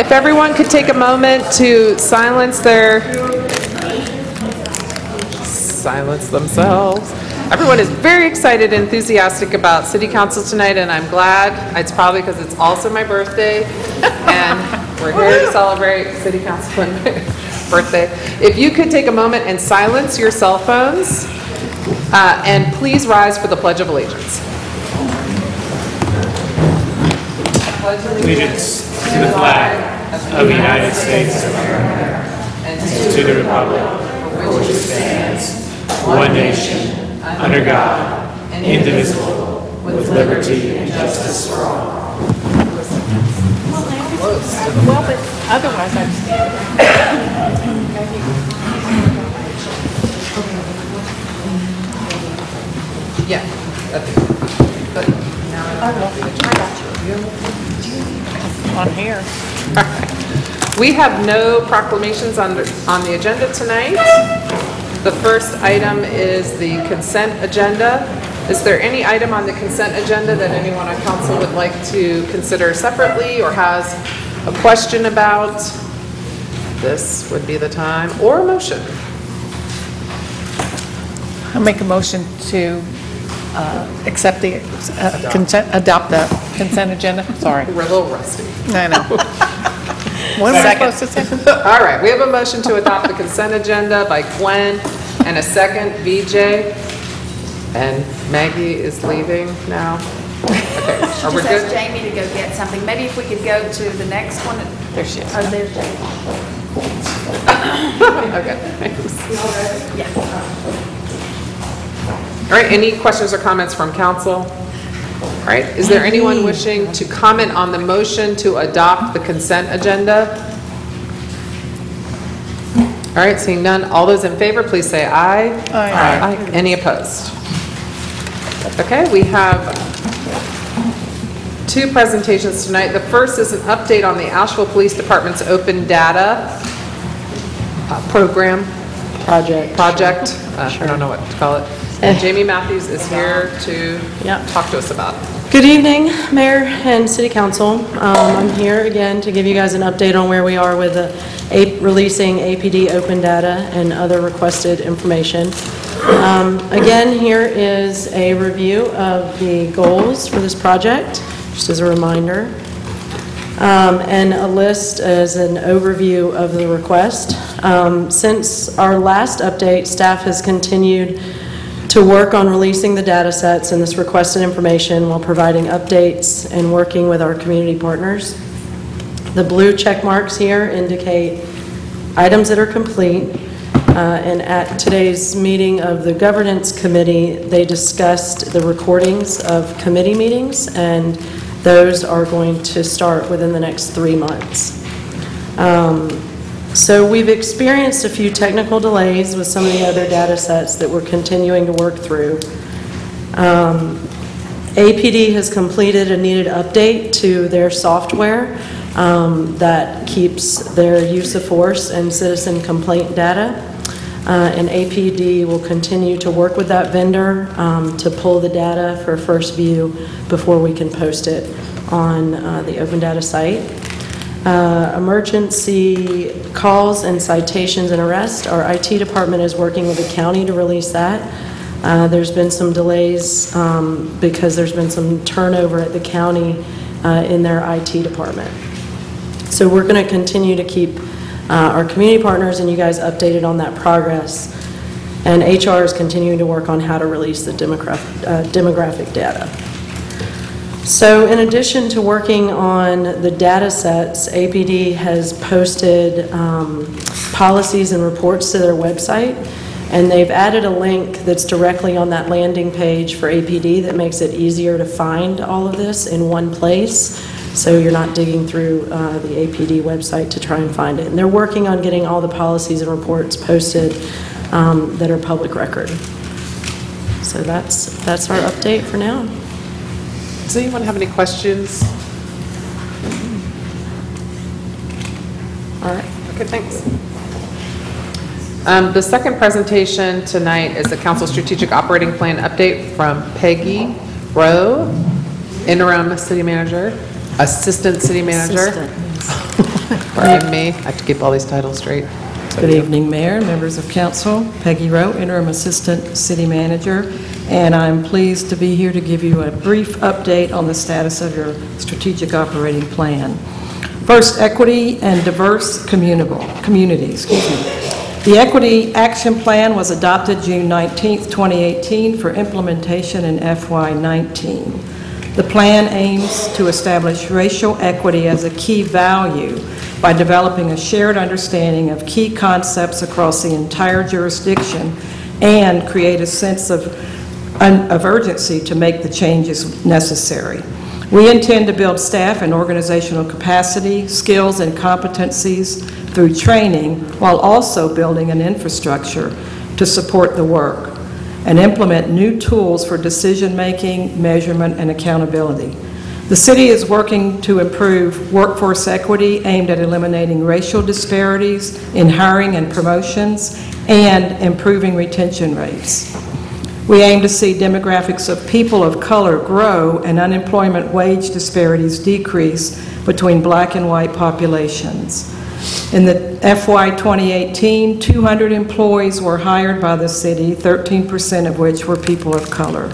If everyone could take a moment to silence their, silence themselves. Everyone is very excited and enthusiastic about city council tonight, and I'm glad. It's probably because it's also my birthday, and we're here to celebrate city councilman birthday. If you could take a moment and silence your cell phones, uh, and please rise for the Pledge of Allegiance. allegiance to the flag of the United States of America and to the republic for which it stands, one nation, under God, indivisible, with liberty and justice for all. Well, but otherwise, I'm, Yeah. that's- but now- oh, on here. We have no proclamations on, the- on the agenda tonight. The first item is the consent agenda. Is there any item on the consent agenda that anyone on council would like to consider separately or has a question about? This would be the time, or a motion. I'll make a motion to uh, accept the uh, consent, adopt the consent agenda. Sorry. We're a little rusty. I know. What am I supposed to say? All right, we have a motion to adopt the consent agenda by Gwen and a second, Vijay. And Maggie is leaving now. Okay, are She we just asked good? Jamie to go get something. Maybe if we could go to the next one. There she is. Oh, there's Jamie. Okay, thanks. Yeah. All right, any questions or comments from council? All right, is there anyone wishing to comment on the motion to adopt the consent agenda? All right, seeing none, all those in favor, please say aye. Aye. Any opposed? Okay, we have two presentations tonight. The first is an update on the Asheville Police Department's open data uh, program. Project. Project, uh, I don't know what to call it. And Jamie Matthews is here to Yeah. talk to us about it. Good evening, Mayor and City Council. Um, I'm here again to give you guys an update on where we are with the A- releasing APD open data and other requested information. Um, Again, here is a review of the goals for this project, just as a reminder, Um, and a list as an overview of the request. Um, Since our last update, staff has continued to work on releasing the data sets and this requested information while providing updates and working with our community partners. The blue check marks here indicate items that are complete. Uh, And at today's meeting of the governance committee, they discussed the recordings of committee meetings, and those are going to start within the next three months. Um, So we've experienced a few technical delays with some of the other data sets that we're continuing to work through. Um, APD has completed a needed update to their software um, that keeps their use of force and citizen complaint data. Uh, And APD will continue to work with that vendor um, to pull the data for first view before we can post it on uh, the open data site. Uh, Emergency calls and citations and arrests, our IT department is working with the county to release that. Uh, There's been some delays um, because there's been some turnover at the county uh, in their IT department. So we're going to continue to keep uh, our community partners and you guys updated on that progress. And HR is continuing to work on how to release the uh, demographic data. So in addition to working on the data sets, APD has posted um, policies and reports to their website, and they've added a link that's directly on that landing page for APD that makes it easier to find all of this in one place, so you're not digging through uh, the APD website to try and find it. And they're working on getting all the policies and reports posted um, that are public record. So that's, that's our update for now. Does anyone have any questions? All right, okay, thanks. Um, The second presentation tonight is the council strategic operating plan update from Peggy Rowe, interim city manager, assistant city manager. Pardon me, I have to keep all these titles straight. Good evening, Mayor, members of council. Peggy Rowe, Interim Assistant City Manager, and I'm pleased to be here to give you a brief update on the status of your strategic operating plan. First, equity and diverse community, excuse me. The Equity Action Plan was adopted June 19, 2018, for implementation in FY19. The plan aims to establish racial equity as a key value by developing a shared understanding of key concepts across the entire jurisdiction and create a sense of of urgency to make the changes necessary. We intend to build staff and organizational capacity, skills, and competencies through training while also building an infrastructure to support the work and implement new tools for decision-making, measurement, and accountability. The city is working to improve workforce equity aimed at eliminating racial disparities in hiring and promotions and improving retention rates. We aim to see demographics of people of color grow and unemployment wage disparities decrease between black and white populations. In the FY 2018, 200 employees were hired by the city, 13% of which were people of color.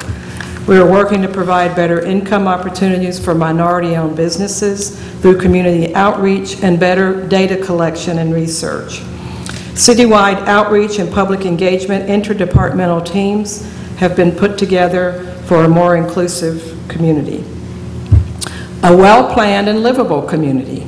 We are working to provide better income opportunities for minority-owned businesses through community outreach and better data collection and research. Citywide outreach and public engagement interdepartmental teams have been put together for a more inclusive community. A well-planned and livable community.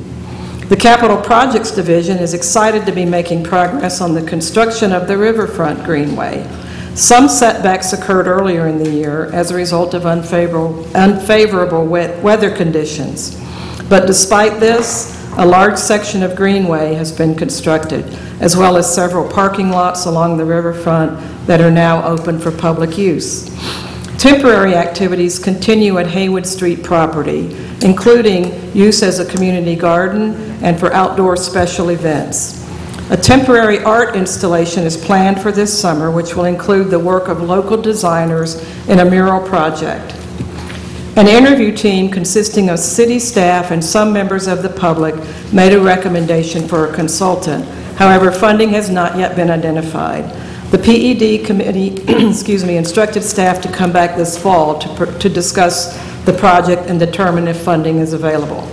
The Capital Projects Division is excited to be making progress on the construction of the Riverfront Greenway. Some setbacks occurred earlier in the year as a result of unfavorable unfavorable wet- weather conditions. But despite this, a large section of Greenway has been constructed, as well as several parking lots along the riverfront that are now open for public use. Temporary activities continue at Haywood Street property, including use as a community garden and for outdoor special events. A temporary art installation is planned for this summer, which will include the work of local designers in a mural project. An interview team consisting of city staff and some members of the public made a recommendation for a consultant. However, funding has not yet been identified. The PED committee, excuse me, instructed staff to come back this fall to to discuss the project and determine if funding is available.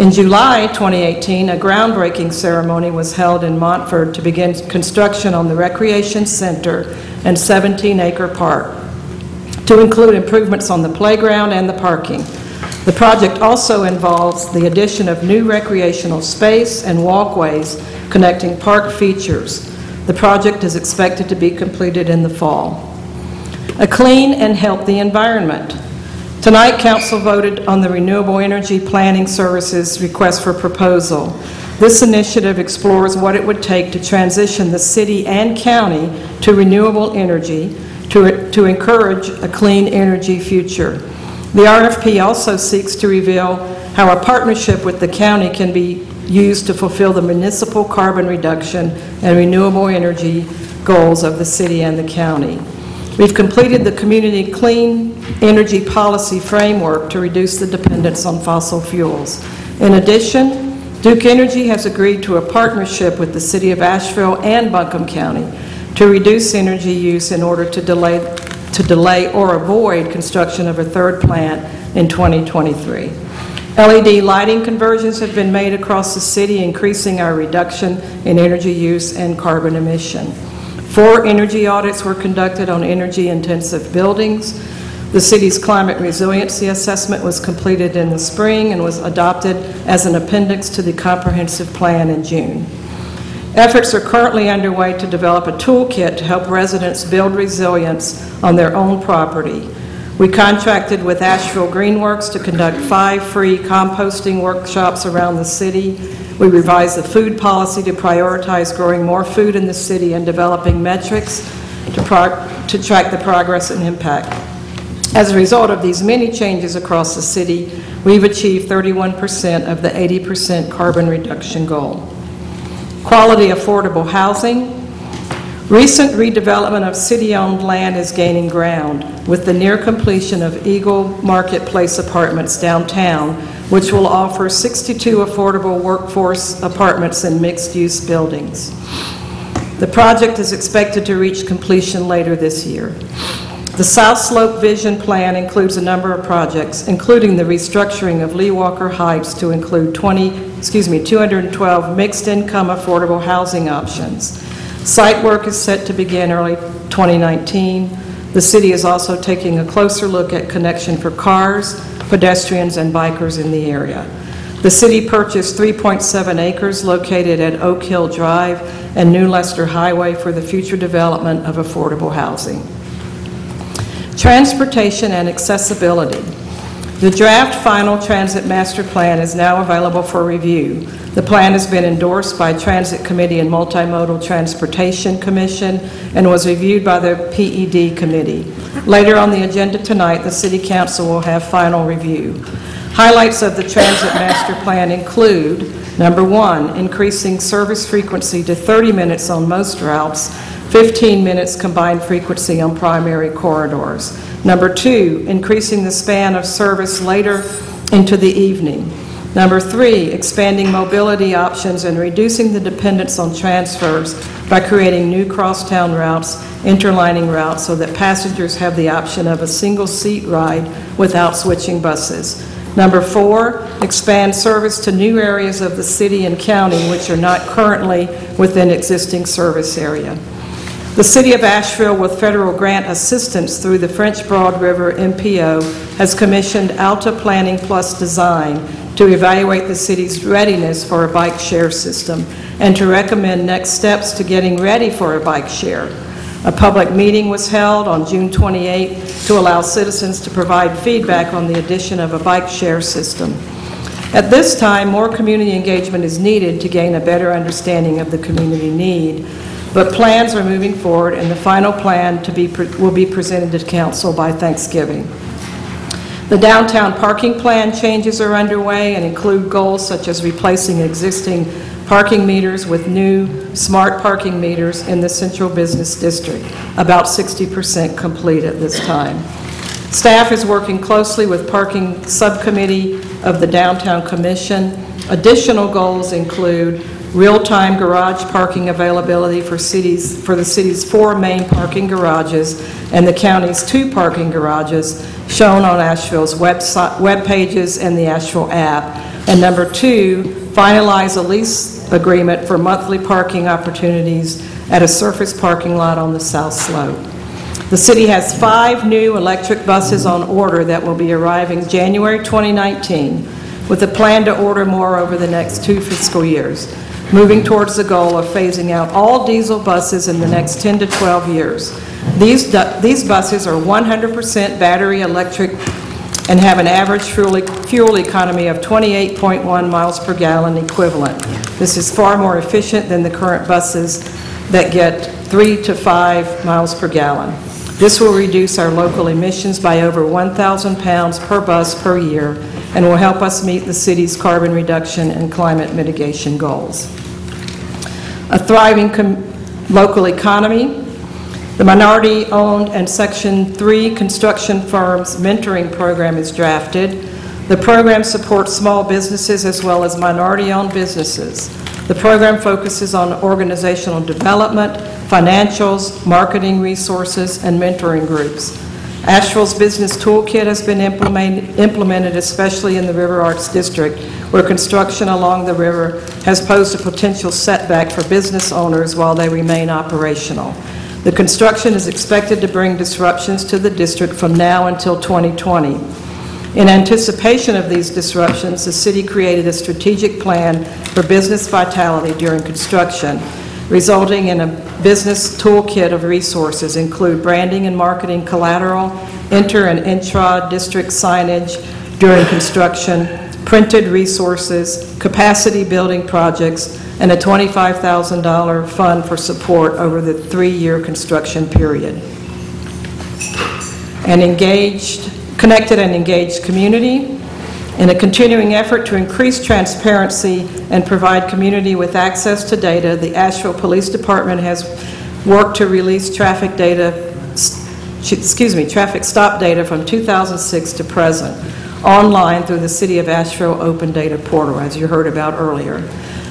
In July 2018, a groundbreaking ceremony was held in Montford to begin construction on the Recreation Center and 17-acre park to include improvements on the playground and the parking. The project also involves the addition of new recreational space and walkways connecting park features. The project is expected to be completed in the fall. A clean and healthy environment. Tonight, council voted on the Renewable Energy Planning Services request for proposal. This initiative explores what it would take to transition the city and county to renewable energy to to encourage a clean energy future. The RFP also seeks to reveal how a partnership with the county can be used to fulfill the municipal carbon reduction and renewable energy goals of the city and the county. We've completed the Community Clean Energy Policy Framework to reduce the dependence on fossil fuels. In addition, Duke Energy has agreed to a partnership with the City of Asheville and Buncombe County to reduce energy use in order to delay, to delay or avoid construction of a third plant in 2023. LED lighting conversions have been made across the city, increasing our reduction in energy use and carbon emission. Four energy audits were conducted on energy-intensive buildings. The city's climate resiliency assessment was completed in the spring and was adopted as an appendix to the comprehensive plan in June. Efforts are currently underway to develop a toolkit to help residents build resilience on their own property. We contracted with Asheville Greenworks to conduct five free composting workshops around the city. We revised the food policy to prioritize growing more food in the city and developing metrics to to track the progress and impact. As a result of these many changes across the city, we've achieved 31% of the 80% carbon reduction goal. Quality affordable housing. Recent redevelopment of city-owned land is gaining ground with the near completion of Eagle Marketplace Apartments downtown, which will offer 62 affordable workforce apartments in mixed-use buildings. The project is expected to reach completion later this year. The South Slope Vision Plan includes a number of projects, including the restructuring of Lee Walker Heights to include 20, excuse me, 212 mixed-income affordable housing options. Site work is set to begin early 2019. The city is also taking a closer look at connection for cars, pedestrians, and bikers in the area. The city purchased 3.7 acres located at Oak Hill Drive and New Leicester Highway for the future development of affordable housing. Transportation and accessibility. The draft final transit master plan is now available for review. The plan has been endorsed by Transit Committee and Multimodal Transportation Commission and was reviewed by the PED Committee. Later on the agenda tonight, the City Council will have final review. Highlights of the transit master plan include, number one, increasing service frequency to 30 minutes on most routes, 15 minutes combined frequency on primary corridors. Number two, increasing the span of service later into the evening. Number three, expanding mobility options and reducing the dependence on transfers by creating new crosstown routes, interlining routes, so that passengers have the option of a single-seat ride without switching buses. Number four, expand service to new areas of the city and county which are not currently within existing service area. The City of Asheville, with federal grant assistance through the French Broad River MPO, has commissioned Alta Planning Plus Design to evaluate the city's readiness for a bike share system and to recommend next steps to getting ready for a bike share. A public meeting was held on June 28 to allow citizens to provide feedback on the addition of a bike share system. At this time, more community engagement is needed to gain a better understanding of the community need, but plans are moving forward, and the final plan to be, will be presented to council by Thanksgiving. The downtown parking plan changes are underway and include goals such as replacing existing parking meters with new smart parking meters in the central business district, about 60% complete at this time. Staff is working closely with Parking Subcommittee of the Downtown Commission. Additional goals include real-time garage parking availability for cities, for the city's four main parking garages and the county's two parking garages shown on Asheville's website, web pages and the Asheville app. And number two, finalize a lease agreement for monthly parking opportunities at a surface parking lot on the south slope. The city has five new electric buses on order that will be arriving January 2019, with a plan to order more over the next two fiscal years, moving towards the goal of phasing out all diesel buses in the next 10 to 12 years. These, these buses are 100% battery electric and have an average fuel fuel economy of 28.1 miles per gallon equivalent. This is far more efficient than the current buses that get three to five miles per gallon. This will reduce our local emissions by over 1,000 pounds per bus per year and will help us meet the city's carbon reduction and climate mitigation goals. A thriving local economy, the minority-owned and Section 3 construction firms mentoring program is drafted. The program supports small businesses as well as minority-owned businesses. The program focuses on organizational development, financials, marketing resources, and mentoring groups. Asheville's Business Toolkit has been implement- implemented, especially in the River Arts District, where construction along the river has posed a potential setback for business owners while they remain operational. The construction is expected to bring disruptions to the district from now until 2020. In anticipation of these disruptions, the city created a strategic plan for business vitality during construction, resulting in a business toolkit of resources include branding and marketing collateral, inter and intra-district signage during construction, printed resources, capacity building projects, and a $25,000 fund for support over the three-year construction period. An engaged, connected and engaged community, in a continuing effort to increase transparency and provide community with access to data, the Asheville Police Department has worked to release traffic data, excuse me, traffic stop data from 2006 to present. online through the City of Asheville Open Data Portal, as you heard about earlier.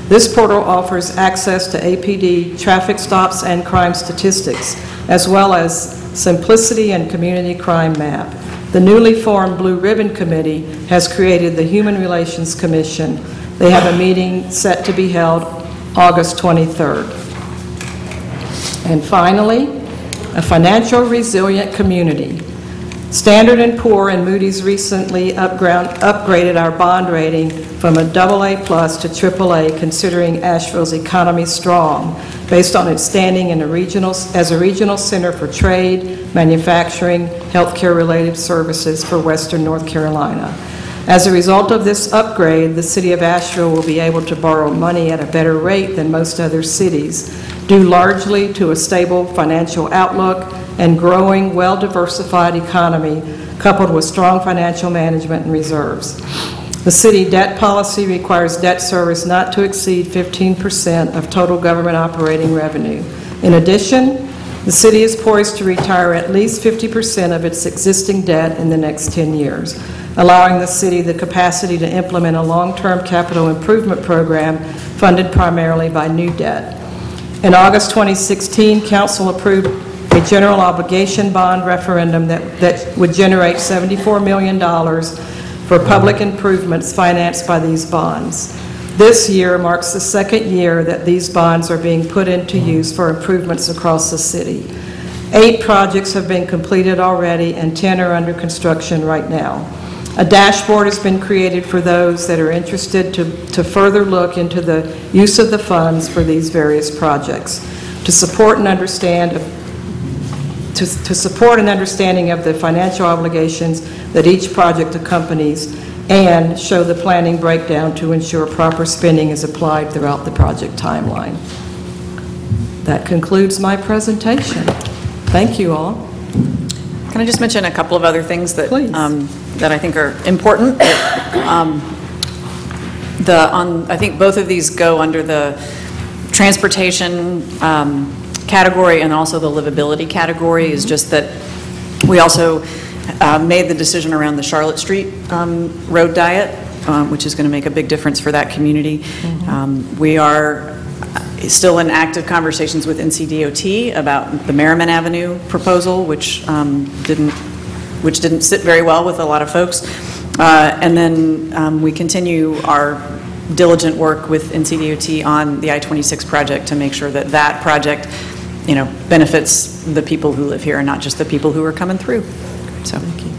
This portal offers access to APD traffic stops and crime statistics, as well as SimpliCity and community crime map. The newly formed Blue Ribbon Committee has created the Human Relations Commission. They have a meeting set to be held August 23rd. And finally, a financial resilient community. Standard and Poor and Moody's recently upgraded our bond rating from a double A plus to triple A, considering Asheville's economy strong, based on its standing in a regional, as a regional center for trade, manufacturing, healthcare-related services for western North Carolina. As a result of this upgrade, the city of Asheville will be able to borrow money at a better rate than most other cities, due largely to a stable financial outlook and growing, well-diversified economy coupled with strong financial management and reserves. The city debt policy requires debt service not to exceed 15% of total government operating revenue. In addition, the city is poised to retire at least 50% of its existing debt in the next 10 years, allowing the city the capacity to implement a long-term capital improvement program funded primarily by new debt. In August 2016, council approved a general obligation bond referendum that, that would generate $74 million for public improvements financed by these bonds. This year marks the second year that these bonds are being put into use for improvements across the city. Eight projects have been completed already, and 10 are under construction right now. A dashboard has been created for those that are interested to, to further look into the use of the funds for these various projects, to support and understand, to, to support an understanding of the financial obligations that each project accompanies, and show the planning breakdown to ensure proper spending is applied throughout the project timeline. That concludes my presentation. Thank you all. Can I just mention a couple of other things that, Please. um, that I think are important? Um, The, on, I think both of these go under the transportation um, category and also the livability category, is just that we also uh, made the decision around the Charlotte Street um, road diet, um, which is going to make a big difference for that community. Um, We are still in active conversations with NCDOT about the Merrimon Avenue proposal, which um, didn't, which didn't sit very well with a lot of folks. Uh, And then um, we continue our diligent work with NCDOT on the I-26 project to make sure that that project, you know, benefits the people who live here and not just the people who are coming through. So. Thank you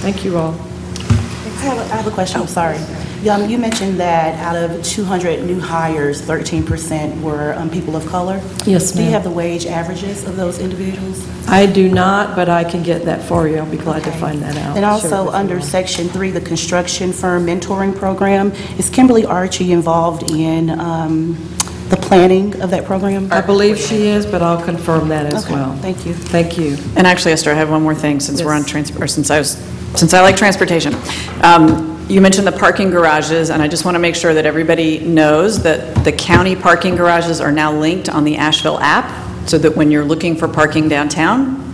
Thank you all. I have a- I have a question, I'm sorry. Um, You mentioned that out of 200 new hires, 13% were um, people of color? Yes, ma'am. Do you have the wage averages of those individuals? I do not, but I can get that for you. I'll be glad to find that out. And also, with you under. Section 3, the construction firm mentoring program, is Kimberlee Archie involved in um, the planning of that program? I believe she is, but I'll confirm that as Okay, well. thank you. Thank you. And actually, Esther, I have one more thing, since we're on Yes. trans, or since I was, since I like transportation. Um, You mentioned the parking garages, and I just want to make sure that everybody knows that the county parking garages are now linked on the Asheville app, so that when you're looking for parking downtown,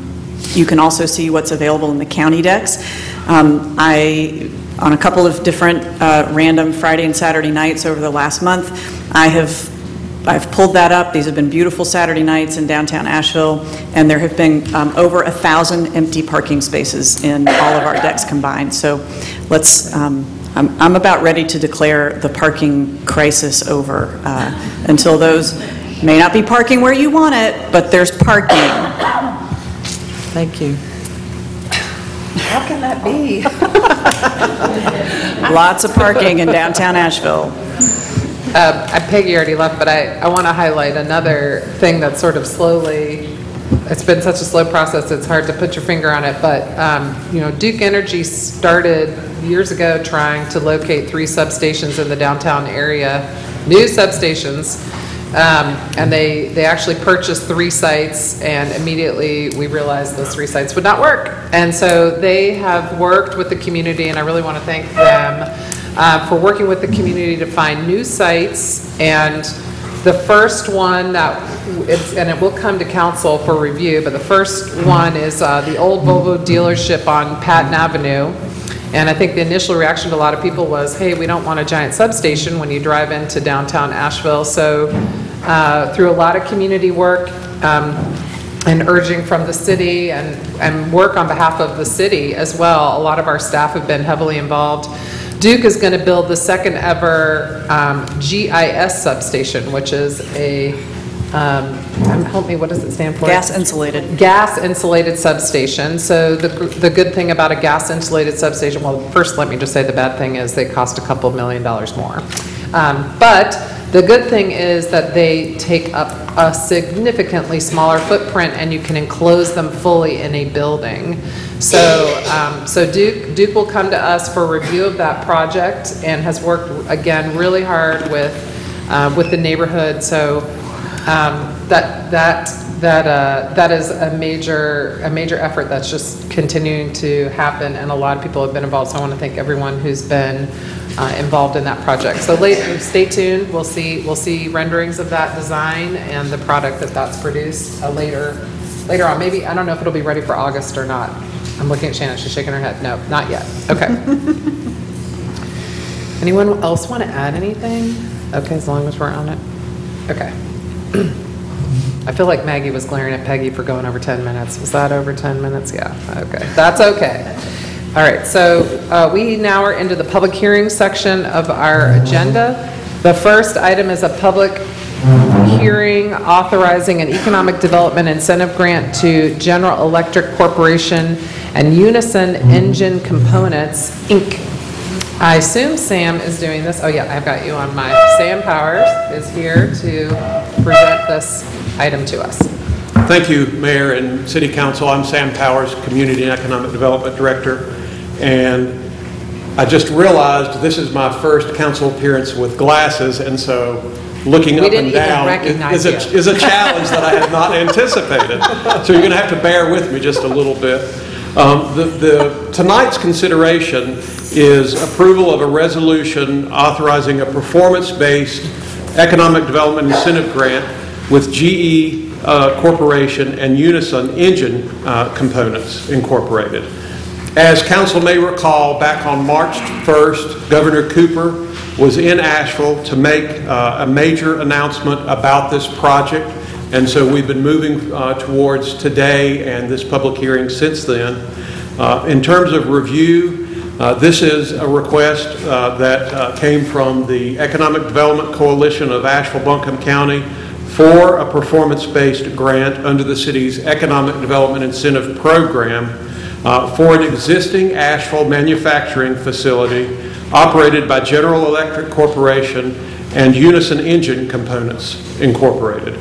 you can also see what's available in the county decks. Um, I, on a couple of different uh, random Friday and Saturday nights over the last month, I have I've pulled that up. These have been beautiful Saturday nights in downtown Asheville, and there have been um, over a 1,000 empty parking spaces in all of our decks combined. So let's, um, I'm I'm about ready to declare the parking crisis over. uh, Until those, may not be parking where you want it, but there's parking. Thank you. How can that be? Lots of parking in downtown Asheville. Uh, Peggy already left, but I, I want to highlight another thing that's sort of slowly, it's been such a slow process, it's hard to put your finger on it, but, um, you know, Duke Energy started years ago trying to locate three substations in the downtown area, new substations, um, and they, they actually purchased three sites, and immediately we realized those three sites would not work. And so they have worked with the community, and I really want to thank them uh, for working with the community to find new sites. And the first one that, it's- and it will come to council for review, but the first one is uh, the old Volvo dealership on Patton Avenue. And I think the initial reaction to a lot of people was, hey, we don't want a giant substation when you drive into downtown Asheville. So uh, through a lot of community work um, and urging from the city and, and work on behalf of the city as well, a lot of our staff have been heavily involved. Duke is going to build the second ever um, GIS substation, which is a, um, help me, what does it stand for? Gas insulated. gas insulated substation. So the, the good thing about a gas insulated substation, well, first, let me just say the bad thing is they cost a couple million dollars more. Um, But the good thing is that they take up a significantly smaller footprint and you can enclose them fully in a building. So, um, so Duke, Duke will come to us for review of that project and has worked, again, really hard with, uh, with the neighborhood. So um, That, that, that, uh, that is a major, a major effort that's just continuing to happen, and a lot of people have been involved, so I want to thank everyone who's been uh, involved in that project. So later, stay tuned, we'll see, we'll see renderings of that design and the product that that's produced uh, later, later on. Maybe, I don't know if it'll be ready for August or not. I'm looking at Shannon, she's shaking her head. No, not yet. Okay. Anyone else want to add anything? Okay, as long as we're on it. Okay. I feel like Maggie was glaring at Peggy for going over 10 minutes. Was that over 10 minutes? Yeah, okay. That's okay. All right, so uh, we now are into the public hearing section of our agenda. The first item is a public hearing authorizing an economic development incentive grant to General Electric Corporation and Unison Engine Components, Inc. I assume Sam is doing this. Oh, yeah, I've got you on my, Sam Powers is here to present this item to us. Thank you, Mayor and City Council. I'm Sam Powers, Community and Economic Development Director, and I just realized this is my first council appearance with glasses, and so looking We up and down is a- is a challenge that I had not anticipated. So you're going to have to bear with me just a little bit. Um, The the tonight's consideration is approval of a resolution authorizing a performance-based economic development incentive grant with GE uh, Corporation and Unison Engine uh, Components Incorporated. As council may recall, back on March 1st, Governor Cooper was in Asheville to make uh, a major announcement about this project, and so we've been moving uh, towards today and this public hearing since then. Uh, In terms of review, uh, This is a request uh, that uh, came from the Economic Development Coalition of Asheville-Buncombe County for a performance-based grant under the city's Economic Development Incentive Program uh, for an existing Asheville manufacturing facility operated by General Electric Corporation and Unison Engine Components Incorporated.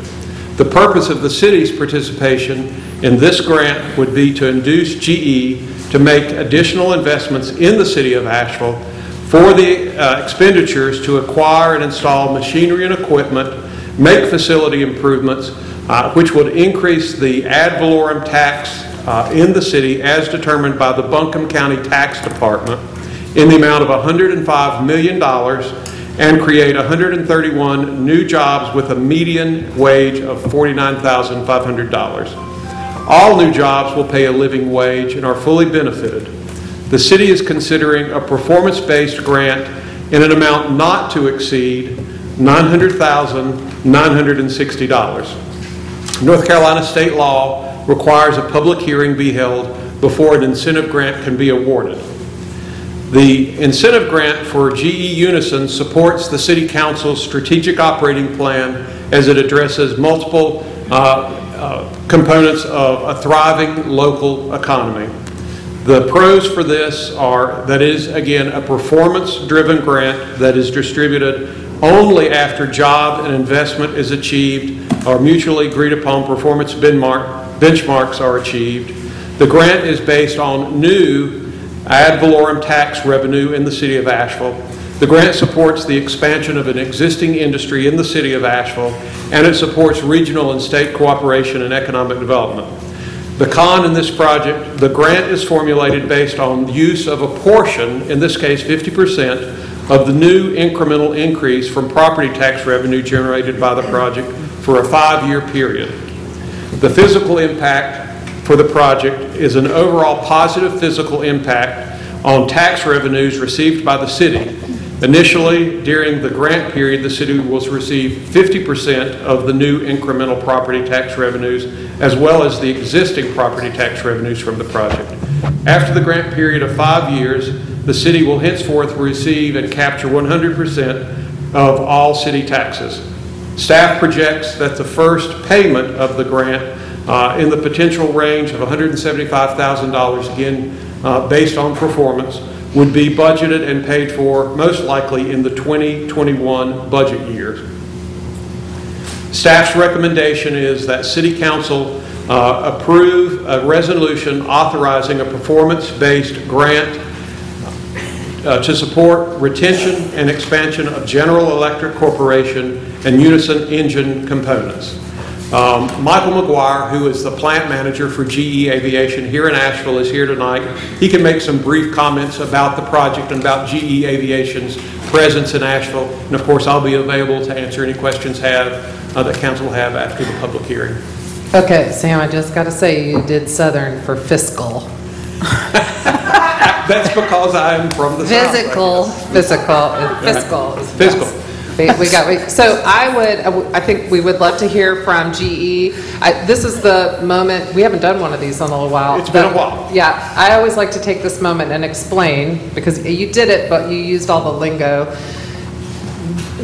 The purpose of the city's participation in this grant would be to induce GE to make additional investments in the city of Asheville for the uh, expenditures to acquire and install machinery and equipment, make facility improvements, uh, which would increase the ad valorem tax uh, in the city as determined by the Buncombe County Tax Department in the amount of $105 million and create 131 new jobs with a median wage of $49,500. All new jobs will pay a living wage and are fully benefited. The city is considering a performance-based grant in an amount not to exceed $900,960. North Carolina state law requires a public hearing be held before an incentive grant can be awarded. The incentive grant for GE Unison supports the City Council's strategic operating plan as it addresses multiple uh, uh, components of a thriving local economy. The pros for this are that is, again, a performance-driven grant that is distributed only after job and investment is achieved or mutually agreed-upon performance benchmark- benchmarks are achieved. The grant is based on new ad valorem tax revenue in the city of Asheville. The grant supports the expansion of an existing industry in the city of Asheville, and it supports regional and state cooperation and economic development. The con in this project, the grant is formulated based on use of a portion, in this case 50%, of the new incremental increase from property tax revenue generated by the project for a five-year period. The physical impact for the project is an overall positive physical impact on tax revenues received by the city. Initially, during the grant period, the city will receive 50% of the new incremental property tax revenues, as well as the existing property tax revenues from the project. After the grant period of five years, the city will henceforth receive and capture 100% of all city taxes. Staff projects that the first payment of the grant uh, in the potential range of $175,000, again, uh, based on performance, would be budgeted and paid for most likely in the 2021 budget year. Staff's recommendation is that City Council uh, approve a resolution authorizing a performance-based grant uh, to support retention and expansion of General Electric Corporation and Unison engine components. Um, Michael McGuire, who is the plant manager for GE Aviation here in Asheville, is here tonight. He can make some brief comments about the project and about GE Aviation's presence in Asheville. And of course, I'll be available to answer any questions have, uh, that council have after the public hearing. Okay, Sam, I just got to say, you did Southern for fiscal. That's because I'm from the South. I Physical, physical, fiscal. Fiscal. yes. We we got, we- so I would, I would- I think we would love to hear from GE. I- This is the moment, we haven't done one of these in a little while. It's been a while. Yeah, I always like to take this moment and explain, because you did it, but you used all the lingo.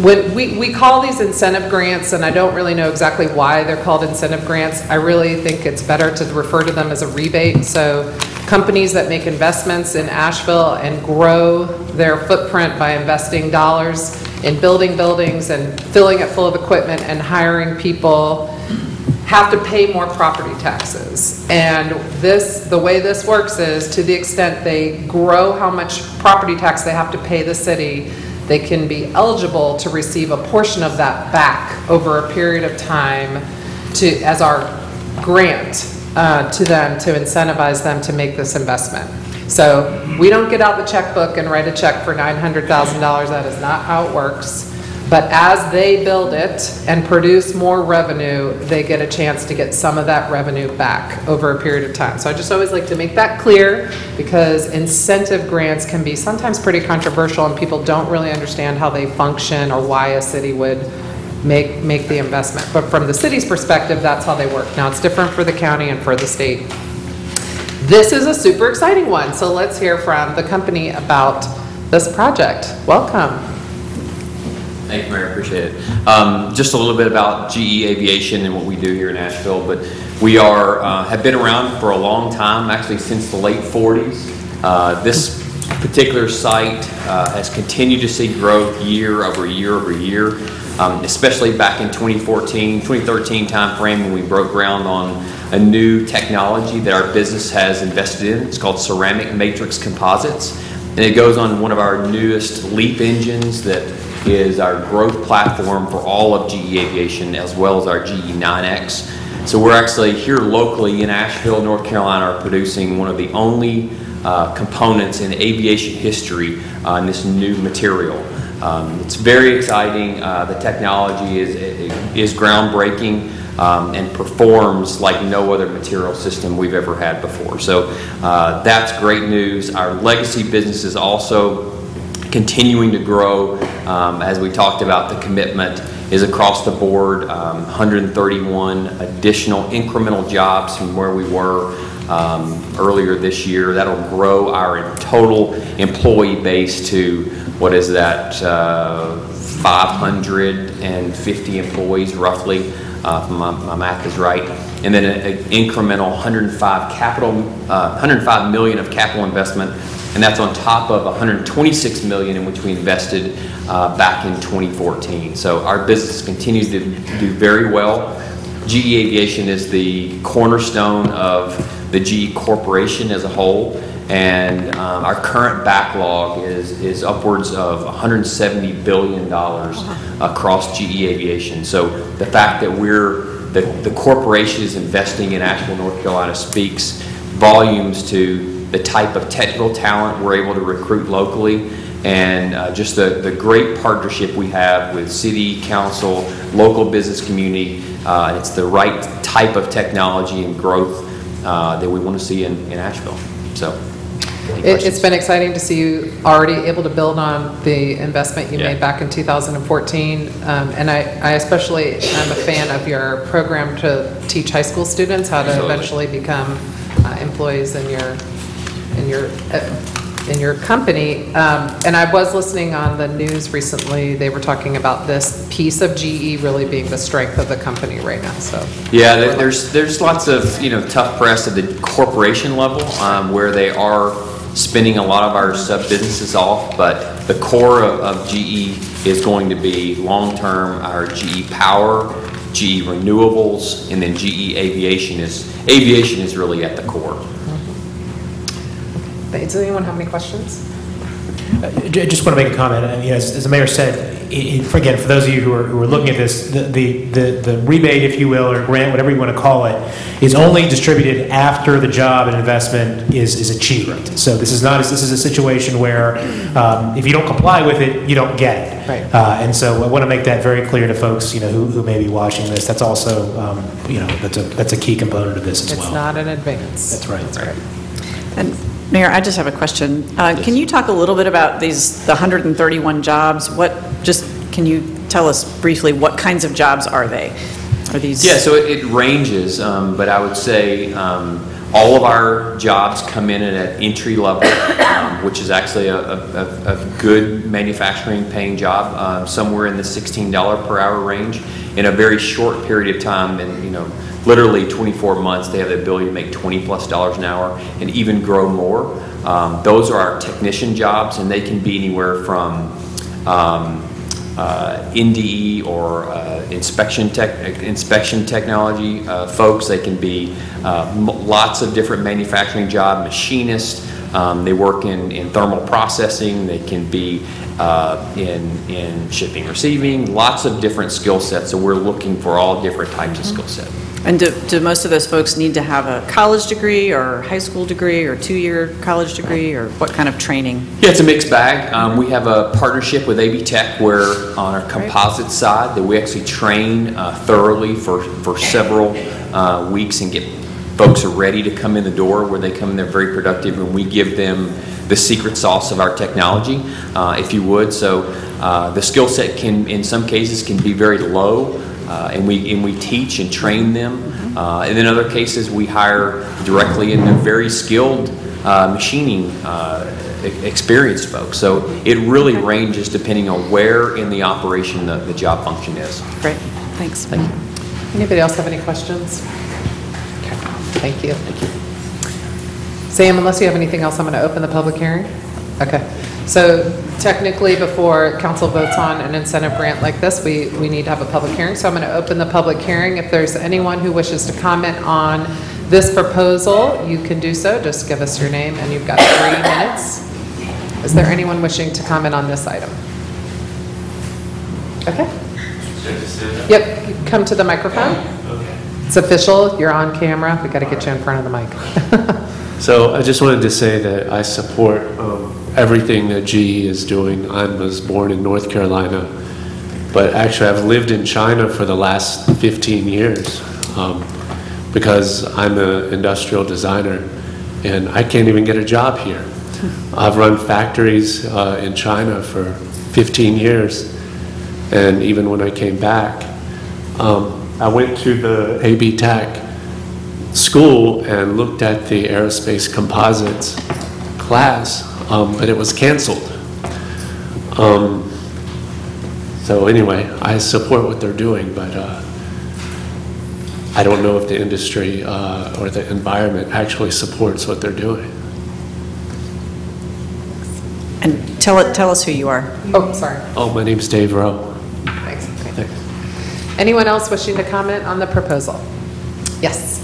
When, we, we call these incentive grants, and I don't really know exactly why they're called incentive grants. I really think it's better to refer to them as a rebate. So companies that make investments in Asheville and grow their footprint by investing dollars in building buildings and filling it full of equipment and hiring people have to pay more property taxes. And this, the way this works is, to the extent they grow how much property tax they have to pay the city, they can be eligible to receive a portion of that back over a period of time to, as our grant uh, to them, to incentivize them to make this investment. So we don't get out the checkbook and write a check for $900,000, that is not how it works. But as they build it and produce more revenue, they get a chance to get some of that revenue back over a period of time. So I just always like to make that clear because incentive grants can be sometimes pretty controversial and people don't really understand how they function or why a city would make, make the investment. But from the city's perspective, that's how they work. Now, it's different for the county and for the state. This is a super exciting one, so let's hear from the company about this project. Welcome. Thank you, Mayor, appreciate it. Um, Just a little bit about GE Aviation and what we do here in Asheville, but we are, uh, have been around for a long time, actually since the late 40s. Uh, This particular site uh, has continued to see growth year over year over year, um, especially back in 2014, 2013 timeframe when we broke ground on a new technology that our business has invested in. It's called ceramic matrix composites. And it goes on one of our newest LEAP engines that is our growth platform for all of GE Aviation as well as our GE 9X. So we're actually here locally in Asheville, North Carolina, are producing one of the only uh, components in aviation history uh, this new material. Um, It's very exciting. Uh, The technology is, is groundbreaking um, and performs like no other material system we've ever had before. So uh, that's great news. Our legacy business is also continuing to grow. Um, As we talked about, the commitment is across the board, um, 131 additional incremental jobs from where we were um, earlier this year. That'll grow our total employee base to, what is that, uh, 550 employees roughly, uh, my my math is right. And then an incremental 105 capital, uh, 105 million of capital investment and that's on top of 126 million in which we invested uh, back in 2014. So our business continues to do very well. GE Aviation is the cornerstone of the GE Corporation as a whole, and um, our current backlog is, is upwards of $170 billion across GE Aviation. So the fact that we're, the, the corporation is investing in Asheville, North Carolina speaks volumes to the type of technical talent we're able to recruit locally, and uh, just the, the great partnership we have with city, council, local business community. Uh, It's the right type of technology and growth uh, that we want to see in, in Asheville. So, It- It's been exciting to see you already able to build on the investment you Yeah. made back in 2014. Um, And I I especially am a fan of your program to teach high school students how to Absolutely. eventually become uh, employees in your, in your, uh, in your company. Um, And I was listening on the news recently, they were talking about this piece of GE really being the strength of the company right now, so. Yeah, there- there's, there's lots of, you know, tough press at the corporation level, um, where they are spinning a lot of our sub-businesses off, but the core of, of GE is going to be long-term our GE Power, GE Renewables, and then GE Aviation is, aviation is really at the core. Does anyone have any questions? I just want to make a comment. Uh, you know, As as the mayor said, i- i- again, for those of you who are who are looking at this, the- the the the rebate, if you will, or grant, whatever you want to call it, is only distributed after the job and investment is is achieved. So this is not, this is a situation where um, if you don't comply with it, you don't get it. Right. Uh, And so I want to make that very clear to folks, you know, who who may be watching this. That's also, um, you know, that's a that's a key component of this as well. It's not an advance. That's right. That's right. And Mayor, I just have a question. Uh, Can you talk a little bit about these, the 131 jobs? What, just, can you tell us briefly, what kinds of jobs are they? Are these? Yeah, so it, it ranges, um, but I would say, um, all of our jobs come in at an entry level, um, which is actually a, a, a good manufacturing paying job, um, somewhere in the sixteen dollar per hour range. In a very short period of time, and, you know, literally twenty-four months, they have the ability to make twenty plus dollars an hour and even grow more. Um, those are our technician jobs, and they can be anywhere from, um, uh, NDE or uh, inspection tech, inspection technology uh, folks. They can be uh, lots of different manufacturing job, machinists. Um, They work in, in thermal processing. They can be uh, in, in shipping, receiving, lots of different skill sets. So we're looking for all different types of skill set. And do, do most of those folks need to have a college degree or high school degree or two-year college degree or what kind of training? Yeah, it's a mixed bag. Um, we have a partnership with AB Tech where on our composite side that we actually train uh, thoroughly for, for several uh, weeks and get folks are ready to come in the door where they come in, they're very productive and we give them the secret sauce of our technology, uh, if you would. So uh, the skill set can, in some cases, can be very low uh, and we, and we teach and train them. Uh, And in other cases, we hire directly into very skilled uh, machining uh, e- experienced folks. So it really ranges depending on where in the operation the, the job function is. Great, thanks. Thank you. Anybody else have any questions? Thank you. Sam, unless you have anything else, I'm going to open the public hearing. Okay. So technically, before council votes on an incentive grant like this, we, we need to have a public hearing. So I'm going to open the public hearing. If there's anyone who wishes to comment on this proposal, you can do so. Just give us your name, and you've got three minutes. Is there anyone wishing to comment on this item? Okay. Yep, come to the microphone. It's official, you're on camera, we got to get you in front of the mic. So I just wanted to say that I support um, everything that GE is doing. I was born in North Carolina, but actually I've lived in China for the last 15 years um, because I'm an industrial designer and I can't even get a job here. I've run factories uh, in China for 15 years and even when I came back, um, I went to the AB Tech school and looked at the aerospace composites class, um, but it was canceled. Um, so anyway, I support what they're doing, but uh, I don't know if the industry uh, or the environment actually supports what they're doing. And tell it, tell us who you are. Oh, sorry. Oh, my name's Dave Rowe. Anyone else wishing to comment on the proposal? Yes.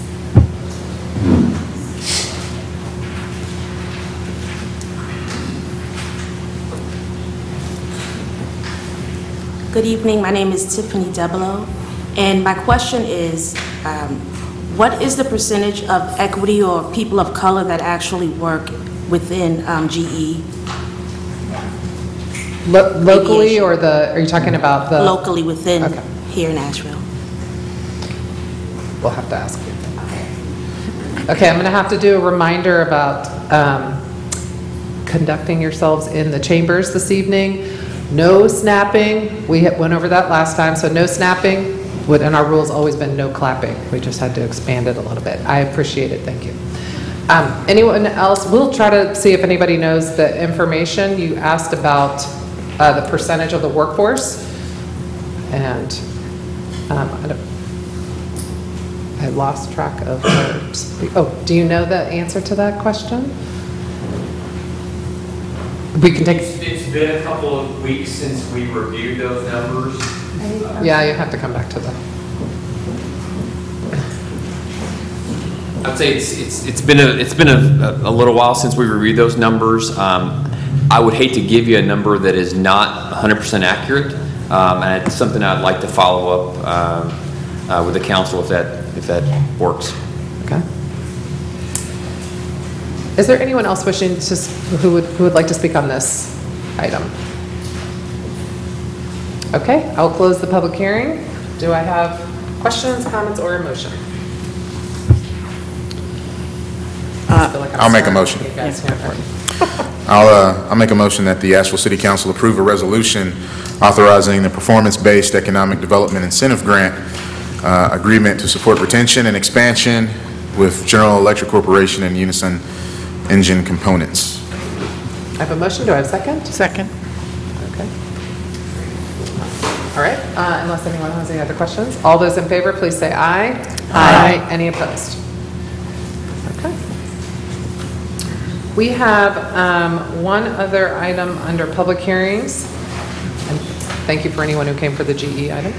Good evening, my name is Tiffany Debelo, and my question is, um, what is the percentage of equity or people of color that actually work within um, GE? Lo- Locally, or the, are you talking about the? Locally within, Okay. Here in Asheville? We'll have to ask you. Okay, I'm going to have to do a reminder about um, conducting yourselves in the chambers this evening. No snapping, we went over that last time, so no snapping, and our rule's always been no clapping. We just had to expand it a little bit. I appreciate it, thank you. Um, Anyone else, we'll try to see if anybody knows the information. You asked about uh, the percentage of the workforce, and um, I don't, I lost track of, our oh, do you know the answer to that question? We can take, It's it's been a couple of weeks since we reviewed those numbers. yeah, you have to come back to that. I'd say it's, it's, it's been a, it's been a, a little while since we reviewed those numbers. Um, I would hate to give you a number that is not 100% accurate, um, and it's something I'd like to follow up, um, uh, with the council if that, if that works. Okay. Is there anyone else wishing to, who would, who would like to speak on this item? Okay, I'll close the public hearing. Do I have questions, comments, or a motion? I feel like I'm I'll make a starting motion. You guys here. I'll, uh, I'll make a motion that the Asheville City Council approve a resolution authorizing the performance-based economic development incentive grant uh, agreement to support retention and expansion with General Electric Corporation and Unison Engine Components. I have a motion, do I have a second? Second. Okay. All right, uh, unless anyone has any other questions. All those in favor, please say aye. Aye. Any opposed? We have um, one other item under public hearings. And Thank you for anyone who came for the GE item.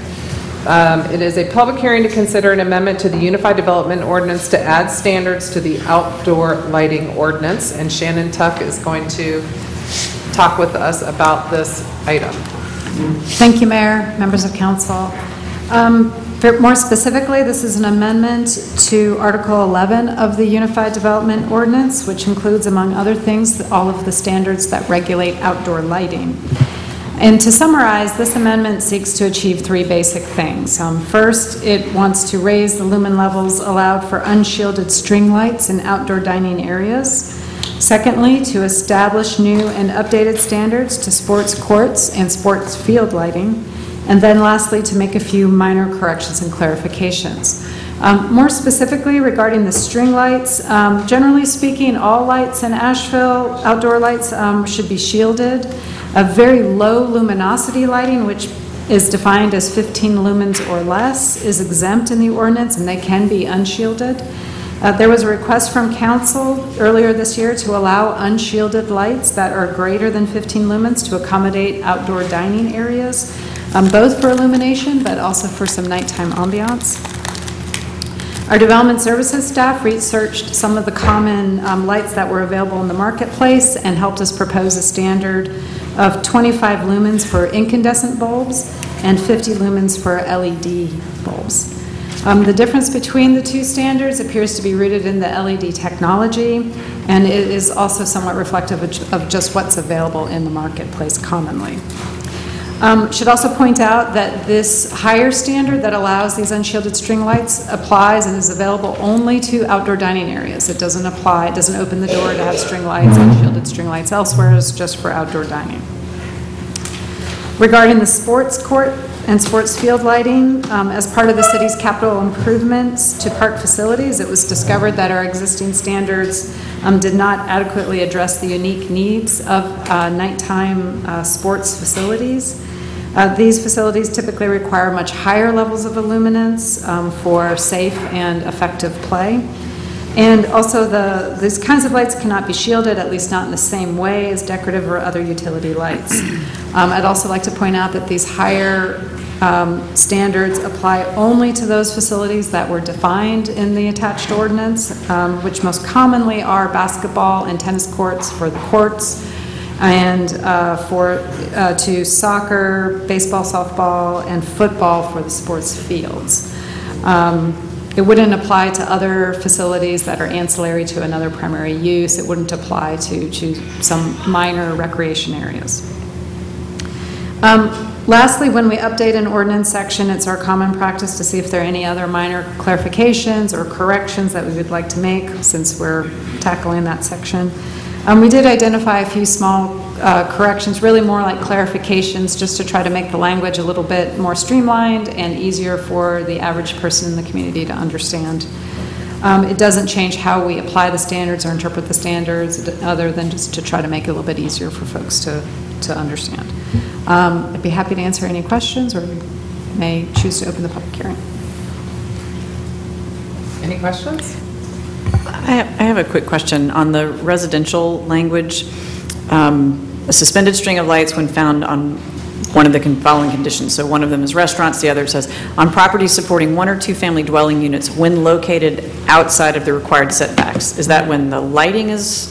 Um, It is a public hearing to consider an amendment to the Unified Development Ordinance to add standards to the outdoor lighting ordinance. And Shannon Tuch is going to talk with us about this item. Thank you, Mayor, members of council. Um, More specifically, this is an amendment to Article 11 of the Unified Development Ordinance, which includes, among other things, all of the standards that regulate outdoor lighting. And to summarize, this amendment seeks to achieve three basic things. Um, First, it wants to raise the lumen levels allowed for unshielded string lights in outdoor dining areas. Secondly, to establish new and updated standards to sports courts and sports field lighting. And then lastly, to make a few minor corrections and clarifications. Um, More specifically regarding the string lights, um, generally speaking, all lights in Asheville, outdoor lights, um, should be shielded. A very low luminosity lighting, which is defined as 15 lumens or less, is exempt in the ordinance, and they can be unshielded. Uh, There was a request from council earlier this year to allow unshielded lights that are greater than 15 lumens to accommodate outdoor dining areas, um, both for illumination, but also for some nighttime ambiance. Our development services staff researched some of the common um, lights that were available in the marketplace and helped us propose a standard of 25 lumens for incandescent bulbs and 50 lumens for LED bulbs. Um, The difference between the two standards appears to be rooted in the LED technology, and it is also somewhat reflective of of just what's available in the marketplace commonly. Um, Should also point out that this higher standard that allows these unshielded string lights applies and is available only to outdoor dining areas. It doesn't apply, it doesn't open the door to have string lights, unshielded string lights elsewhere, it's just for outdoor dining. Regarding the sports court and sports field lighting, um, as part of the city's capital improvements to park facilities, it was discovered that our existing standards um, did not adequately address the unique needs of uh, nighttime uh, sports facilities. Uh, These facilities typically require much higher levels of illuminance um, for safe and effective play. And also, the, these kinds of lights cannot be shielded, at least not in the same way as decorative or other utility lights. Um, I'd also like to point out that these higher um, standards apply only to those facilities that were defined in the attached ordinance, um, which most commonly are basketball and tennis courts for the courts, and uh, for, uh, to soccer, baseball, softball, and football for the sports fields. Um, It wouldn't apply to other facilities that are ancillary to another primary use. It wouldn't apply to, to some minor recreation areas. Um, Lastly, when we update an ordinance section, it's our common practice to see if there are any other minor clarifications or corrections that we would like to make, since we're tackling that section. Um, We did identify a few small uh, corrections, really more like clarifications, just to try to make the language a little bit more streamlined and easier for the average person in the community to understand. Um, It doesn't change how we apply the standards or interpret the standards, other than just to try to make it a little bit easier for folks to, to understand. Um, I'd be happy to answer any questions, or we may choose to open the public hearing. Any questions? I have, a quick question on the residential language. Um, A suspended string of lights when found on one of the following conditions. So one of them is restaurants, the other says, on property supporting one or two family dwelling units when located outside of the required setbacks. Is that when the lighting is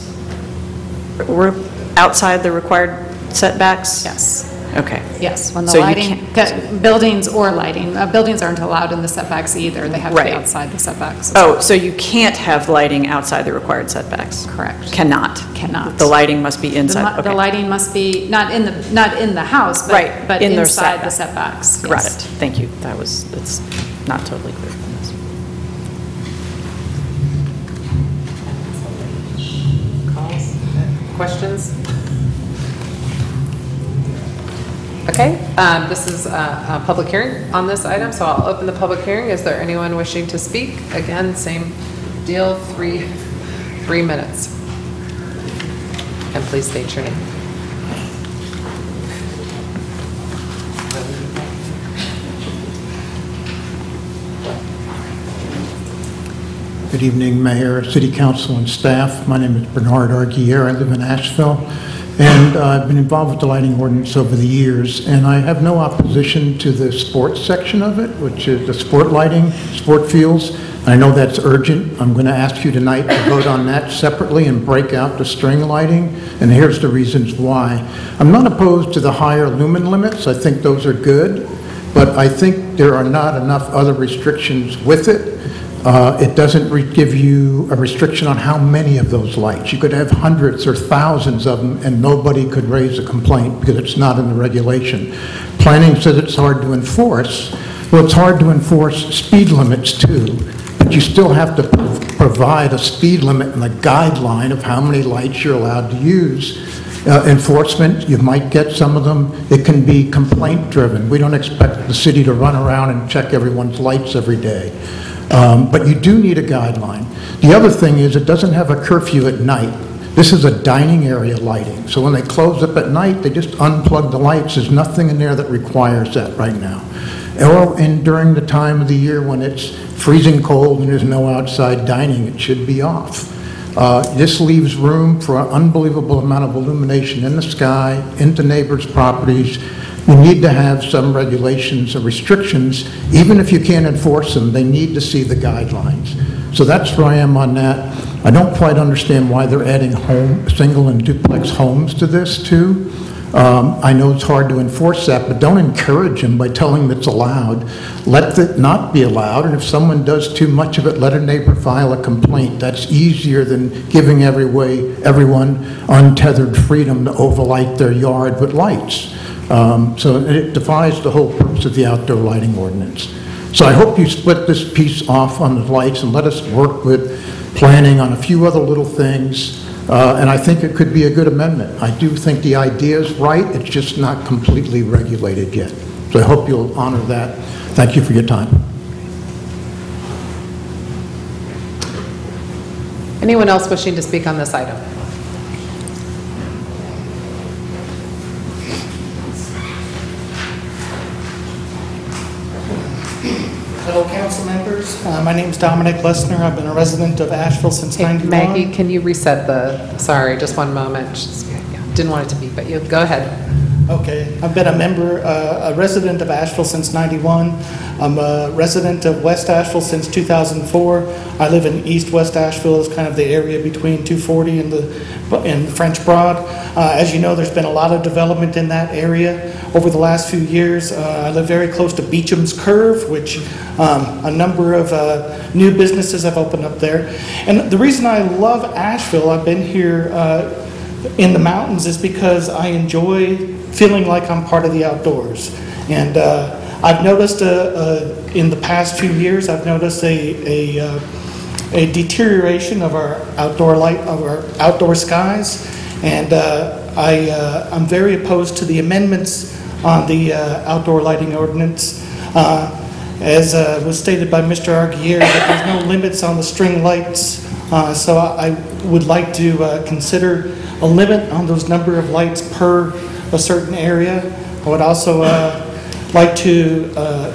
outside the required setbacks? Yes. Okay. Yes, when the So you lighting, can't- buildings or lighting, uh, buildings aren't allowed in the setbacks either, they have to be Right. outside the setbacks. Oh, so you can't have lighting outside the required setbacks? Correct. Cannot? Cannot. The lighting must be The inside? mu- The Okay. lighting must be, not in the, not in the house, but, Right, but in their inside the setback. setbacks. Got yes. it, thank you. That was, that's not totally clear from this. Calls? Questions? Okay, um, this is a, a public hearing on this item, so I'll open the public hearing. Is there anyone wishing to speak? Again, same deal, three, three minutes. And please state your name. Good evening, Mayor, City Council, and staff. My name is Bernard Arghiere. I live in Asheville, and uh, I've been involved with the lighting ordinance over the years, and I have no opposition to the sports section of it, which is the sport lighting, sport fields. I know that's urgent. I'm going to ask you tonight to vote on that separately and break out the string lighting, and here's the reasons why. I'm not opposed to the higher lumen limits. I think those are good, but I think there are not enough other restrictions with it. Uh, It doesn't give you a restriction on how many of those lights. You could have hundreds or thousands of them, and nobody could raise a complaint because it's not in the regulation. Planning says it's hard to enforce. Well, it's hard to enforce speed limits too, but you still have to provide a speed limit and a guideline of how many lights you're allowed to use. Uh, Enforcement, you might get some of them, it can be complaint-driven. We don't expect the city to run around and check everyone's lights every day. Um, But you do need a guideline. The other thing is, it doesn't have a curfew at night. This is a dining area lighting, so when they close up at night, they just unplug the lights. There's nothing in there that requires that right now. Or in, during the time of the year when it's freezing cold and there's no outside dining, it should be off. Uh, This leaves room for an unbelievable amount of illumination in the sky, into neighbors' properties. You need to have some regulations or restrictions, even if you can't enforce them, they need to see the guidelines. So that's where I am on that. I don't quite understand why they're adding home, single and duplex homes to this too. Um, I know it's hard to enforce that, but don't encourage them by telling them it's allowed. Let it not be allowed, and if someone does too much of it, let a neighbor file a complaint. That's easier than giving every way, everyone untethered freedom to overlight their yard with lights. Um, So it defies the whole purpose of the outdoor lighting ordinance. So I hope you split this piece off on the lights and let us work with planning on a few other little things, uh, and I think it could be a good amendment. I do think the idea is right, it's just not completely regulated yet. So I hope you'll honor that. Thank you for your time. Anyone else wishing to speak on this item? Uh, my name's Dominic Lessner. I've been a resident of Asheville since Hey, 91. Maggie, can you reset the, sorry, just one moment. Just- Didn't want it to be, but you, go ahead. Okay, I've been a member, uh, a resident of Asheville since 91. I'm a resident of West Asheville since 2004. I live in East West Asheville, it's kind of the area between 240 and the, and French Broad. Uh, As you know, there's been a lot of development in that area over the last few years. Uh, I live very close to Beecham's Curve, which um, a number of uh, new businesses have opened up there. And the reason I love Asheville, I've been here uh, in the mountains is because I enjoy feeling like I'm part of the outdoors. And uh, I've noticed uh, uh, in the past few years, I've noticed a, a, uh, a deterioration of our outdoor light, of our outdoor skies, and uh, I, uh, I'm very opposed to the amendments on the uh, outdoor lighting ordinance. Uh, As was stated by Mr. Arghiere, that there's no limits on the string lights, Uh, so I I would like to uh, consider a limit on those number of lights per a certain area. I would also uh, like to uh,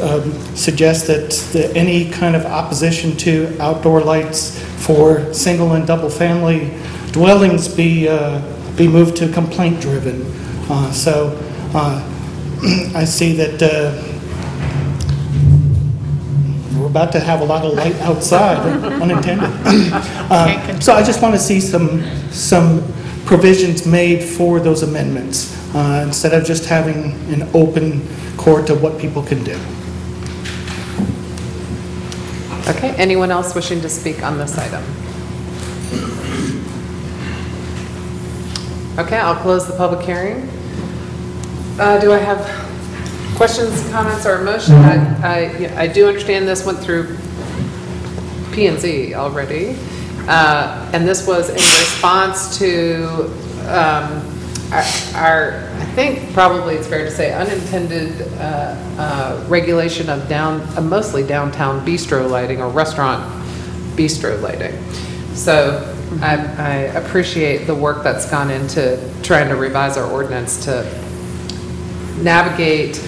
um, suggest that that any kind of opposition to outdoor lights for single and double-family dwellings be, uh, be moved to complaint-driven. Uh, So I see that we're about to have a lot of light outside, unintended. Uh, So I just want to see some, some provisions made for those amendments, uh, instead of just having an open court of what people can do. Okay, anyone else wishing to speak on this item? Okay, I'll close the public hearing. Uh, Do I have questions, comments, or motion? I, I- I do understand this went through P and Z already, uh, and this was in response to um, our- our, I think probably it's fair to say unintended uh, uh, regulation of down, mostly downtown bistro lighting or restaurant bistro lighting. So I, I appreciate the work that's gone into trying to revise our ordinance to navigate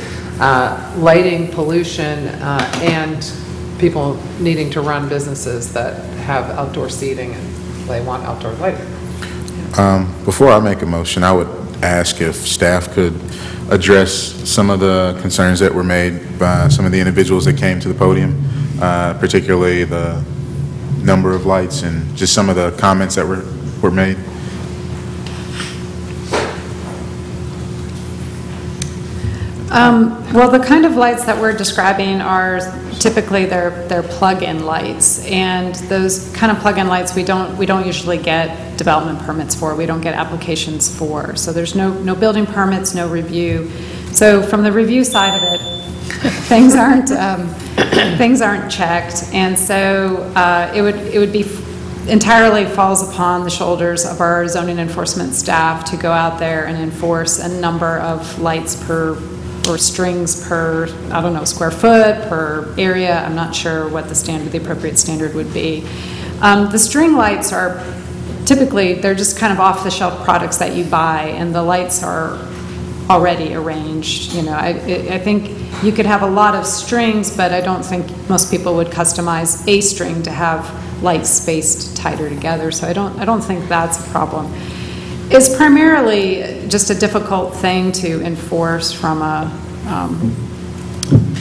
uh, lighting, pollution, uh, and people needing to run businesses that have outdoor seating and they want outdoor lighting. Um, Before I make a motion, I would ask if staff could address some of the concerns that were made by some of the individuals that came to the podium, uh, particularly the number of lights and just some of the comments that were, were made. Um, Well, the kind of lights that we're describing are typically they're, they're plug-in lights. And those kind of plug-in lights, we don't, we don't usually get development permits for, we don't get applications for. So there's no, no building permits, no review. So from the review side of it, things aren't, um, things aren't checked. And so uh, it would, it would be entirely falls upon the shoulders of our zoning enforcement staff to go out there and enforce a number of lights per, or strings per, I don't know, square foot, per area. I'm not sure what the standard, the appropriate standard would be. Um, The string lights are typically, they're just kind of off-the-shelf products that you buy, and the lights are already arranged, you know. I I think you could have a lot of strings, but I don't think most people would customize a string to have lights spaced tighter together, so I don't, I don't think that's a problem. It's primarily just a difficult thing to enforce from a, um,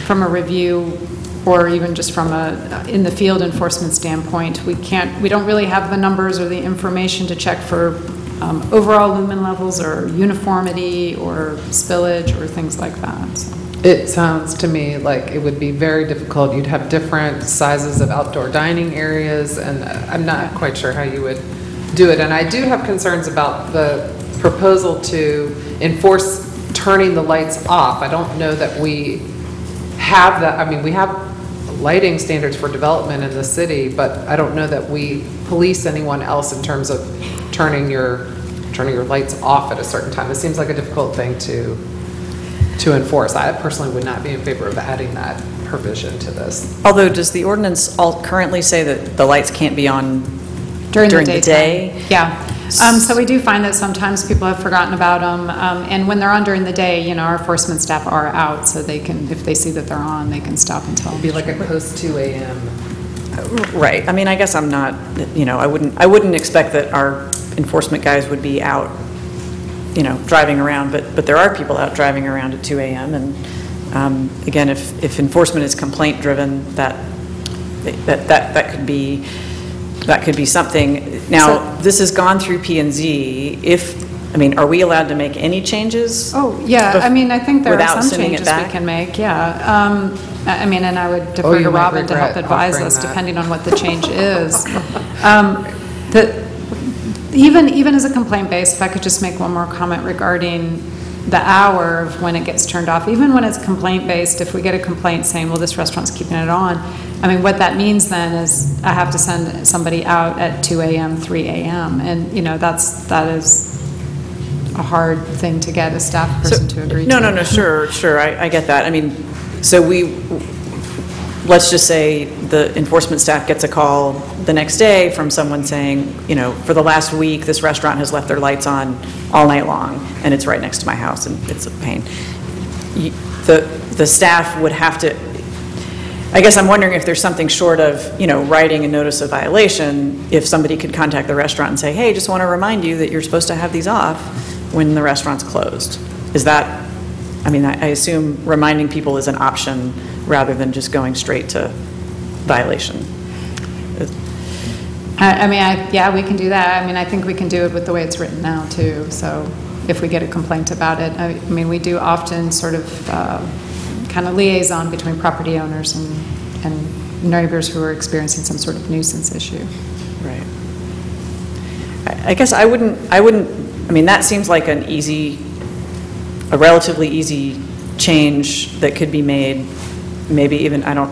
from a review or even just from a, in the field enforcement standpoint. We can't, we don't really have the numbers or the information to check for um, overall lumen levels or uniformity or spillage or things like that. It sounds to me like it would be very difficult. You'd have different sizes of outdoor dining areas, and I'm not quite sure how you would do it. And I do have concerns about the proposal to enforce turning the lights off. I don't know that we have that, I mean, we have lighting standards for development in the city, but I don't know that we police anyone else in terms of turning your, turning your lights off at a certain time. It seems like a difficult thing to, to enforce. I personally would not be in favor of adding that provision to this. Although, does the ordinance all currently say that the lights can't be on During the during the day? Yeah. Um, So we do find that sometimes people have forgotten about them, and when they're on during the day, you know, our enforcement staff are out, so they can, if they see that they're on, they can stop and tell them. Be like a post 2 AM. Right, I mean, I guess I'm not, you know, I wouldn't, I wouldn't expect that our enforcement guys would be out, you know, driving around, but, but there are people out driving around at 2 AM, and um, again, if, if enforcement is complaint-driven, that, that, that that could be, that could be something. Now, this has gone through P and Z, if, I mean, are we allowed to make any changes? Oh, yeah, I mean, I think there are some sending it changes we back? can make, yeah. Um, I I mean, and I would Oh, defer you to might Robin to help regret advise offering us, that. depending on what the change is. Um, The, even, even as a complaint base, if I could just make one more comment regarding the hour of when it gets turned off, even when it's complaint-based, if we get a complaint saying, well, this restaurant's keeping it on, I mean, what that means then is I have to send somebody out at 2 AM, 3 AM, and, you know, that's, that is a hard thing to get a staff person to agree to. No, no, no, sure, sure, I, I get that. I mean, so we, let's just say the enforcement staff gets a call the next day from someone saying, you know, for the last week, this restaurant has left their lights on all night long, and it's right next to my house, and it's a pain. The, the staff would have to, I guess I'm wondering if there's something short of, you know, writing a notice of violation, if somebody could contact the restaurant and say, hey, just want to remind you that you're supposed to have these off when the restaurant's closed. Is that, I mean, I I assume reminding people is an option rather than just going straight to violation. I, I mean, I, yeah, we can do that. I mean, I think we can do it with the way it's written now, too. So if we get a complaint about it, I I mean, we do often sort of uh, kind of liaison between property owners and, and neighbors who are experiencing some sort of nuisance issue. Right. I guess I wouldn't, I wouldn't, I mean, that seems like an easy, a relatively easy change that could be made, maybe even, I don't,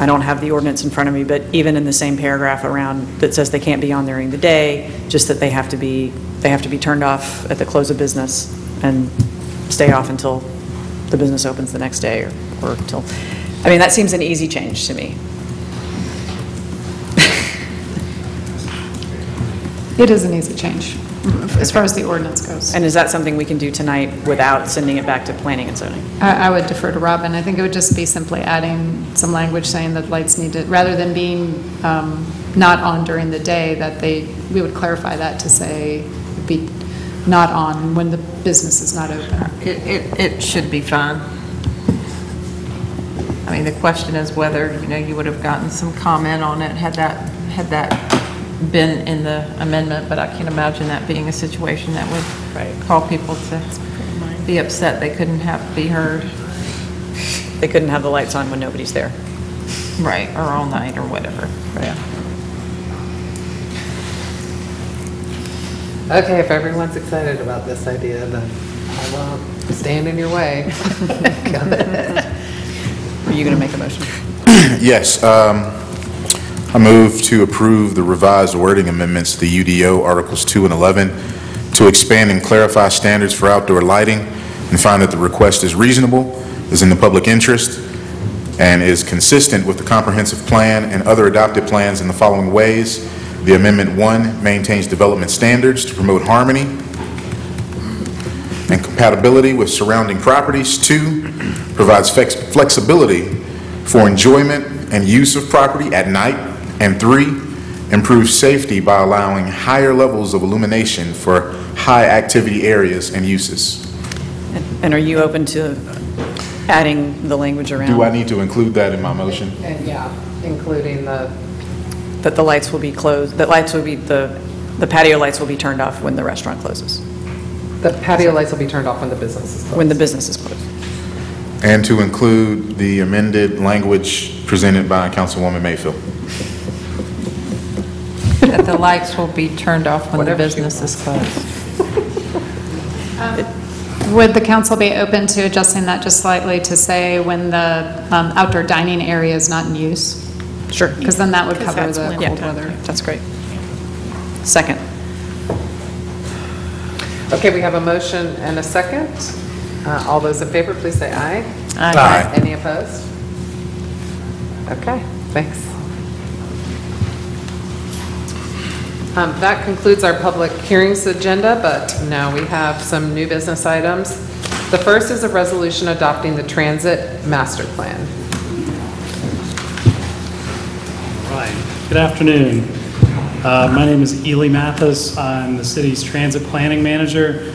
I don't have the ordinance in front of me, but even in the same paragraph around, that says they can't be on during the day, just that they have to be, they have to be turned off at the close of business and stay off until the business opens the next day or, or until, I mean, that seems an easy change to me. It is an easy change, as far as the ordinance goes. And is that something we can do tonight without sending it back to planning and zoning? I, I would defer to Robin. I think it would just be simply adding some language saying that lights need to, rather than being um, not on during the day, that they, we would clarify that to say, be not on when the business is not open. It, it, it should be fine. I mean, the question is whether, you know, you would have gotten some comment on it had that, had that been in the amendment, but I can't imagine that being a situation that would call people to be upset they couldn't have, be heard. They couldn't have the lights on when nobody's there. Right, or all night, or whatever. Right. Okay, if everyone's excited about this idea, then I won't stand in your way. Go ahead. Are you going to make a motion? Yes, um, I move to approve the revised wording amendments to the UDO Articles 2 and 11 to expand and clarify standards for outdoor lighting and find that the request is reasonable, is in the public interest, and is consistent with the comprehensive plan and other adopted plans in the following ways. The Amendment 1 maintains development standards to promote harmony and compatibility with surrounding properties. Two, provides flex- flexibility for enjoyment and use of property at night. And three, improve safety by allowing higher levels of illumination for high-activity areas and uses. And are you open to adding the language around? Do I need to include that in my motion? And yeah, including the, That the lights will be closed, that lights will be, the the patio lights will be turned off when the restaurant closes, the patio lights will be turned off when the business is closed. when the business is closed. And to include the amended language presented by Councilwoman Mayfield. That the lights will be turned off when the business is closed. Would the council be open to adjusting that just slightly to say when the um, outdoor dining area is not in use? Sure. Because then that would cover the cold yeah, weather. That's great. Second. Okay, we have a motion and a second. Uh, All those in favor, please say aye. Aye. Aye. Any opposed? Okay, thanks. Um, That concludes our public hearings agenda, but now we have some new business items. The first is a resolution adopting the transit master plan. Right. Good afternoon. Uh, My name is Ely Mathis. I'm the city's transit planning manager.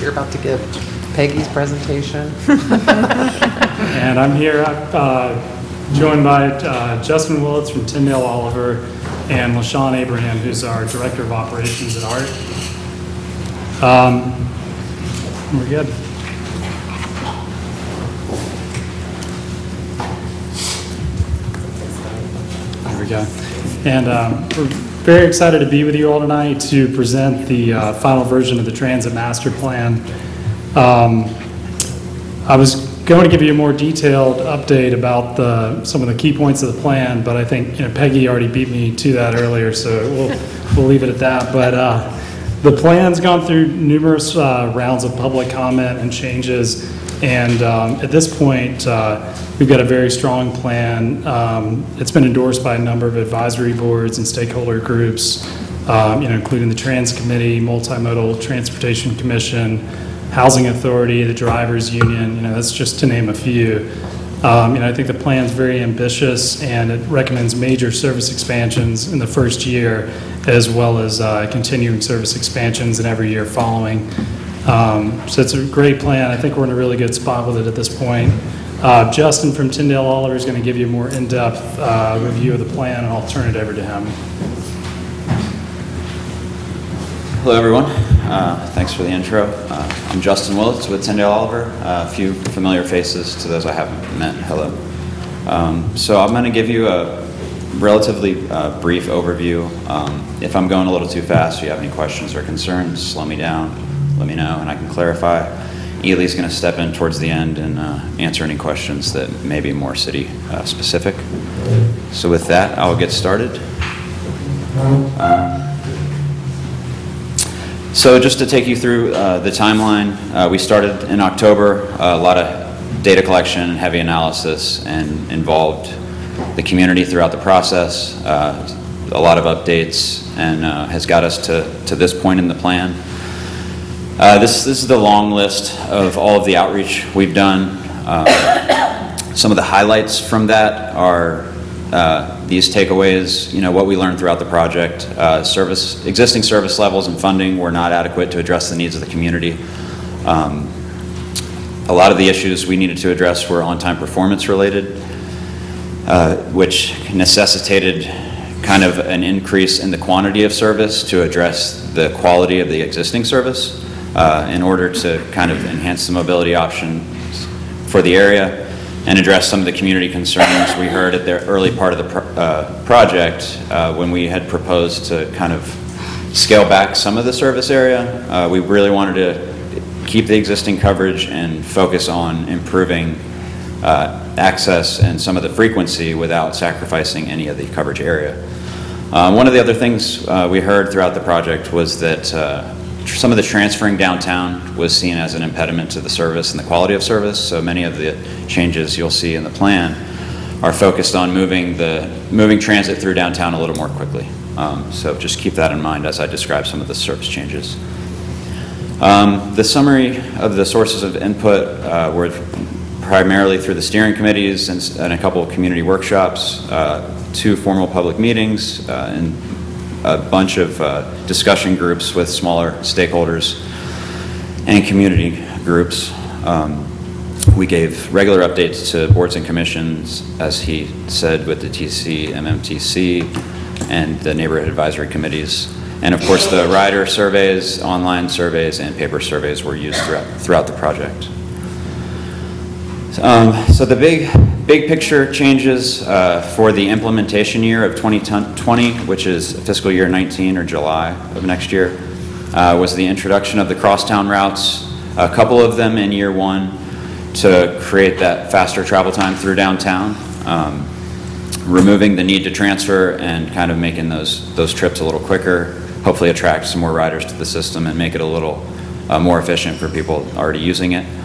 You're about to give Peggy's presentation. And I'm here uh, joined by uh, Justin Willits from Tindale Oliver and LaShawn Abraham, who's our Director of Operations at ART. Um, We're good. There we go. And um, we're very excited to be with you all tonight to present the uh, final version of the Transit Master Plan. Um, I was going to give you a more detailed update about the, some of the key points of the plan, but I think, you know, Peggy already beat me to that earlier, so we'll, we'll leave it at that. But uh, the plan's gone through numerous uh, rounds of public comment and changes, and um, at this point, uh, we've got a very strong plan. Um, It's been endorsed by a number of advisory boards and stakeholder groups, um, you know, including the Trans Committee, Multimodal Transportation Commission, Housing Authority, the Drivers Union, you know, that's just to name a few. Um, You know, I think the plan is very ambitious, and it recommends major service expansions in the first year, as well as uh, continuing service expansions in every year following. Um, So it's a great plan. I think we're in a really good spot with it at this point. Uh, Justin from Tindale Oliver is going to give you a more in-depth uh, review of the plan, and I'll turn it over to him. Hello, everyone. Uh, Thanks for the intro. Uh, I'm Justin Willits with Tindale Oliver. Uh, A few familiar faces to those I haven't met. Hello. Um, So I'm going to give you a relatively uh, brief overview. Um, If I'm going a little too fast, if you have any questions or concerns, slow me down, let me know, and I can clarify. Ely's going to step in towards the end and uh, answer any questions that may be more city-specific. So with that, I'll get started. Um, so just to take you through uh, the timeline, uh, we started in October, a lot of data collection, and heavy analysis, and involved the community throughout the process, uh, a lot of updates, and uh, has got us to, to this point in the plan. Uh, This, this is the long list of all of the outreach we've done. Um, Some of the highlights from that are uh, these takeaways, you know, what we learned throughout the project. Uh, Service, existing service levels and funding were not adequate to address the needs of the community. Um, A lot of the issues we needed to address were on-time performance related, uh, which necessitated kind of an increase in the quantity of service to address the quality of the existing service uh, in order to kind of enhance the mobility options for the area and address some of the community concerns we heard at the early part of the pro- uh, project uh, when we had proposed to kind of scale back some of the service area. Uh, We really wanted to keep the existing coverage and focus on improving uh, access and some of the frequency without sacrificing any of the coverage area. Uh, One of the other things uh, we heard throughout the project was that some of the transferring downtown was seen as an impediment to the service and the quality of service, so many of the changes you'll see in the plan are focused on moving the, moving transit through downtown a little more quickly. Um, So just keep that in mind as I describe some of the service changes. Um, The summary of the sources of input uh, were primarily through the steering committees and and a couple of community workshops, uh, two formal public meetings, uh, and a bunch of uh, discussion groups with smaller stakeholders and community groups. Um, We gave regular updates to boards and commissions, as he said, with the TC, MMTC, and the neighborhood advisory committees. And of course, the rider surveys, online surveys, and paper surveys were used throughout, throughout the project. Um, So the big, big picture changes uh, for the implementation year of 2020, which is fiscal year 19 or July of next year, uh, was the introduction of the crosstown routes, a couple of them in year one to create that faster travel time through downtown, um, removing the need to transfer and kind of making those, those trips a little quicker, hopefully attract some more riders to the system and make it a little uh, more efficient for people already using it.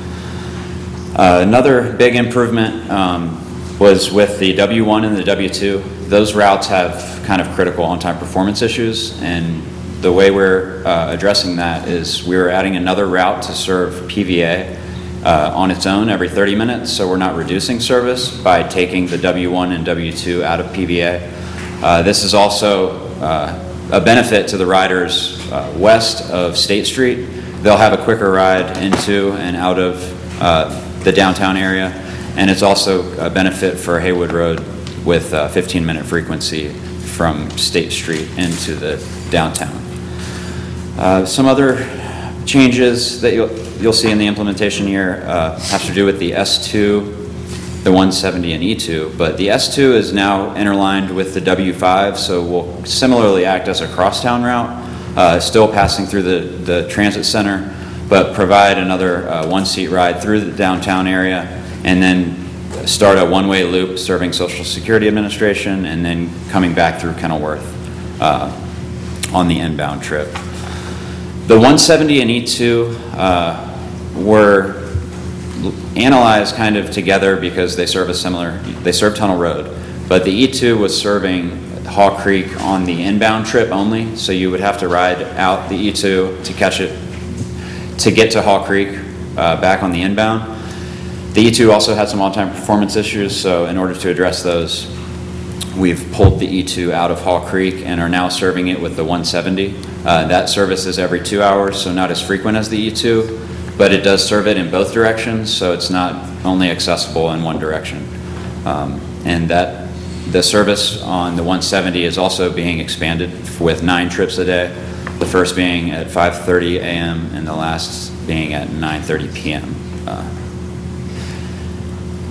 Uh, Another big improvement um, was with the W1 and the W2. Those routes have kind of critical on-time performance issues, and the way we're uh, addressing that is we're adding another route to serve PVA uh, on its own every 30 minutes, so we're not reducing service by taking the W1 and W2 out of PVA. Uh, This is also uh, a benefit to the riders uh, west of State Street. They'll have a quicker ride into and out of the downtown area, and it's also a benefit for Haywood Road with 15-minute frequency from State Street into the downtown. Uh, Some other changes that you'll, you'll see in the implementation year uh, have to do with the S2 the 170 and E2, but the S2 is now interlined with the W5, so will similarly act as a crosstown route, uh, still passing through the, the transit center, but provide another uh, one-seat ride through the downtown area, and then start a one-way loop serving Social Security Administration, and then coming back through Kenilworth uh, on the inbound trip. The 170 and E2 uh, were analyzed kind of together because they serve a similar, they serve Tunnel Road. But the E2 was serving Haw Creek on the inbound trip only, so you would have to ride out the E2 to catch it, to get to Haw Creek uh, back on the inbound. The E2 also had some on-time performance issues, so in order to address those, we've pulled the E2 out of Haw Creek and are now serving it with the 170. Uh, That service is every two hours, so not as frequent as the E2, but it does serve it in both directions, so it's not only accessible in one direction. Um, And that, the service on the 170 is also being expanded with nine trips a day, the first being at 5:30 a.m. and the last being at 9:30 p.m. Uh,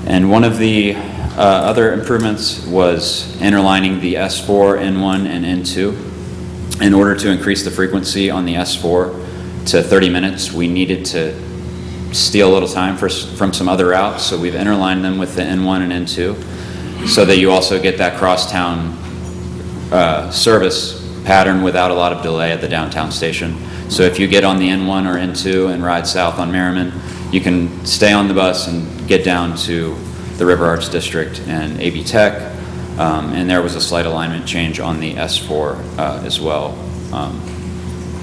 and one of the uh, other improvements was interlining the S4, N1, and N2. In order to increase the frequency on the S4 to 30 minutes, we needed to steal a little time for, from some other routes, so we've interlined them with the N1 and N2, so that you also get that crosstown uh, service pattern without a lot of delay at the downtown station. So if you get on the N1 or N2 and ride south on Merrimon, you can stay on the bus and get down to the River Arts District and AB Tech. Um, And there was a slight alignment change on the S4 uh, as well. Um,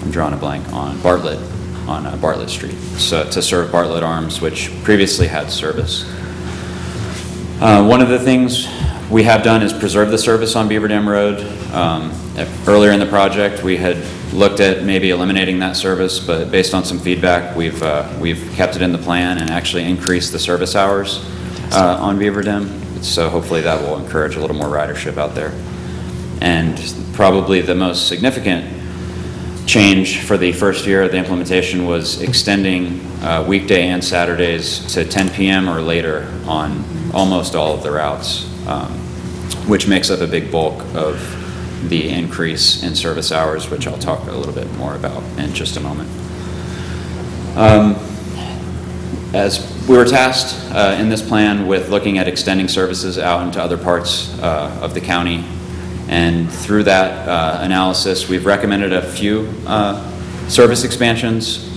I'm drawing a blank on Bartlett, on uh, Bartlett Street, so to serve Bartlett Arms, which previously had service. Uh, One of the things we have done is preserve the service on Beaver Dam Road. Um, Earlier in the project, we had looked at maybe eliminating that service, but based on some feedback, we've, uh, we've kept it in the plan and actually increased the service hours uh, on Beaver Dam. So hopefully that will encourage a little more ridership out there. And probably the most significant change for the first year of the implementation was extending uh, weekday and Saturdays to 10 PM or later on almost all of the routes, um, which makes up a big bulk of the increase in service hours, which I'll talk a little bit more about in just a moment. Um, As we were tasked uh, in this plan with looking at extending services out into other parts uh, of the county, and through that uh, analysis, we've recommended a few uh, service expansions,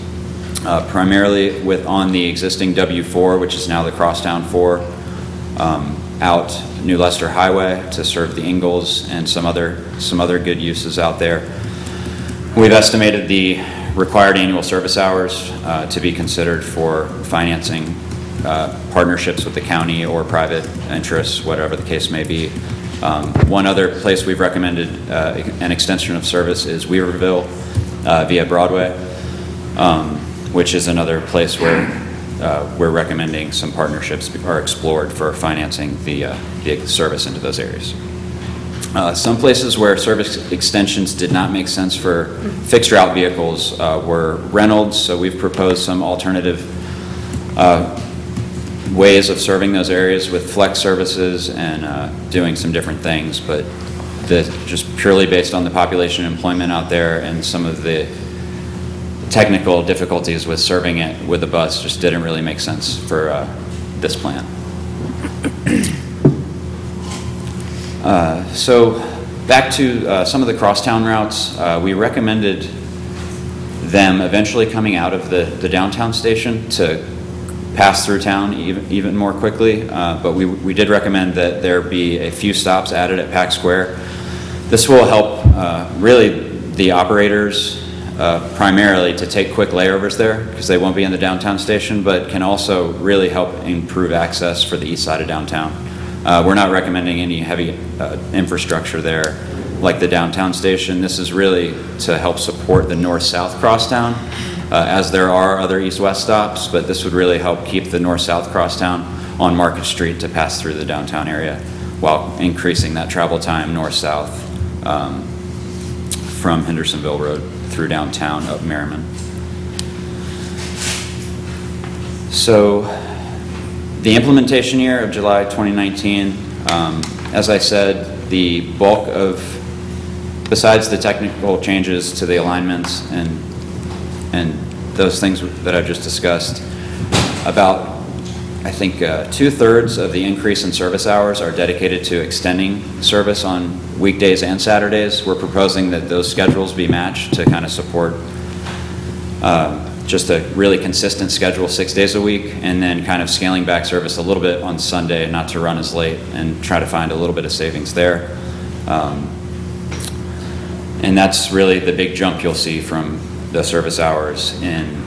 uh, primarily with, on the existing W4, which is now the Crosstown 4, um, out New Leicester Highway to serve the Ingles and some other, some other good uses out there. We've estimated the required annual service hours uh, to be considered for financing uh, partnerships with the county or private interests, whatever the case may be. Um, One other place we've recommended uh, an extension of service is Weaverville uh, via Broadway, um, which is another place where uh, we're recommending some partnerships are explored for financing the uh, the service into those areas. Uh, Some places where service extensions did not make sense for fixed route vehicles uh, were Reynolds, so we've proposed some alternative uh, ways of serving those areas with flex services and uh, doing some different things, but just purely based on the population employment out there and some of the technical difficulties with serving it with a bus just didn't really make sense for uh, this plan. Uh, So, back to uh, some of the crosstown routes, uh, we recommended them eventually coming out of the the downtown station to pass through town even even more quickly, Uh, but we we did recommend that there be a few stops added at Pack Square. This will help, uh, really, the operators uh, primarily to take quick layovers there, because they won't be in the downtown station, but can also really help improve access for the east side of downtown. Uh, We're not recommending any heavy uh, infrastructure there, like the downtown station. This is really to help support the north-south crosstown, uh, as there are other east-west stops, but this would really help keep the north-south crosstown on Market Street to pass through the downtown area, while increasing that travel time north-south um, from Hendersonville Road through downtown up Merrimon. So The implementation year of July 2019, um, as I said, the bulk of, besides the technical changes to the alignments and, and those things that I've just discussed, about, I think, uh, two-thirds of the increase in service hours are dedicated to extending service on weekdays and Saturdays. We're proposing that those schedules be matched to kind of support uh, just a really consistent schedule, six days a week, and then kind of scaling back service a little bit on Sunday, not to run as late, and try to find a little bit of savings there. Um, And that's really the big jump you'll see from the service hours in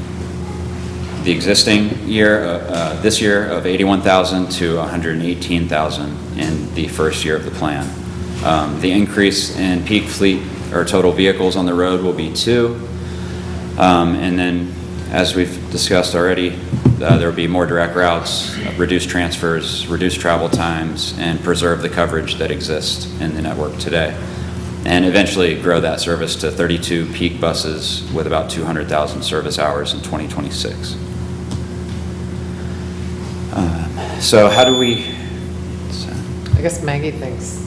the existing year, uh, uh, this year of 81,000 to 118,000 in the first year of the plan. Um, The increase in peak fleet or total vehicles on the road will be two. Um, And then, as we've discussed already, uh, there will be more direct routes, reduced transfers, reduced travel times, and preserve the coverage that exists in the network today. And eventually grow that service to 32 peak buses with about 200,000 service hours in 2026. Um, So how do we, I guess Maggie thinks.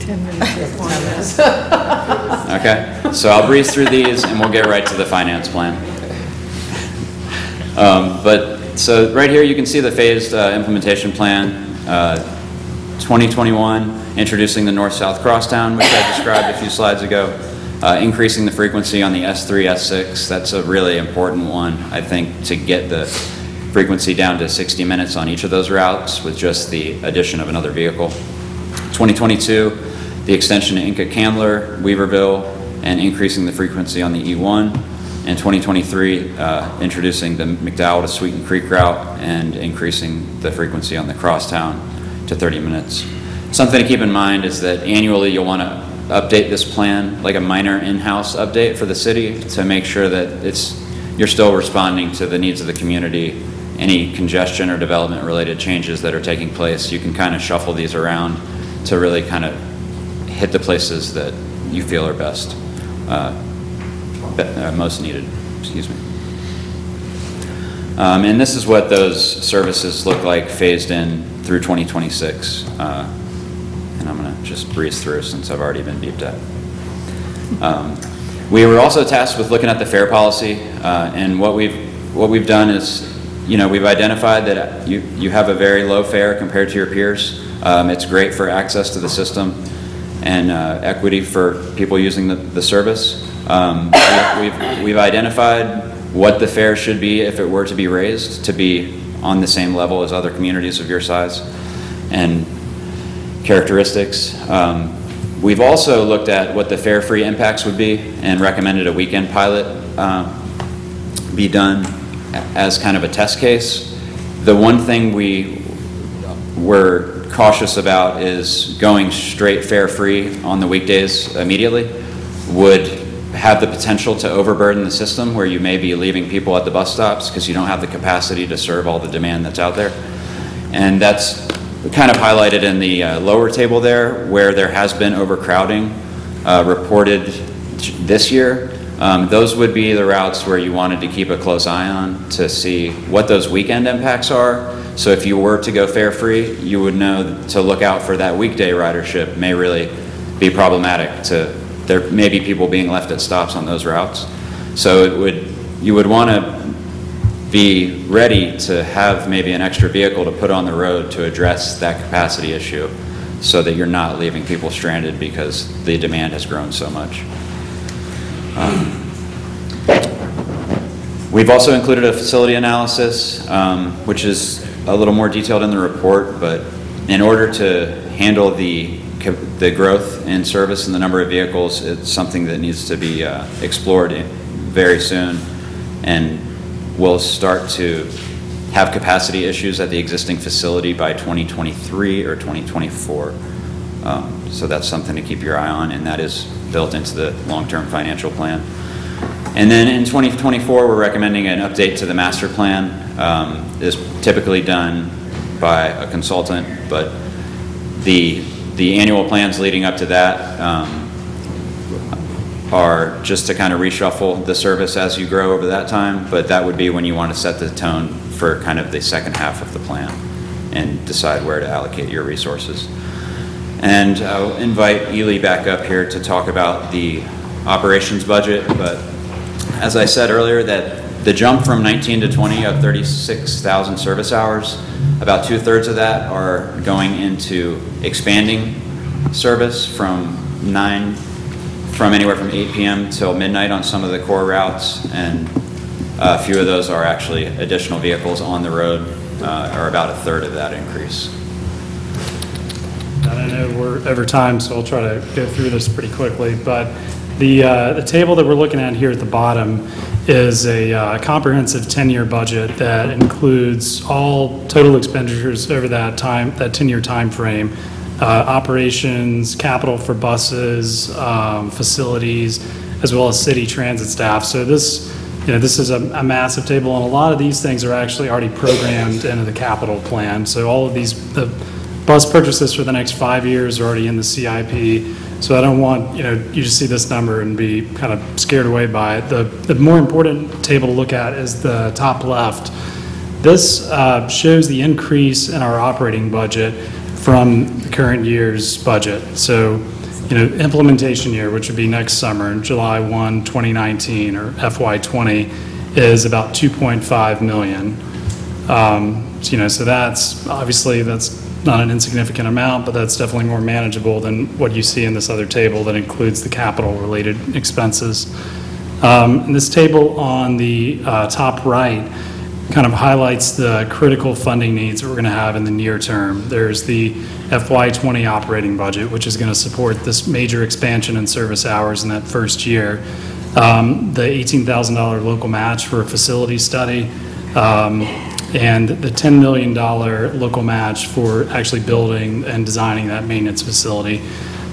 10 minutes. Okay, so I'll breeze through these and we'll get right to the finance plan. Um, But, so right here, you can see the phased uh, implementation plan. Uh, 2021, introducing the north-south crosstown, which I described a few slides ago. Uh, Increasing the frequency on the S3, S6, that's a really important one, I think, to get the frequency down to 60 minutes on each of those routes with just the addition of another vehicle. 2022, the extension to Enka Candler, Weaverville, and increasing the frequency on the E1. And 2023, uh, introducing the McDowell to Sweeten Creek route and increasing the frequency on the crosstown to 30 minutes. Something to keep in mind is that annually you'll want to update this plan, like a minor in-house update for the city to make sure that it's, you're still responding to the needs of the community. Any congestion or development-related changes that are taking place, you can kind of shuffle these around to really kind of hit the places that you feel are best, uh, be- uh, most needed, excuse me. Um, And this is what those services look like phased in through 2026. Uh, And I'm going to just breeze through since I've already been beeped at. Um, We were also tasked with looking at the fare policy, uh, and what we've, what we've done is, you know, we've identified that you, you have a very low fare compared to your peers. Um, It's great for access to the system and uh, equity for people using the, the service. Um, we- We've, we've identified what the fare should be if it were to be raised, to be on the same level as other communities of your size and characteristics. Um, We've also looked at what the fare-free impacts would be and recommended a weekend pilot um, be done as kind of a test case. The one thing we we're cautious about is going straight fare-free on the weekdays immediately would have the potential to overburden the system where you may be leaving people at the bus stops because you don't have the capacity to serve all the demand that's out there. And that's kind of highlighted in the uh, lower table there, where there has been overcrowding uh, reported this year. Um, Those would be the routes where you wanted to keep a close eye on to see what those weekend impacts are. So if you were to go fare-free, you would know to look out for that weekday ridership may really be problematic to, there may be people being left at stops on those routes. So it would, you would want to be ready to have maybe an extra vehicle to put on the road to address that capacity issue so that you're not leaving people stranded because the demand has grown so much. Um, We've also included a facility analysis, um, which is a little more detailed in the report, but in order to handle the, the growth in service and the number of vehicles, it's something that needs to be uh, explored very soon. And we'll start to have capacity issues at the existing facility by 2023 or 2024. Um, So that's something to keep your eye on, and that is built into the long-term financial plan. And then in 2024, we're recommending an update to the master plan. Um, Is typically done by a consultant, but the, the annual plans leading up to that um, are just to kind of reshuffle the service as you grow over that time, but that would be when you want to set the tone for kind of the second half of the plan. and decide where to allocate your resources. And I'll invite Ely back up here to talk about the operations budget, but as I said earlier, that the jump from 19 to 20 of 36,000 service hours, about two-thirds of that are going into expanding service from 9, from anywhere from 8 PM till midnight on some of the core routes, and a few of those are actually additional vehicles on the road, uh, are about a third of that increase. We're over time, so I'll try to go through this pretty quickly, but the, uh, the table that we're looking at here at the bottom is a uh, comprehensive 10-year budget that includes all total expenditures over that time, that 10-year timeframe, uh, operations, capital for buses, um, facilities, as well as city transit staff. So this, you know, this is a a massive table, and a lot of these things are actually already programmed into the capital plan. So all of these, the bus purchases for the next five years are already in the CIP. So I don't want, you know, you to see this number and be kind of scared away by it. The, the more important table to look at is the top left. This uh, shows the increase in our operating budget from the current year's budget. So, you know, implementation year, which would be next summer, July 1, 2019, or FY '20, is about 2.5 million. Um, You know, so that's, obviously, that's not an insignificant amount, but that's definitely more manageable than what you see in this other table that includes the capital-related expenses. Um, This table on the uh, top right kind of highlights the critical funding needs that we're going to have in the near term. There's the FY20 operating budget, which is going to support this major expansion in service hours in that first year. Um, The $18,000 local match for a facility study, um, and the $10 million local match for actually building and designing that maintenance facility.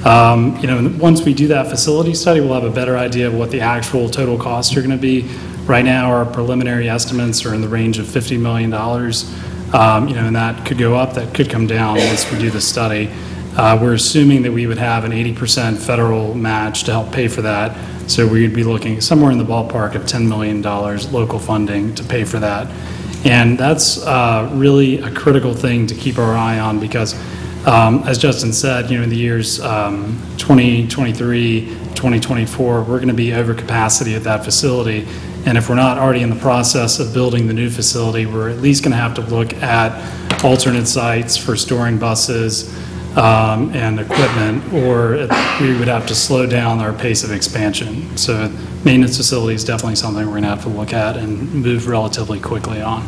Um, You know, once we do that facility study, we'll have a better idea of what the actual total costs are going to be. Right now, our preliminary estimates are in the range of $50 million. Um, You know, and that could go up, that could come down once we do the study. Uh, We're assuming that we would have an 80% federal match to help pay for that. So we'd be looking somewhere in the ballpark of $10 million local funding to pay for that. And that's uh, really a critical thing to keep our eye on because, um, as Justin said, you know, in the years um, 2023, 2024, we're going to be over capacity at that facility. And if we're not already in the process of building the new facility, we're at least going to have to look at alternate sites for storing buses um, and equipment, or we would have to slow down our pace of expansion. So maintenance facility is definitely something we're going to have to look at and move relatively quickly on.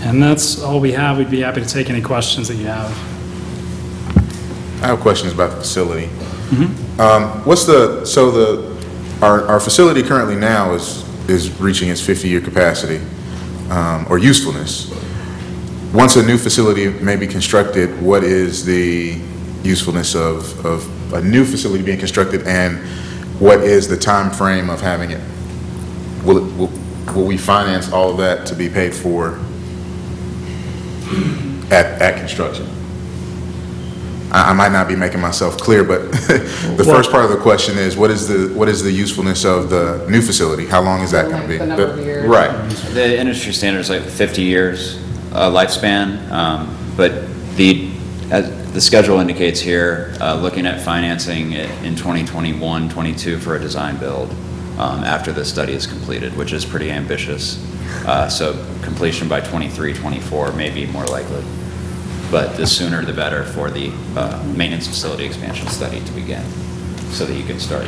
And that's all we have. We'd be happy to take any questions that you have. I have questions about the facility. Um, What's the, so the, our, our facility currently now is, is reaching its 50-year capacity, um, or usefulness. Once a new facility may be constructed, what is the usefulness of, of a new facility being constructed, and what is the time frame of having it? Will, it- will, will we finance all of that to be paid for at, at construction? I, I might not be making myself clear, but the first part of the question is, what is the, what is the usefulness of the new facility? How long is that gonna be? The number of years. Right. The industry standard is like 50 years uh, lifespan, um, but the, as the schedule indicates here, uh, looking at financing in 2021, 22 for a design build um, after the study is completed, which is pretty ambitious. Uh, So completion by 23, 24 may be more likely, but the sooner the better for the uh, maintenance facility expansion study to begin, so that you can start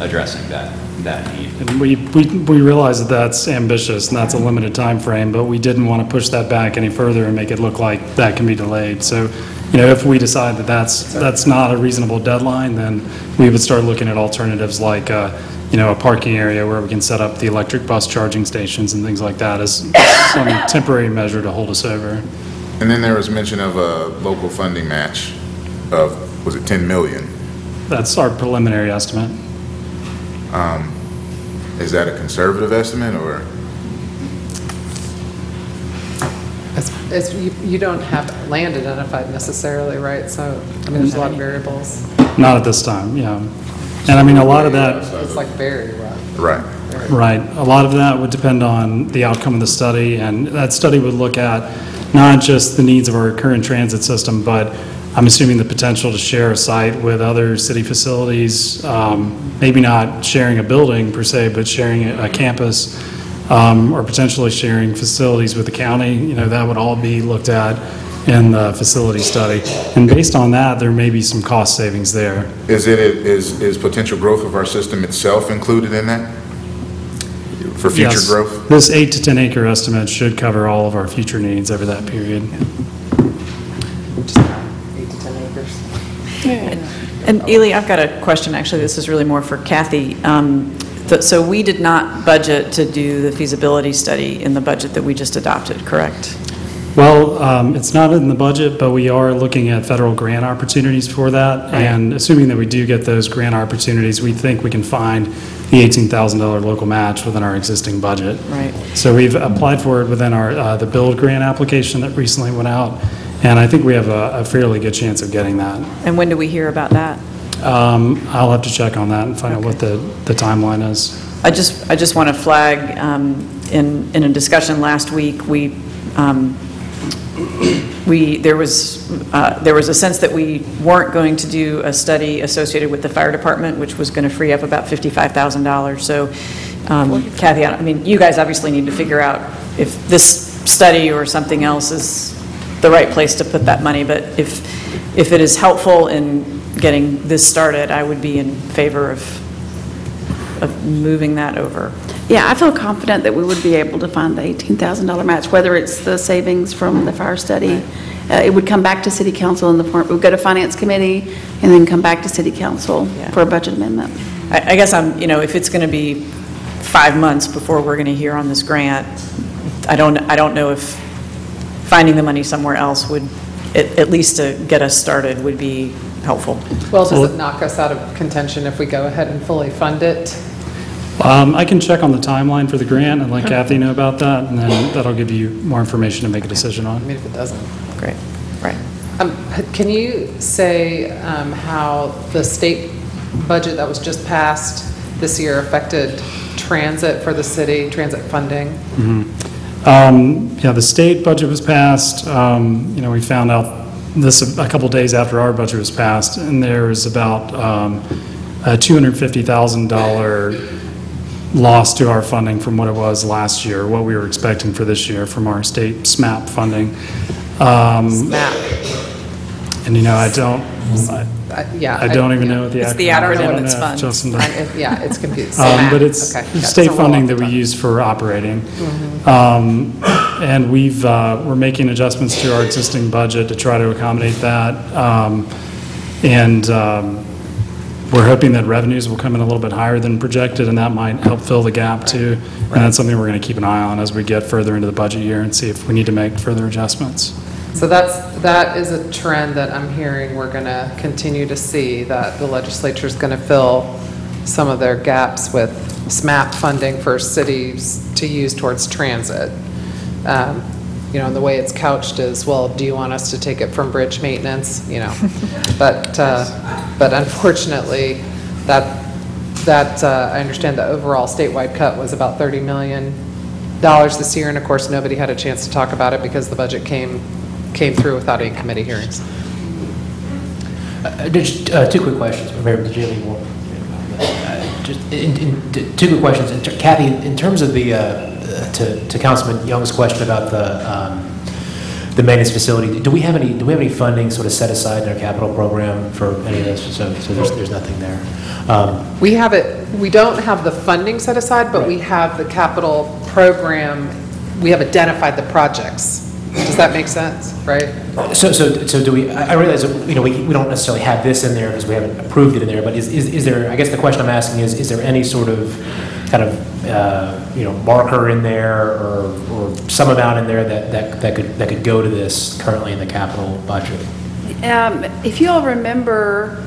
addressing that, that need. And we, we, we realize that that's ambitious and that's a limited time frame, but we didn't want to push that back any further and make it look like that can be delayed. So, you know, if we decide that that's, that's not a reasonable deadline, then we would start looking at alternatives like, uh, you know, a parking area where we can set up the electric bus charging stations and things like that as some temporary measure to hold us over. And then there was mention of a local funding match of, was it 10 million? That's our preliminary estimate. Um, Is that a conservative estimate, or? It's, it's, you, you don't have land identified necessarily, right? So, I mean, there's a lot of variables. Not at this time, yeah. And I mean, a lot of that. It's like very rough. Right. Right. A lot of that would depend on the outcome of the study, and that study would look at not just the needs of our current transit system, but I'm assuming the potential to share a site with other city facilities, um, maybe not sharing a building per se, but sharing a campus, um, or potentially sharing facilities with the county, you know, that would all be looked at in the facility study. And based on that, there may be some cost savings there. Is it, is, is potential growth of our system itself included in that? For future Yes. growth? This eight to 10 acre estimate should cover all of our future needs over that period. Eight to 10 acres. And Ely, I've got a question, actually, this is really more for Kathy. Um, th- So we did not budget to do the feasibility study in the budget that we just adopted, correct? Well, um, it's not in the budget, but we are looking at federal grant opportunities for that. And assuming that we do get those grant opportunities, we think we can find the $18,000 local match within our existing budget. Right. So we've applied for it within our, uh, the build grant application that recently went out, and I think we have a a fairly good chance of getting that. And when do we hear about that? Um, I'll have to check on that and find out what the, the timeline is. I just, I just want to flag, um, in, in a discussion last week, we, um, we, there was, uh, there was a sense that we weren't going to do a study associated with the fire department, which was going to free up about $55,000. So um, Kathy, I I mean, you guys obviously need to figure out if this study or something else is the right place to put that money, but if, if it is helpful in getting this started, I would be in favor of, of moving that over. Yeah, I feel confident that we would be able to find the $18,000 match, whether it's the savings from the fire study. Uh, It would come back to city council in the form, it would go to finance committee and then come back to city council for a budget amendment. I, I guess I'm, you know, if it's going to be five months before we're going to hear on this grant, I don't, I don't know if finding the money somewhere else would, at, at least to get us started, would be helpful. Well, does it knock us out of contention if we go ahead and fully fund it? Um, I can check on the timeline for the grant and let Kathy know about that, and then that'll give you more information to make a decision on. I mean, if it doesn't. Great, right. Um, Can you say um, how the state budget that was just passed this year affected transit for the city, transit funding? Um, Yeah, the state budget was passed, um, you know, we found out this a couple days after our budget was passed, and there was about um, a $250,000 loss to our funding from what it was last year, what we were expecting for this year from our state SMAP funding. SMAP. And, you know, I don't, I- Uh, Yeah. I don't even know what the It's the acronym- I don't acronym know that's fun. Justin does. I- it- Yeah, it's confusing. Um, But it's Okay, yeah, state a funding that we use for operating. Mhm. Um, And we've, uh, we're making adjustments to our existing budget to try to accommodate that. Um, And um, we're hoping that revenues will come in a little bit higher than projected, and that might help fill the gap too. And that's something we're going to keep an eye on as we get further into the budget year and see if we need to make further adjustments. So that's, that is a trend that I'm hearing we're going to continue to see, that the legislature is going to fill some of their gaps with SMAP funding for cities to use towards transit. Um, You know, and the way it's couched is, well, do you want us to take it from bridge maintenance, you know? But, uh, but unfortunately, that, that, uh, I understand the overall statewide cut was about 30 million dollars this year, and of course, nobody had a chance to talk about it because the budget came, came through without any committee hearings. Uh, Just uh, two quick questions, Mayor, did you have any more? Uh, Just in- in- Two quick questions. In Kathy, in terms of the, uh, to to Councilman Young's question about the, um, the maintenance facility, do we have any, do we have any funding sort of set aside in our capital program for any of this? So so there's there's nothing there. Um, We have it, we don't have the funding set aside, but we have the capital program, we have identified the projects. Does that make sense, right? So, so, so do we, I I realize, that, you know, we, we don't necessarily have this in there because we haven't approved it in there, but is, is, is there, I guess the question I'm asking is, is there any sort of, kind of, uh, you know, marker in there or, or some amount in there that, that, that could, that could go to this currently in the capital budget? Um, If you all remember,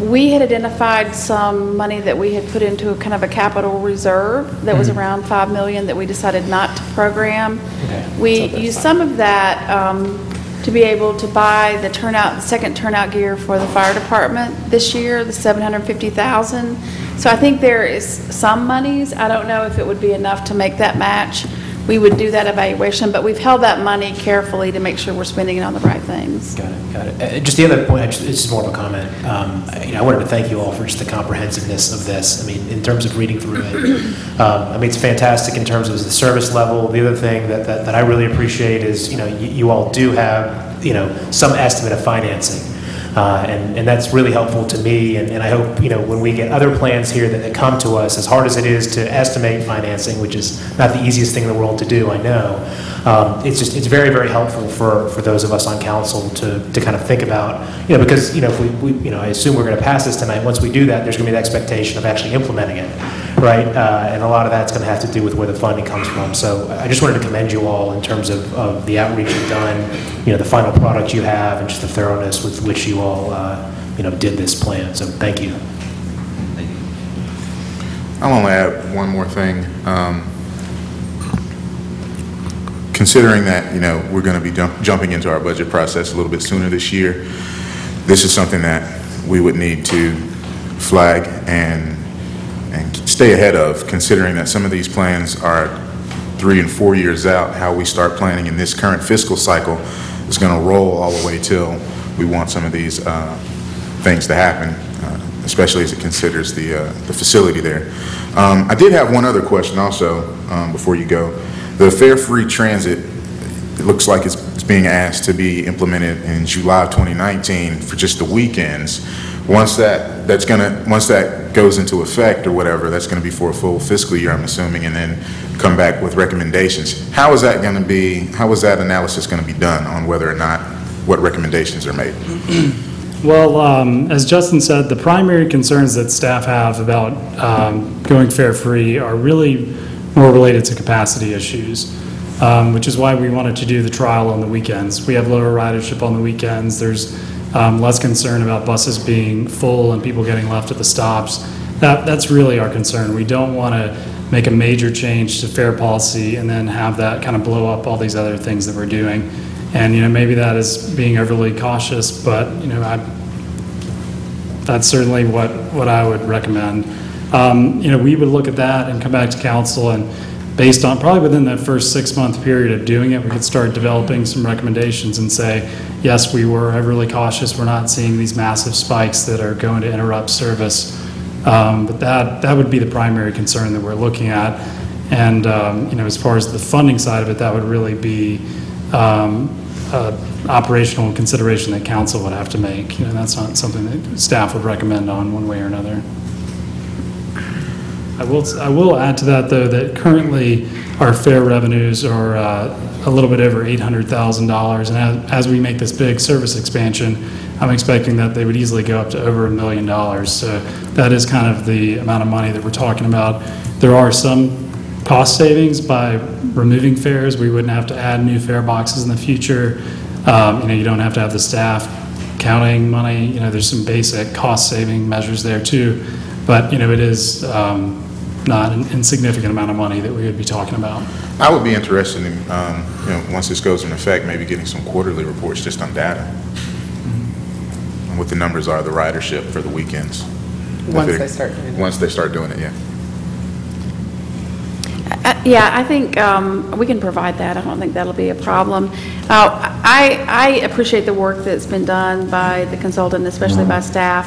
we had identified some money that we had put into a kind of a capital reserve that was Mhm. around 5 million that we decided not to program. Okay. We used some of that um, to be able to buy the turnout, the second turnout gear for the fire department this year, the 750,000. So I think there is some monies, I don't know if it would be enough to make that match, we would do that evaluation, but we've held that money carefully to make sure we're spending it on the right things. Got it, got it. Uh, Just the other point, actually, this is more of a comment. Um, I- You know, I wanted to thank you all for just the comprehensiveness of this. I mean, in terms of reading through it, um, I mean, it's fantastic in terms of the service level. The other thing that, that that I really appreciate is, you know, you you all do have, you know, some estimate of financing. Uh, And, and that's really helpful to me, and, and I hope, you know, when we get other plans here that, that come to us, as hard as it is to estimate financing, which is not the easiest thing in the world to do, I know, um, it's just, it's very, very helpful for, for those of us on council to, to kind of think about, you know, because, you know, if we, we, you know, I assume we're going to pass this tonight, once we do that, there's going to be the expectation of actually implementing it, right? Uh, And a lot of that's going to have to do with where the funding comes from. So I just wanted to commend you all in terms of, of the outreach you've done, you know, the final product you have, and just the thoroughness with which you all, uh, you know, did this plan. So thank you. I'll only add one more thing. Um, Considering that, you know, we're going to be jump- jumping into our budget process a little bit sooner this year, this is something that we would need to flag and, and stay ahead of, considering that some of these plans are three and four years out. How we start planning in this current fiscal cycle is going to roll all the way till we want some of these uh, things to happen, uh, especially as it considers the, uh, the facility there. Um, I did have one other question also, um, before you go. The fare-free transit, it looks like it's, it's being asked to be implemented in July of 2019 for just the weekends. Once that, that's gonna, once that goes into effect or whatever, that's gonna be for a full fiscal year, I'm assuming, and then come back with recommendations. How is that gonna be, how is that analysis gonna be done on whether or not, what recommendations are made? Well, um, as Justin said, the primary concerns that staff have about um, going fare-free are really more related to capacity issues, um, which is why we wanted to do the trial on the weekends. We have lower ridership on the weekends. There's um, less concern about buses being full and people getting left at the stops. That, that's really our concern. We don't want to make a major change to fare policy and then have that kind of blow up all these other things that we're doing. And, you know, maybe that is being overly cautious, but, you know, I, that's certainly what, what I would recommend. Um, You know, we would look at that and come back to council, and based on, probably within that first six-month period of doing it, we could start developing some recommendations and say, yes, we were overly cautious, we're not seeing these massive spikes that are going to interrupt service. Um, But that, that would be the primary concern that we're looking at. And, um, you know, as far as the funding side of it, that would really be um, operational consideration that council would have to make. You know, that's not something that staff would recommend on one way or another. I will, I will add to that, though, that currently our fare revenues are uh, a little bit over $800,000. And as, as we make this big service expansion, I'm expecting that they would easily go up to over a million dollars. So that is kind of the amount of money that we're talking about. There are some cost savings by removing fares. We wouldn't have to add new fare boxes in the future. Um, You know, you don't have to have the staff counting money. You know, there's some basic cost-saving measures there, too. But, you know, it is um, not an insignificant amount of money that we would be talking about. I would be interested in, um, you know, once this goes into effect, maybe getting some quarterly reports just on data. And What the numbers are, the ridership for the weekends. Once they start doing it. Once they start doing it, yeah. Uh, Yeah, I think um, we can provide that. I don't think that'll be a problem. Uh, I, I appreciate the work that's been done by the consultant, especially by staff,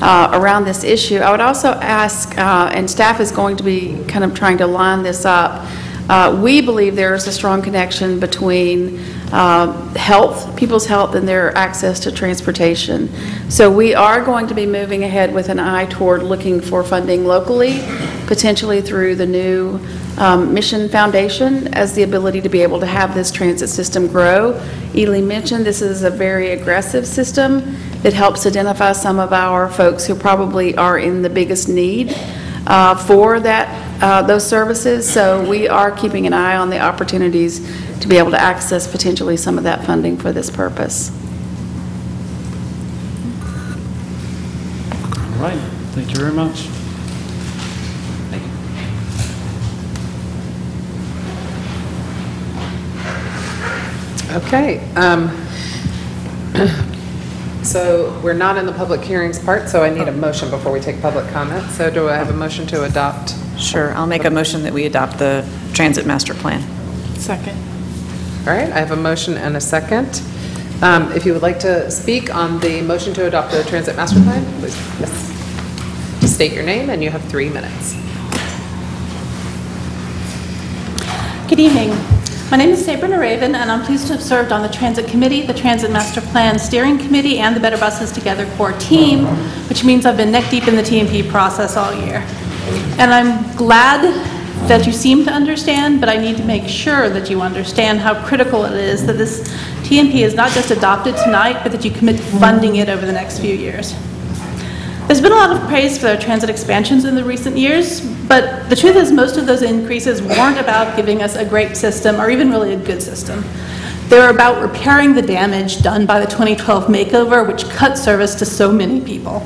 uh, around this issue. I would also ask, uh, and staff is going to be kind of trying to line this up, uh, we believe there is a strong connection between uh, health, people's health, and their access to transportation. So we are going to be moving ahead with an eye toward looking for funding locally, potentially through the new um, Mission Foundation, as the ability to be able to have this transit system grow. Ely mentioned this is a very aggressive system that helps identify some of our folks who probably are in the biggest need uh, for that, uh, those services. So we are keeping an eye on the opportunities to be able to access potentially some of that funding for this purpose. All right, thank you very much. Okay. um, So we're not in the public hearings part, so I need a motion before we take public comment. So do I have a motion to adopt? Sure, I'll make a motion that we adopt the transit master plan. Second. All right, I have a motion and a second. Um, If you would like to speak on the motion to adopt the transit master plan, please, yes. Just state your name, and you have three minutes. Good evening. My name is Sabrina Raven, and I'm pleased to have served on the Transit Committee, the Transit Master Plan Steering Committee, and the Better Buses Together Core Team, which means I've been neck-deep in the TMP process all year. And I'm glad that you seem to understand, but I need to make sure that you understand how critical it is that this TMP is not just adopted tonight, but that you commit to funding it over the next few years. There's been a lot of praise for transit expansions in the recent years, but the truth is most of those increases weren't about giving us a great system or even really a good system. They're about repairing the damage done by the 2012 makeover, which cut service to so many people.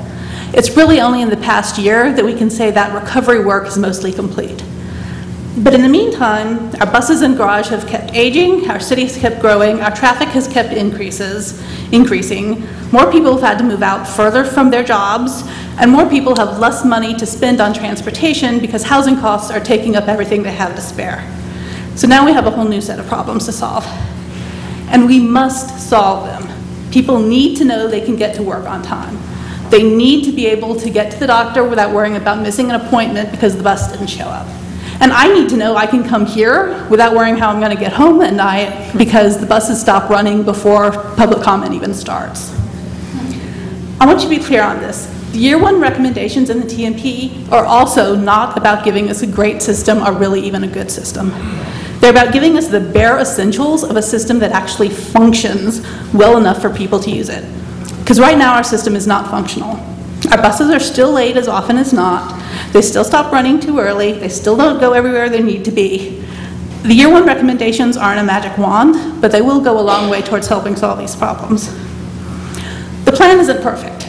It's really only in the past year that we can say that recovery work is mostly complete. But in the meantime, our buses and garage have kept aging, our cities kept growing, our traffic has kept increases, increasing, more people have had to move out further from their jobs, and more people have less money to spend on transportation because housing costs are taking up everything they have to spare. So now we have a whole new set of problems to solve. And we must solve them. People need to know they can get to work on time. They need to be able to get to the doctor without worrying about missing an appointment because the bus didn't show up. And I need to know I can come here without worrying how I'm going to get home at night because the buses stop running before public comment even starts. I want you to be clear on this. The year one recommendations in the TMP are also not about giving us a great system or really even a good system. They're about giving us the bare essentials of a system that actually functions well enough for people to use it. Because right now our system is not functional. Our buses are still late as often as not. They still stop running too early. They still don't go everywhere they need to be. The year one recommendations aren't a magic wand, but they will go a long way towards helping solve these problems. The plan isn't perfect.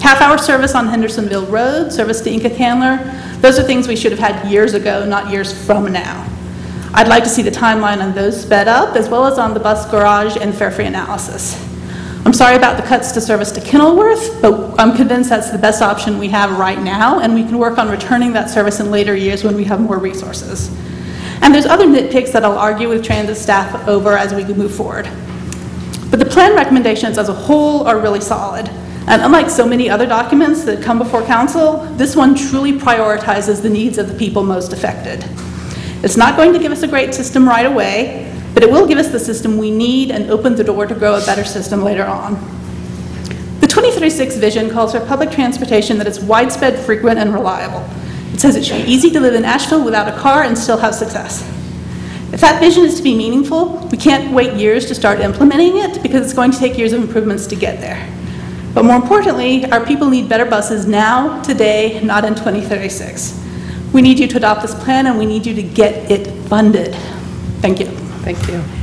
Half-hour service on Hendersonville Road, service to Enka Candler, those are things we should have had years ago, not years from now. I'd like to see the timeline on those sped up, as well as on the bus garage and fare-free analysis. I'm sorry about the cuts to service to Kenilworth, but I'm convinced that's the best option we have right now, and we can work on returning that service in later years when we have more resources. And there's other nitpicks that I'll argue with transit staff over as we move forward. But the plan recommendations as a whole are really solid. And unlike so many other documents that come before council, this one truly prioritizes the needs of the people most affected. It's not going to give us a great system right away, but it will give us the system we need and open the door to grow a better system later on. The 2036 vision calls for public transportation that is widespread, frequent, and reliable. It says it should be easy to live in Asheville without a car and still have success. If that vision is to be meaningful, we can't wait years to start implementing it because it's going to take years of improvements to get there. But more importantly, our people need better buses now, today, not in 2036. We need you to adopt this plan and we need you to get it funded. Thank you. Thank you.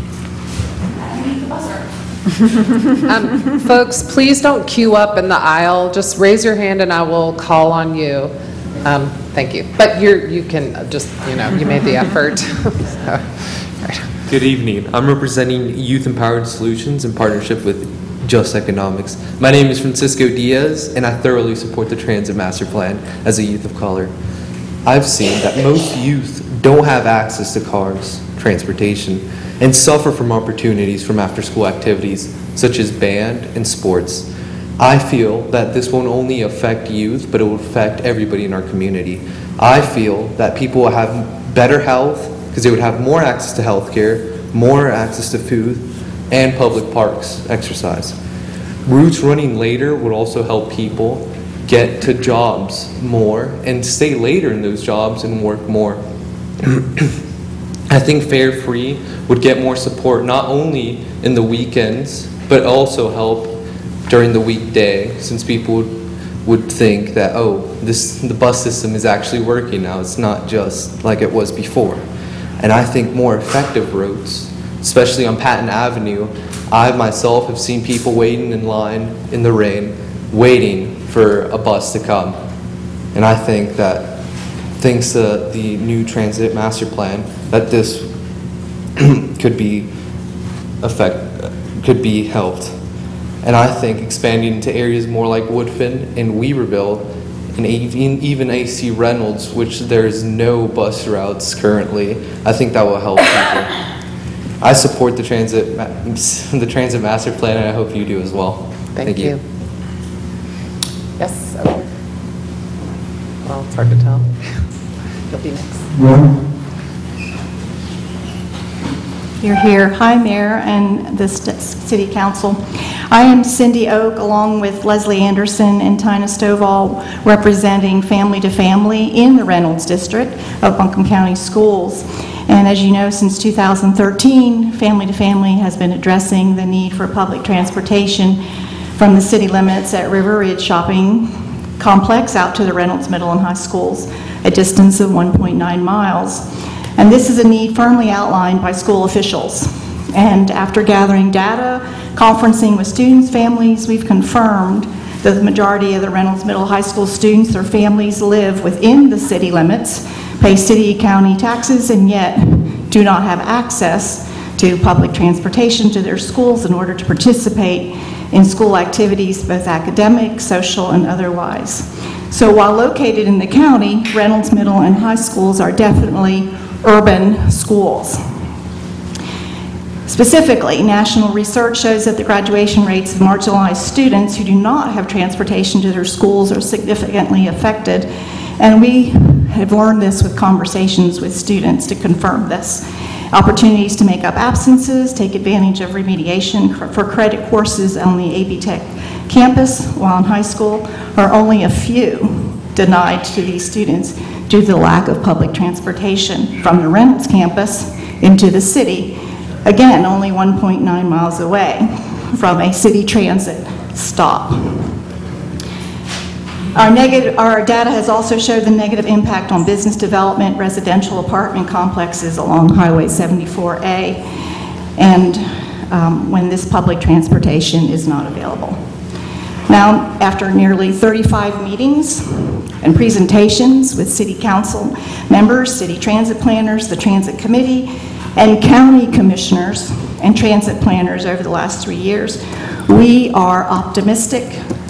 Um, Folks, please don't queue up in the aisle. Just raise your hand and I will call on you. Um, Thank you. But you're, you can just, you know, you made the effort. So, Good evening. I'm representing Youth Empowered Solutions in partnership with Just Economics. My name is Francisco Diaz, and I thoroughly support the Transit Master Plan as a youth of color. I've seen that most youth don't have access to cars, transportation, and suffer from opportunities from after-school activities such as band and sports. I feel that this won't only affect youth, but it will affect everybody in our community. I feel that people will have better health because they would have more access to health care, more access to food, and public parks, exercise. Routes running later would also help people get to jobs more and stay later in those jobs and work more. I think Fare Free would get more support not only in the weekends, but also help during the weekday, since people would, would think that, oh, this, the bus system is actually working now. It's not just like it was before. And I think more effective routes, especially on Patton Avenue, I myself have seen people waiting in line in the rain, waiting for a bus to come. And I think that thanks to the new transit master plan, that this could be affect, could be helped. And I think expanding into areas more like Woodfin and Weaverville, and even, even AC Reynolds, which there's no bus routes currently, I think that will help people. I support the transit, the transit master plan, and I hope you do as well. Thank you. Yes, over. Well, it's hard to tell. You'll be next. You're here. Hi, Mayor and the st- City Council. I am Cindy Oak, along with Leslie Anderson and Tina Stovall, representing Family to Family in the Reynolds District of Buncombe County Schools. And as you know, since 2013, Family to Family has been addressing the need for public transportation from the city limits at River Ridge Shopping Complex out to the Reynolds Middle and High Schools, a distance of 1.9 miles. And this is a need firmly outlined by school officials. And after gathering data, conferencing with students, families, we've confirmed that the majority of the Reynolds Middle High School students or families live within the city limits, pay city, county taxes, and yet do not have access to public transportation to their schools in order to participate in school activities, both academic, social, and otherwise. So while located in the county, Reynolds Middle and High Schools are definitely urban schools. Specifically, national research shows that the graduation rates of marginalized students who do not have transportation to their schools are significantly affected, and we have learned this with conversations with students to confirm this. Opportunities to make up absences, take advantage of remediation for credit courses on the AB Tech campus while in high school are only a few denied to these students due to the lack of public transportation from the Reynolds campus into the city, again, only 1.9 miles away from a city transit stop. Our negative, our data has also showed the negative impact on business development, residential apartment complexes along Highway 74A, and um, when this public transportation is not available. Now, after nearly 35 meetings and presentations with city council members, city transit planners, the transit committee, and county commissioners and transit planners over the last three years, we are optimistic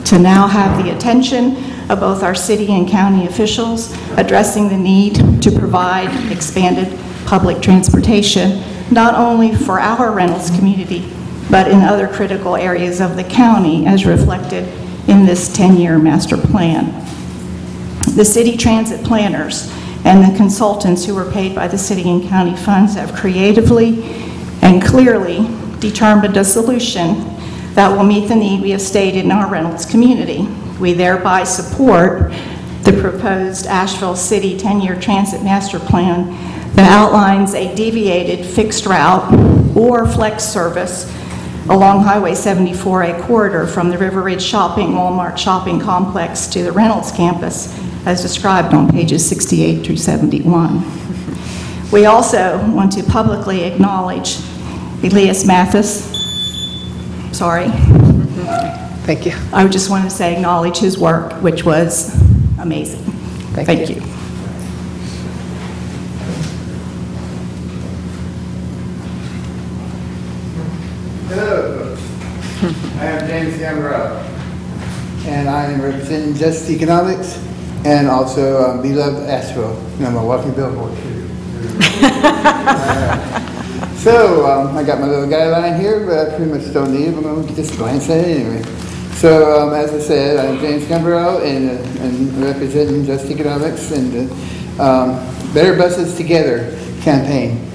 to now have the attention of both our city and county officials addressing the need to provide expanded public transportation, not only for our Reynolds community, but in other critical areas of the county as reflected in this 10-year master plan. The city transit planners and the consultants who were paid by the city and county funds have creatively and clearly determined a solution that will meet the need we have stated in our Reynolds community. We thereby support the proposed Asheville City 10-year transit master plan that outlines a deviated fixed route or flex service along Highway 74A corridor from the River Ridge Shopping Walmart Shopping Complex to the Reynolds campus, as described on pages 68 through 71. We also want to publicly acknowledge Elias Mathes, sorry. Thank you. I just want to say acknowledge his work, which was amazing. Thank Thank you. you. Hello, folks. James Gambrell, and I am representing Just Economics and also um, Beloved Asheville, and I'm a walking billboard too. So, um, I got my little guideline here, but I pretty much don't need it, I'm gonna just glance at it anyway. So, um, as I said, I'm James Gambrell and, uh, and representing Just Economics and the um, Better Buses Together campaign.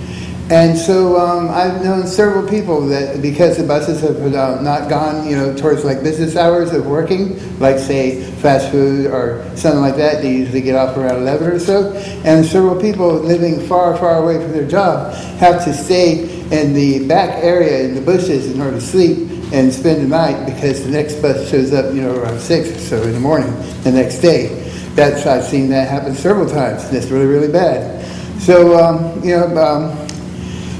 And so um, I've known several people that because the buses have uh, not gone, you know, towards like business hours of working, like say fast food or something like that, they usually get off around 11 or so. And several people living far, far away from their job have to stay in the back area in the bushes in order to sleep and spend the night because the next bus shows up, you know, around 6 or so in the morning the next day. That's, I've seen that happen several times, and it's really, really bad. So, um, you know, um,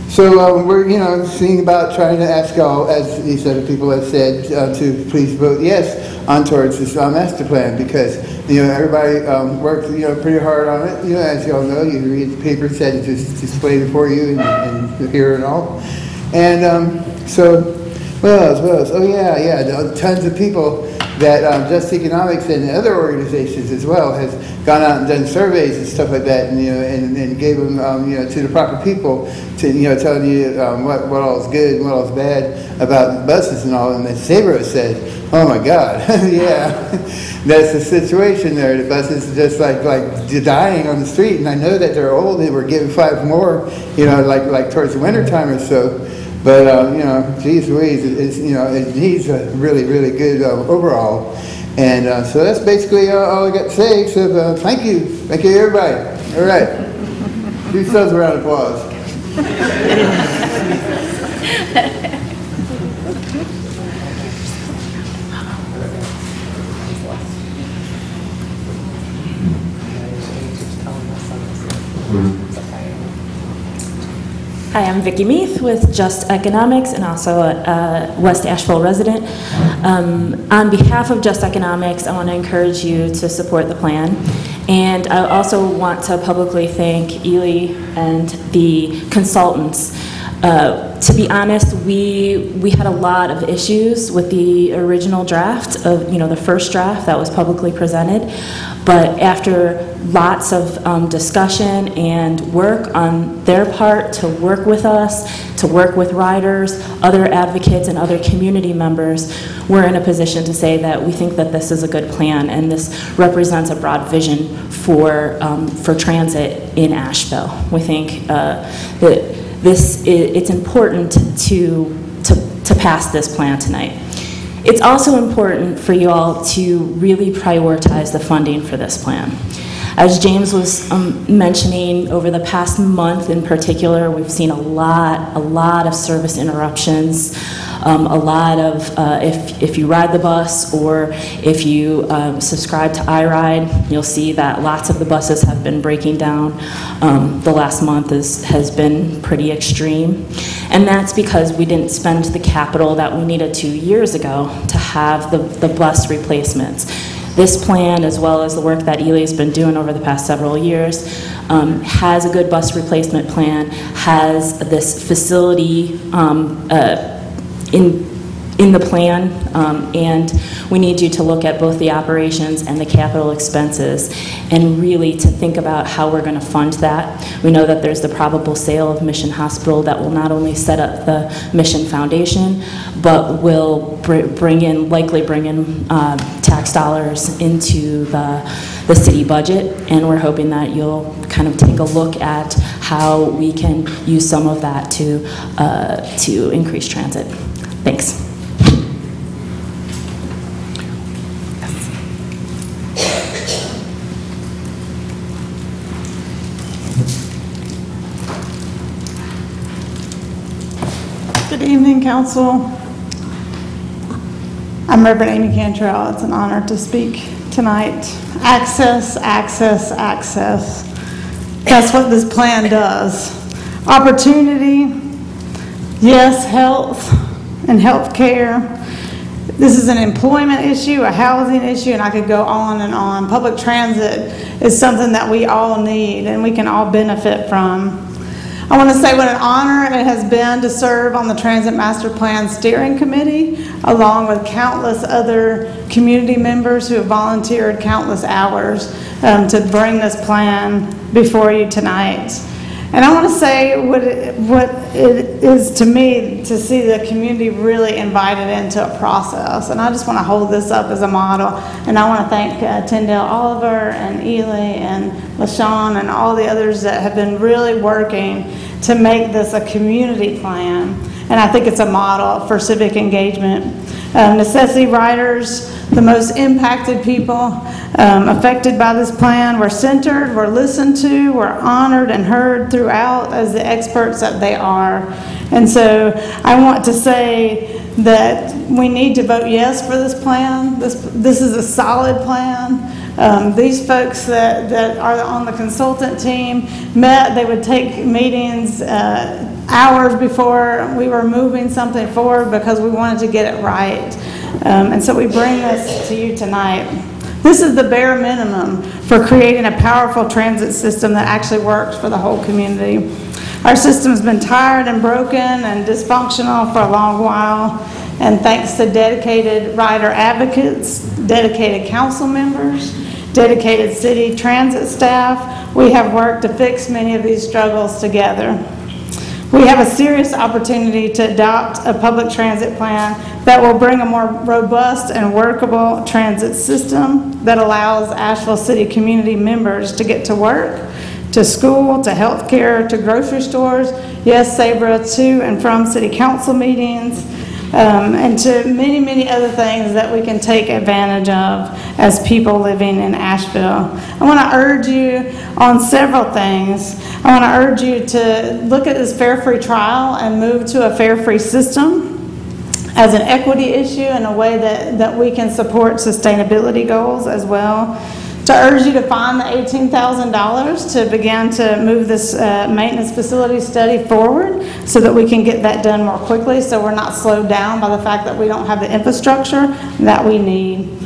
so uh, we're, you know, seeing about trying to ask all, as these other people have said, uh, to please vote yes on towards this uh, master plan because, you know, everybody um, worked, you know, pretty hard on it. You know, as you all know, you read the paper, said it just displayed before you and, and hear it all. And um, so, what else, what else? Oh, yeah, yeah, tons of people that um, Just Economics and other organizations as well has gone out and done surveys and stuff like that, and, you know, and, and gave them, um, you know, to the proper people to, you know, telling you um, what, what all is good and what all is bad about buses and all. And then Sabro said, oh my God, yeah, that's the situation there. The buses are just like, like dying on the street, and I know that they're old, they were given five more, you know, like, like towards the winter time or so. But, um, you know, geez Louise, it- it's, you know, it a really, really good uh, overall. And uh, so that's basically uh, all I got to say, so uh, thank you. Thank you, everybody. All right. Do yourselves a round of applause. I'm Vicki Meath with Just Economics and also a, a West Asheville resident. Um, on behalf of Just Economics, I want to encourage you to support the plan. And I also want to publicly thank Ely and the consultants. Uh, to be honest, we, we had a lot of issues with the original draft of, you know, the first draft that was publicly presented. But after lots of um, discussion and work on their part to work with us, to work with riders, other advocates, and other community members, we're in a position to say that we think that this is a good plan and this represents a broad vision for, um, for transit in Asheville. We think uh, that this, it's important to, to, to pass this plan tonight. It's also important for you all to really prioritize the funding for this plan. As James was um, mentioning, over the past month in particular, we've seen a lot, a lot of service interruptions, um, a lot of, uh, if, if you ride the bus or if you um, subscribe to iRide, you'll see that lots of the buses have been breaking down. Um, The last month is, has been pretty extreme. And that's because we didn't spend the capital that we needed two years ago to have the, the bus replacements. This plan, as well as the work that Ely's been doing over the past several years, um, has a good bus replacement plan, has this facility um, uh, in, in the plan, um, and we need you to look at both the operations and the capital expenses, and really to think about how we're going to fund that. We know that there's the probable sale of Mission Hospital that will not only set up the Mission Foundation, but will br- bring in, likely bring in uh, tax dollars into the, the city budget, and we're hoping that you'll kind of take a look at how we can use some of that to, uh, to increase transit. Thanks. Good evening, council. I'm Reverend Amy Cantrell. It's an honor to speak tonight. Access, access, access. That's what this plan does. Opportunity, yes, health and health care. This is an employment issue, a housing issue, and I could go on and on. Public transit is something that we all need and we can all benefit from. I want to say what an honor it has been to serve on the Transit Master Plan Steering Committee, along with countless other community members who have volunteered countless hours um, to bring this plan before you tonight. And I want to say what it, what it is to me to see the community really invited into a process. And I just want to hold this up as a model. And I want to thank uh, Tindale Oliver and Ely and LaShawn and all the others that have been really working to make this a community plan. And I think it's a model for civic engagement. Uh, necessity riders, the most impacted people um, affected by this plan were centered, were listened to, were honored and heard throughout as the experts that they are. And so I want to say that we need to vote yes for this plan. This, this is a solid plan. Um, These folks that, that are on the consultant team met, they would take meetings uh, hours before we were moving something forward because we wanted to get it right. Um, And so we bring this to you tonight. This is the bare minimum for creating a powerful transit system that actually works for the whole community. Our system's been tired and broken and dysfunctional for a long while, And thanks to dedicated rider advocates, dedicated council members, dedicated city transit staff, we have worked to fix many of these struggles together. We have a serious opportunity to adopt a public transit plan that will bring a more robust and workable transit system that allows Asheville City community members to get to work, to school, to healthcare, to grocery stores, yes, Sabra, to and from city council meetings, um, and to many, many other things that we can take advantage of as people living in Asheville. I want to urge you on several things. I want to urge you to look at this fare-free trial and move to a fare-free system as an equity issue in a way that, that we can support sustainability goals as well. To urge you to find the $18,000 to begin to move this uh, maintenance facility study forward so that we can get that done more quickly, so we're not slowed down by the fact that we don't have the infrastructure that we need.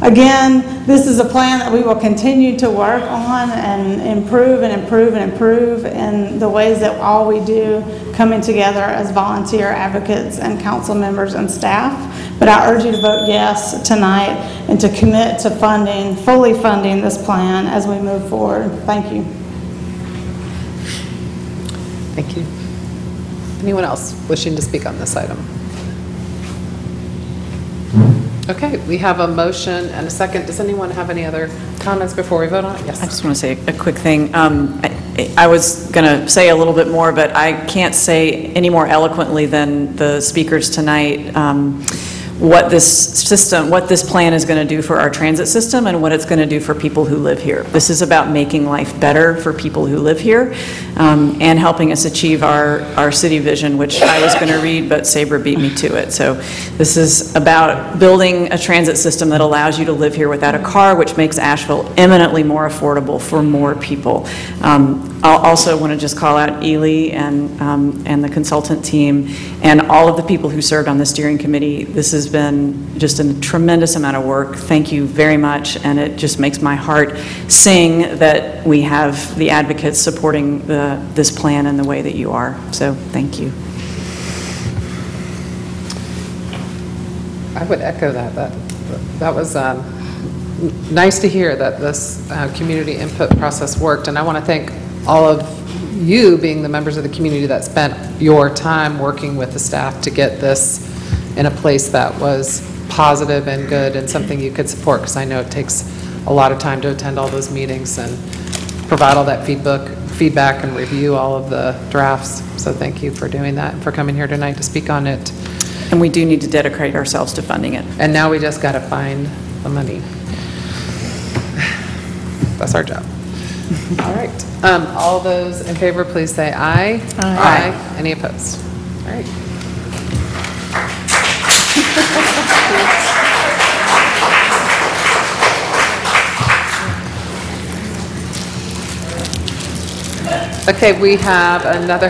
Again, this is a plan that we will continue to work on and improve and improve and improve in the ways that all we do coming together as volunteer advocates and council members and staff. But I urge you to vote yes tonight and to commit to funding, fully funding this plan as we move forward. Thank you. Thank you. Anyone else wishing to speak on this item? Okay, we have a motion and a second. Does anyone have any other comments before we vote on it? Yes. I just want to say a quick thing. Um, I I was going to say a little bit more, but I can't say any more eloquently than the speakers tonight um, what this system, what this plan is going to do for our transit system and what it's going to do for people who live here. This is about making life better for people who live here um, and helping us achieve our, our city vision, which I was going to read, but Sabre beat me to it. So this is about building a transit system that allows you to live here without a car, which makes Asheville eminently more affordable for more people. Um, I'll also want to just call out Ely and, um, and the consultant team and all of the people who served on the steering committee. This has been just a tremendous amount of work. Thank you very much, and it just makes my heart sing that we have the advocates supporting the, this plan in the way that you are. So, thank you. I would echo that. That, that was um, nice to hear that this uh, community input process worked. And I want to thank all of you, being the members of the community that spent your time working with the staff to get this in a place that was positive and good and something you could support, because I know it takes a lot of time to attend all those meetings and provide all that feedback, feedback and review all of the drafts. So thank you for doing that and for coming here tonight to speak on it. And we do need to dedicate ourselves to funding it. And now we just got to find the money. That's our job. All right. Um, All those in favor, please say aye. Aye. Any opposed? All right. Okay, we have another.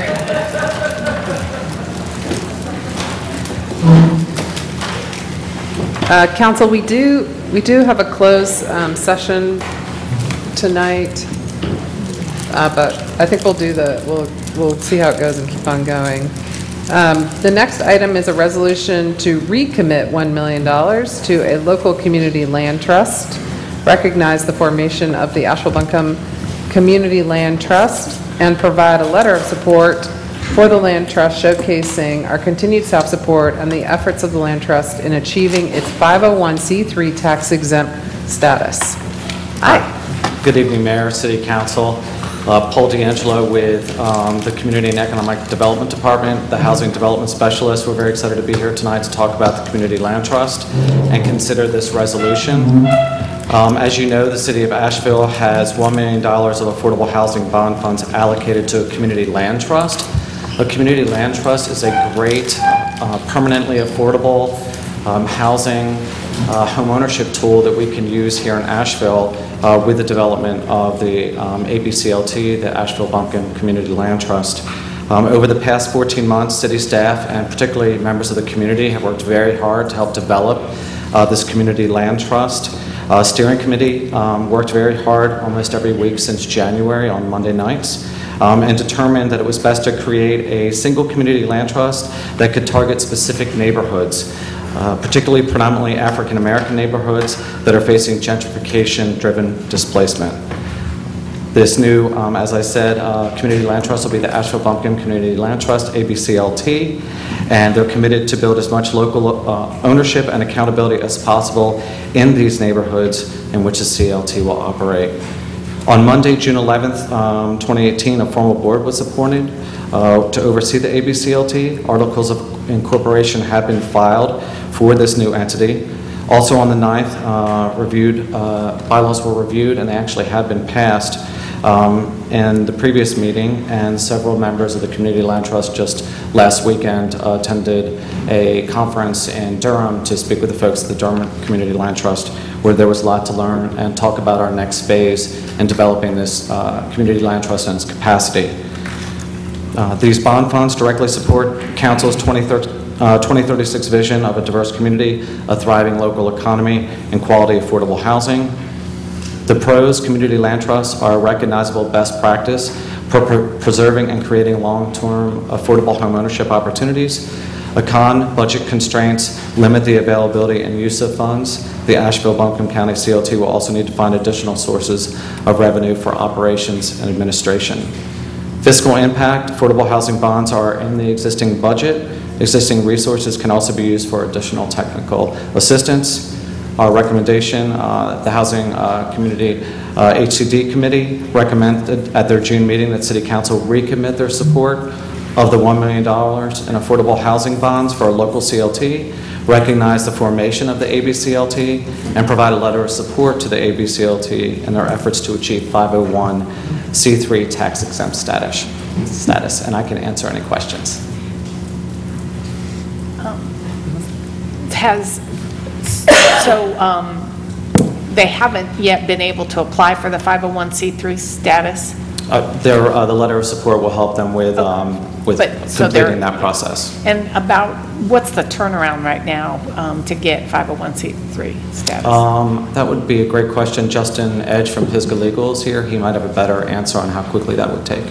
Uh, Council, we do, we do have a closed um, session tonight, uh, but I think we'll do the, we'll, we'll see how it goes and keep on going. Um, The next item is a resolution to recommit $1 million to a local community land trust, recognize the formation of the Buncombe Community Land Trust, and provide a letter of support for the Land Trust showcasing our continued self-support and the efforts of the Land Trust in achieving its 501c3 tax exempt status. Hi. Good evening, Mayor, City Council. Uh, Paul D'Angelo with um, the Community and Economic Development Department, the Housing Development Specialist. We're very excited to be here tonight to talk about the Community Land Trust and consider this resolution. Um, As you know, the City of Asheville has $1 million of affordable housing bond funds allocated to a community land trust. A community land trust is a great, uh, permanently affordable um, housing uh, homeownership tool that we can use here in Asheville uh, with the development of the um, ABCLT, the Asheville Buncombe Community Land Trust. Um, Over the past 14 months, city staff and particularly members of the community have worked very hard to help develop uh, this community land trust. Uh, Steering committee um, worked very hard almost every week since January on Monday nights. um, and determined that it was best to create a single community land trust that could target specific neighborhoods, uh, particularly predominantly African-American neighborhoods that are facing gentrification-driven displacement. This new, um, as I said, uh, community land trust will be the Asheville Buncombe Community Land Trust, ABCLT, and they're committed to build as much local uh, ownership and accountability as possible in these neighborhoods in which the CLT will operate. On Monday, June 11th, um, 2018, a formal board was appointed uh, to oversee the ABCLT. Articles of incorporation have been filed for this new entity. Also on the 9th, uh, reviewed, uh, bylaws were reviewed, and they actually have been passed um, in the previous meeting, and several members of the Community Land Trust just last weekend uh, attended a conference in Durham to speak with the folks at the Durham Community Land Trust, where there was a lot to learn and talk about our next phase in developing this uh, community land trust and its capacity. Uh, These bond funds directly support council's 2030 uh, 2036 vision of a diverse community, a thriving local economy, and quality affordable housing. The pros, community land trusts are a recognizable best practice for pre- preserving and creating long-term affordable homeownership opportunities. A con, budget constraints limit the availability and use of funds. The Asheville-Buncombe County CLT will also need to find additional sources of revenue for operations and administration. Fiscal impact, affordable housing bonds are in the existing budget. Existing resources can also be used for additional technical assistance. Our recommendation, uh, the Housing uh, Community uh, HCD Committee recommended at their June meeting that City Council recommit their support of the $1 million in affordable housing bonds for a local CLT, recognize the formation of the ABCLT, and provide a letter of support to the ABCLT in their efforts to achieve 501c3 tax exempt status. status. And I can answer any questions. Has, so um, they haven't yet been able to apply for the 501c3 status? Uh, Their, uh, the letter of support will help them with, um, with But, so they're- completing that process. And about, what's the turnaround right now um, to get 501c3 status? Um, That would be a great question. Justin Edge from Pisgah Legal is here. He might have a better answer on how quickly that would take.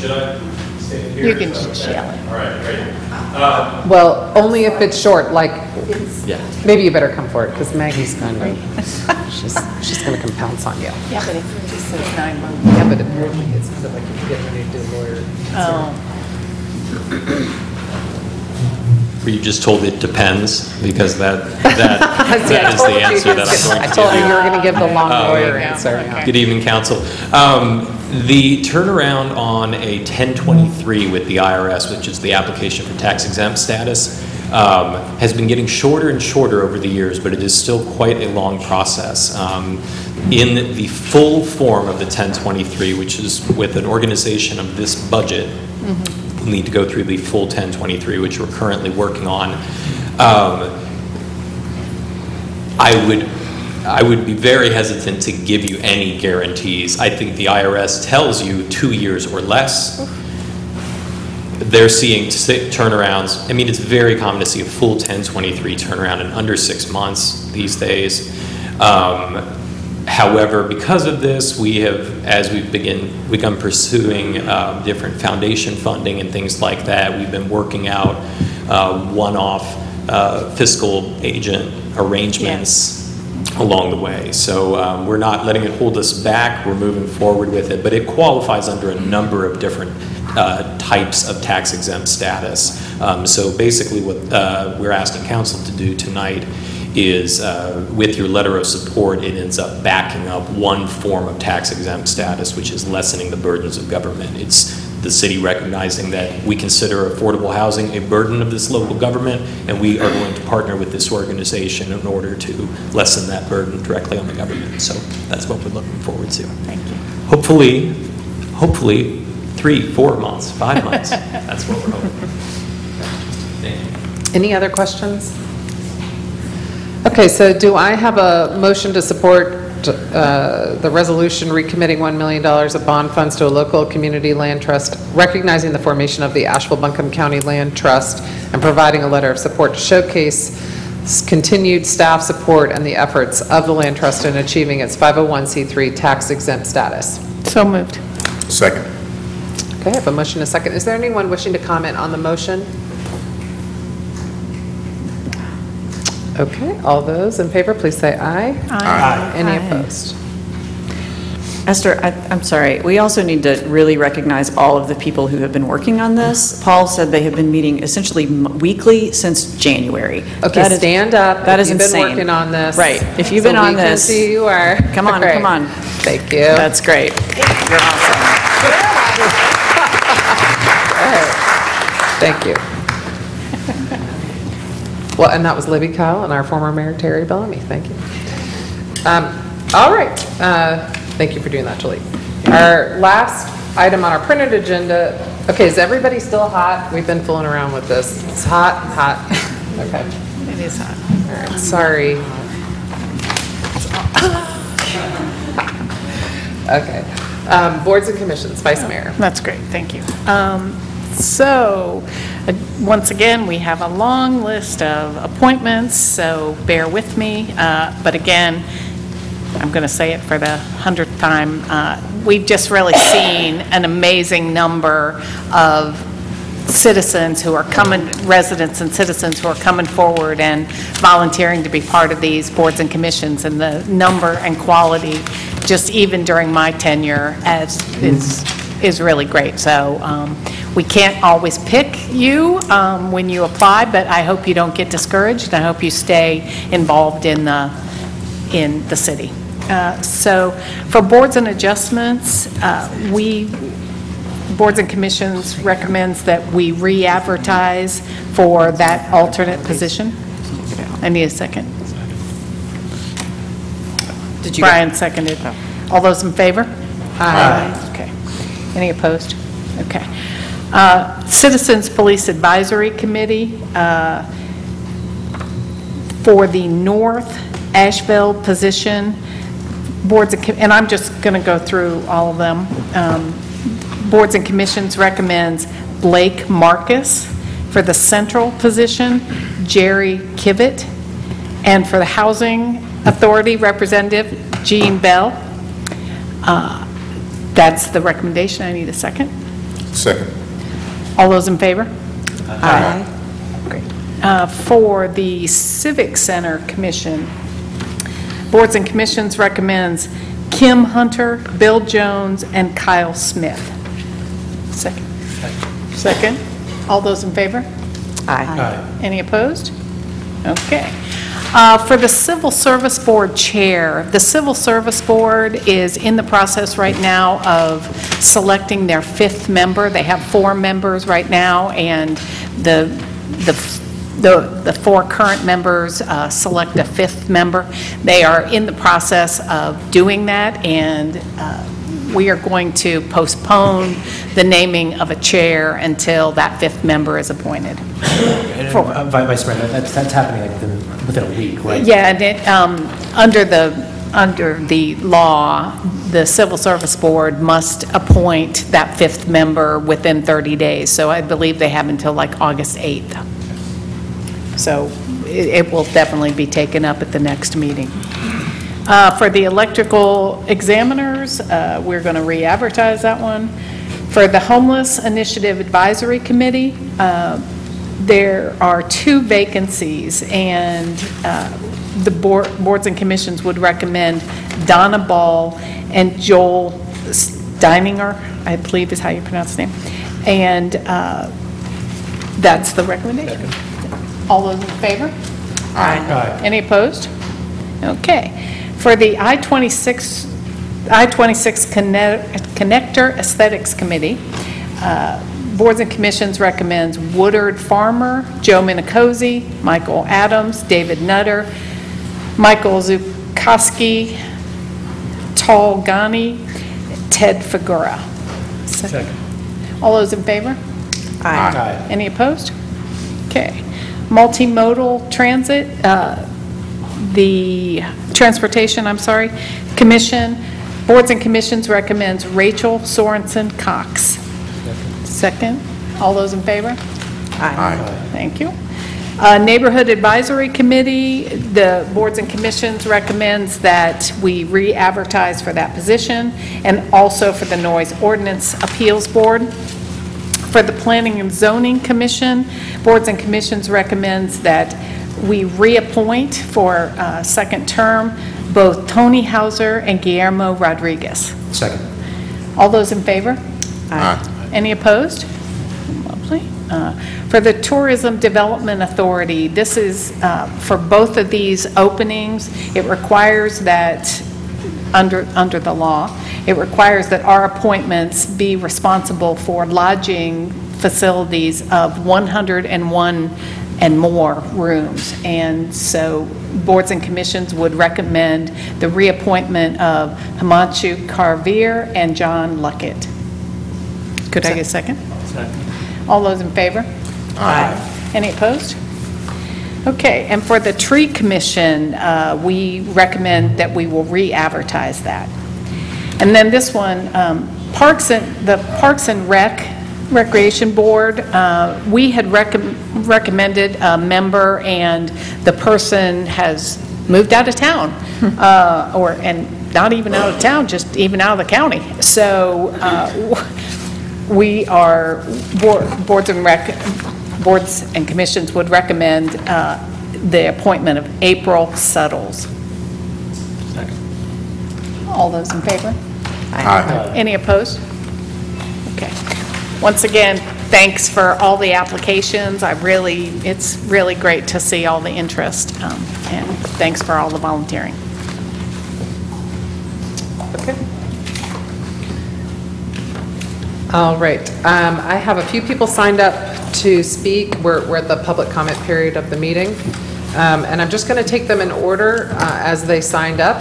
Should I stand here? You can Is that just okay? yell it. All right, great. Uh, Well, only if it's short, like, Yeah. maybe you better come for it, because Maggie's going to, she's, she's going to come pounce on you. Yeah, but if it just says nine months. Yeah, but apparently it's kind of like you get ready to do lawyer. Oh. Were you just told it depends? Because that, that, See, I that is told the you answer that this- I'm going I to told give you you. you were going to give the long Um, lawyer answer. yeah. Good evening, council. Um, The turnaround on a 1023 with the IRS, which is the application for tax exempt status, um, has been getting shorter and shorter over the years, but it is still quite a long process. Um, In the full form of the 1023, which is with an organization of this budget, we'll need to go through the full 1023, which we're currently working on. Um, I would, I would be very hesitant to give you any guarantees. I think the IRS tells you two years or less. They're seeing turnarounds. I mean, it's very common to see a full 1023 turnaround in under six months these days. Um, However, because of this, we have, as we've begin, begun pursuing um, different foundation funding and things like that, we've been working out uh, one-off uh, fiscal agent arrangements along the way. So um, we're not letting it hold us back, we're moving forward with it, but it qualifies under a number of different uh, types of tax exempt status. Um, So basically what uh, we're asking council to do tonight is, uh, with your letter of support, it ends up backing up one form of tax exempt status, which is lessening the burdens of government. It's the city recognizing that we consider affordable housing a burden of this local government, and we are going to partner with this organization in order to lessen that burden directly on the government. So that's what we're looking forward to. Thank you. Hopefully, hopefully, three, four months, five months. That's what we're hoping. Any other questions? Okay, so do I have a motion to support uh, the resolution recommitting $1 million of bond funds to a local community land trust, recognizing the formation of the Asheville-Buncombe County Land Trust, and providing a letter of support to showcase continued staff support and the efforts of the Land Trust in achieving its 501c3 tax exempt status. So moved. Second. Okay, I have a motion and a second. Is there anyone wishing to comment on the motion? Okay, all those in favor, please say aye. Aye. Any Aye. opposed? Esther, I- I'm sorry, we also need to really recognize all of the people who have been working on this. Paul said they have been meeting essentially m- weekly since January. Okay, That is- stand up. That if is you've insane. been working on this. Right, if you've so been on we can this. see you are. Come on, Great. come on. Thank you. That's great. You're awesome. Thank you. Well, and that was Libby Kyle and our former mayor Terry Bellamy. Thank you. Um, All right, uh, thank you for doing that, Julie. Our last item on our printed agenda, okay, is everybody still hot? We've been fooling around with this. It's hot, hot. Okay. It is hot. All right, sorry. Okay. Um, Boards and commissions, Vice Mayor. That's great, thank you. Um, So, uh, once again, we have a long list of appointments, so bear with me. Uh, But again, I'm going to say it for the hundredth time, uh, we've just really seen an amazing number of citizens who are coming, residents and citizens who are coming forward and volunteering to be part of these boards and commissions, and the number and quality, just even during my tenure, as, is, is really great. So um, we can't always pick you um, when you apply, but I hope you don't get discouraged. I hope you stay involved in the, in the city. Uh, So for boards and adjustments, uh, we, Boards and Commissions recommends that we re-advertise for that alternate position. I need a second. Did you Brian seconded. All those in favor? Aye. Okay. Any opposed? Okay. Uh, Citizens Police Advisory Committee, uh, for the North Asheville position, boards, and and I'm just going to go through all of them. Um, Boards and Commissions recommends Blake Marcus. For the Central position, Jerry Kivett. And for the Housing Authority Representative, Jean Bell. Uh, That's the recommendation. I need a second. Second. All those in favor? Aye. Great. Uh, For the Civic Center Commission, Boards and Commissions recommends Kim Hunter, Bill Jones, and Kyle Smith. Second. Second. All those in favor? Aye. Any opposed? Okay. Uh, For the Civil Service Board Chair, the Civil Service Board is in the process right now of selecting their fifth member. They have four members right now, and the, the the the four current members uh, select a fifth member. They are in the process of doing that, and uh, we are going to postpone the naming of a chair until that fifth member is appointed. Uh, Vi- Vice Mayor, that's, that's happening like within, within a week, right? Yeah, and it, um, under the, under the law, the Civil Service Board must appoint that fifth member within 30 days, so I believe they have until like August 8th. So it, it will definitely be taken up at the next meeting. Uh, For the electrical examiners, uh, we're going to re-advertise that one. For the Homeless Initiative Advisory Committee, uh, there are two vacancies, and uh, the board- boards and commissions would recommend Donna Ball and Joel Steininger, I believe is how you pronounce his name. And uh, that's the recommendation. All those in favor? Aye. Any opposed? Okay. For the I-26, I-26 Conne- Connector Aesthetics Committee, uh, Boards and Commissions recommends Woodard Farmer, Joe Minicozzi, Michael Adams, David Nutter, Michael Zukowski, Tal Ghani, Ted Figura. Second. All those in favor? Aye. Any opposed? Okay. Multimodal Transit, uh, the Transportation, I'm sorry, Commission, Boards and Commissions recommends Rachel Sorensen Cox. Second. All those in favor? Aye. Thank you. Uh, Neighborhood Advisory Committee, the Boards and Commissions recommends that we re-advertise for that position, and also for the Noise Ordinance Appeals Board. For the Planning and Zoning Commission, Boards and Commissions recommends that we reappoint for uh, second term both Tony Hauser and Guillermo Rodriguez. Second. All those in favor? Aye. Any opposed? Lovely. Uh, For the Tourism Development Authority, this is, uh, for both of these openings, it requires that, under, under the law, it requires that our appointments be responsible for lodging facilities of 101 and more rooms. And so boards and commissions would recommend the reappointment of Himanshu Karvir and John Luckett. Could I get a second? Second. All those in favor? Aye. Any opposed? Okay, and for the Tree Commission, uh, we recommend that we will re-advertise that. And then this one, um, Parks and, the Parks and Rec, Recreation Board, uh, we had recom- recommended a member, and the person has moved out of town, uh, or, and not even out of town, just even out of the county. So uh, we are, board- boards and rec, boards and commissions would recommend uh, the appointment of April Suttles. All those in favor? Aye. Any opposed? Okay. Once again, thanks for all the applications. I really, it's really great to see all the interest, um, and thanks for all the volunteering. All right. Um, I have a few people signed up to speak. We're we're at the public comment period of the meeting. Um, And I'm just going to take them in order uh, as they signed up.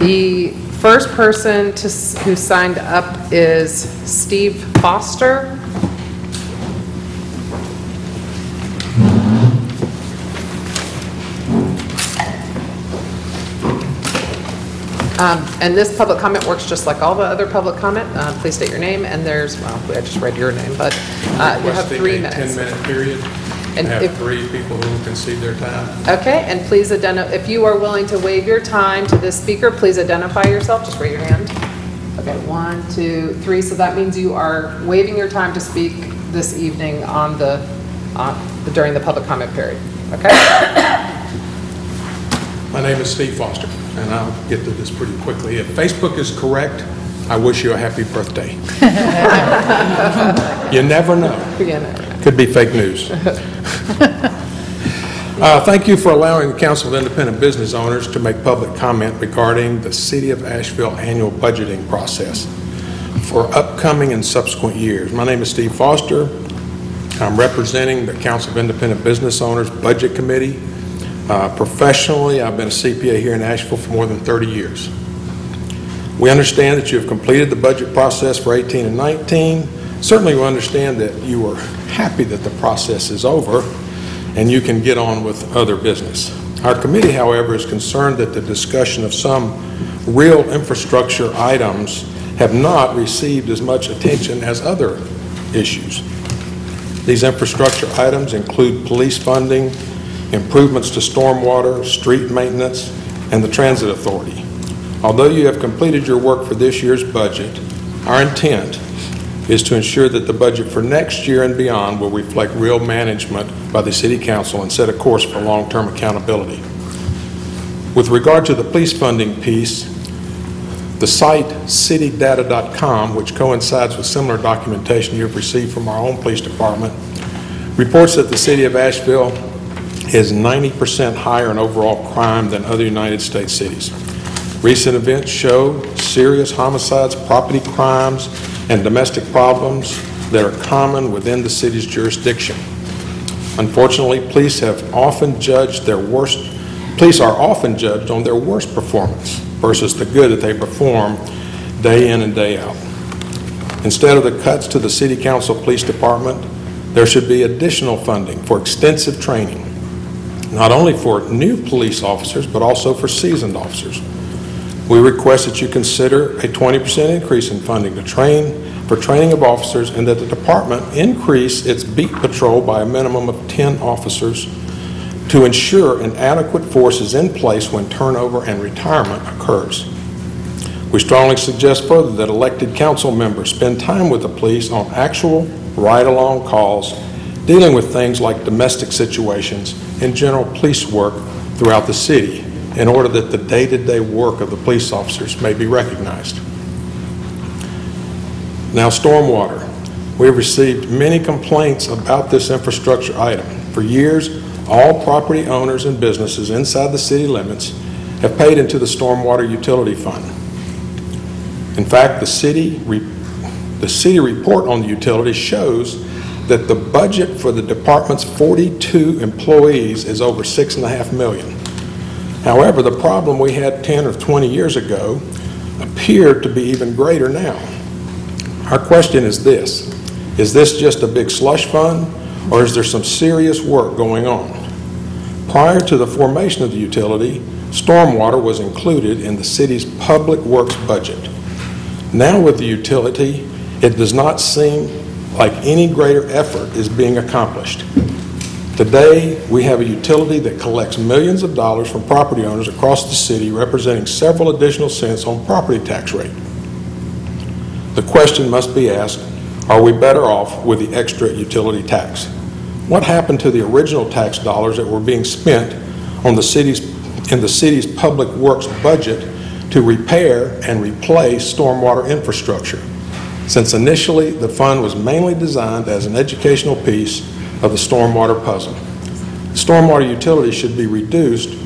The first person to who signed up is Steve Foster. Um, And this public comment works just like all the other public comment. Uh, Please state your name, and there's, well, I just read your name, but uh, you have Requesting three a minutes. 10-minute period. And have if- three people who will concede their time. Okay, and please identify, if you are willing to waive your time to this speaker, please identify yourself, just raise your hand. Okay, one, two, three, so that means you are waiving your time to speak this evening on the, on- during the public comment period, okay? My name is Steve Foster, and I'll get to this pretty quickly. If Facebook is correct, I wish you a happy birthday. You never know. You never know. Could be fake news. Uh, Thank you for allowing the Council of Independent Business Owners to make public comment regarding the City of Asheville annual budgeting process for upcoming and subsequent years. My name is Steve Foster. I'm representing the Council of Independent Business Owners Budget Committee. Uh, Professionally, I've been a CPA here in Asheville for more than 30 years. We understand that you have completed the budget process for 18 and 19. Certainly, we understand that you are happy that the process is over and you can get on with other business. Our committee, however, is concerned that the discussion of some real infrastructure items have not received as much attention as other issues. These infrastructure items include police funding, improvements to stormwater, street maintenance, and the transit authority. Although you have completed your work for this year's budget, our intent is to ensure that the budget for next year and beyond will reflect real management by the city council and set a course for long-term accountability. With regard to the police funding piece, the site citydata.com, which coincides with similar documentation you have received from our own police department, reports that the city of Asheville is 90% higher in overall crime than other United States cities. Recent events show serious homicides, property crimes, and domestic problems that are common within the city's jurisdiction. Unfortunately, police have often judged their worst, police are often judged on their worst performance versus the good that they perform day in and day out. Instead of the cuts to the city council police department, there should be additional funding for extensive training, not only for new police officers, but also for seasoned officers. We request that you consider a 20% increase in funding to train for training of officers and that the department increase its beat patrol by a minimum of 10 officers to ensure an adequate force is in place when turnover and retirement occurs. We strongly suggest further that elected council members spend time with the police on actual ride-along calls dealing with things like domestic situations and general police work throughout the city in order that the day-to-day work of the police officers may be recognized. Now, stormwater. We have received many complaints about this infrastructure item. For years, all property owners and businesses inside the city limits have paid into the stormwater utility fund. In fact, the city, the city report on the utility shows that the budget for the department's 42 employees is over six and a half million. However, the problem we had 10 or 20 years ago appeared to be even greater now. Our question is this, is this just a big slush fund, or is there some serious work going on? Prior to the formation of the utility, stormwater was included in the city's public works budget. Now with the utility, it does not seem like any greater effort is being accomplished. Today, we have a utility that collects millions of dollars from property owners across the city, representing several additional cents on property tax rate. The question must be asked, are we better off with the extra utility tax? What happened to the original tax dollars that were being spent on the city's, in the city's public works budget to repair and replace stormwater infrastructure? Since initially, the fund was mainly designed as an educational piece of the stormwater puzzle. Stormwater utilities should be reduced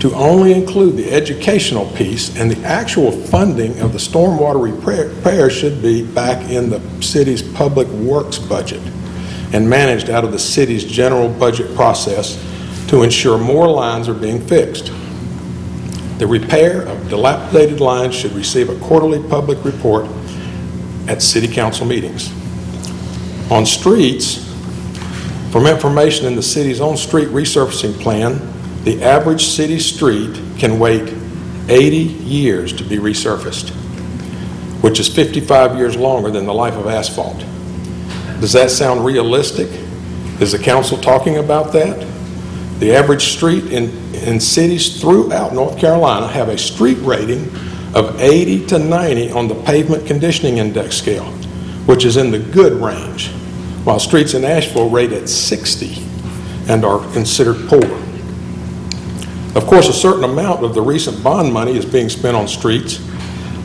to only include the educational piece, and the actual funding of the stormwater repair should be back in the city's public works budget and managed out of the city's general budget process to ensure more lines are being fixed. The repair of dilapidated lines should receive a quarterly public report at city council meetings. On streets, from information in the city's own street resurfacing plan, the average city street can wait 80 years to be resurfaced, which is 55 years longer than the life of asphalt. Does that sound realistic? Is the council talking about that? The average street in, in cities throughout North Carolina have a street rating of 80 to 90 on the pavement conditioning index scale, which is in the good range, while streets in Asheville rate at 60 and are considered poor. Of course, a certain amount of the recent bond money is being spent on streets,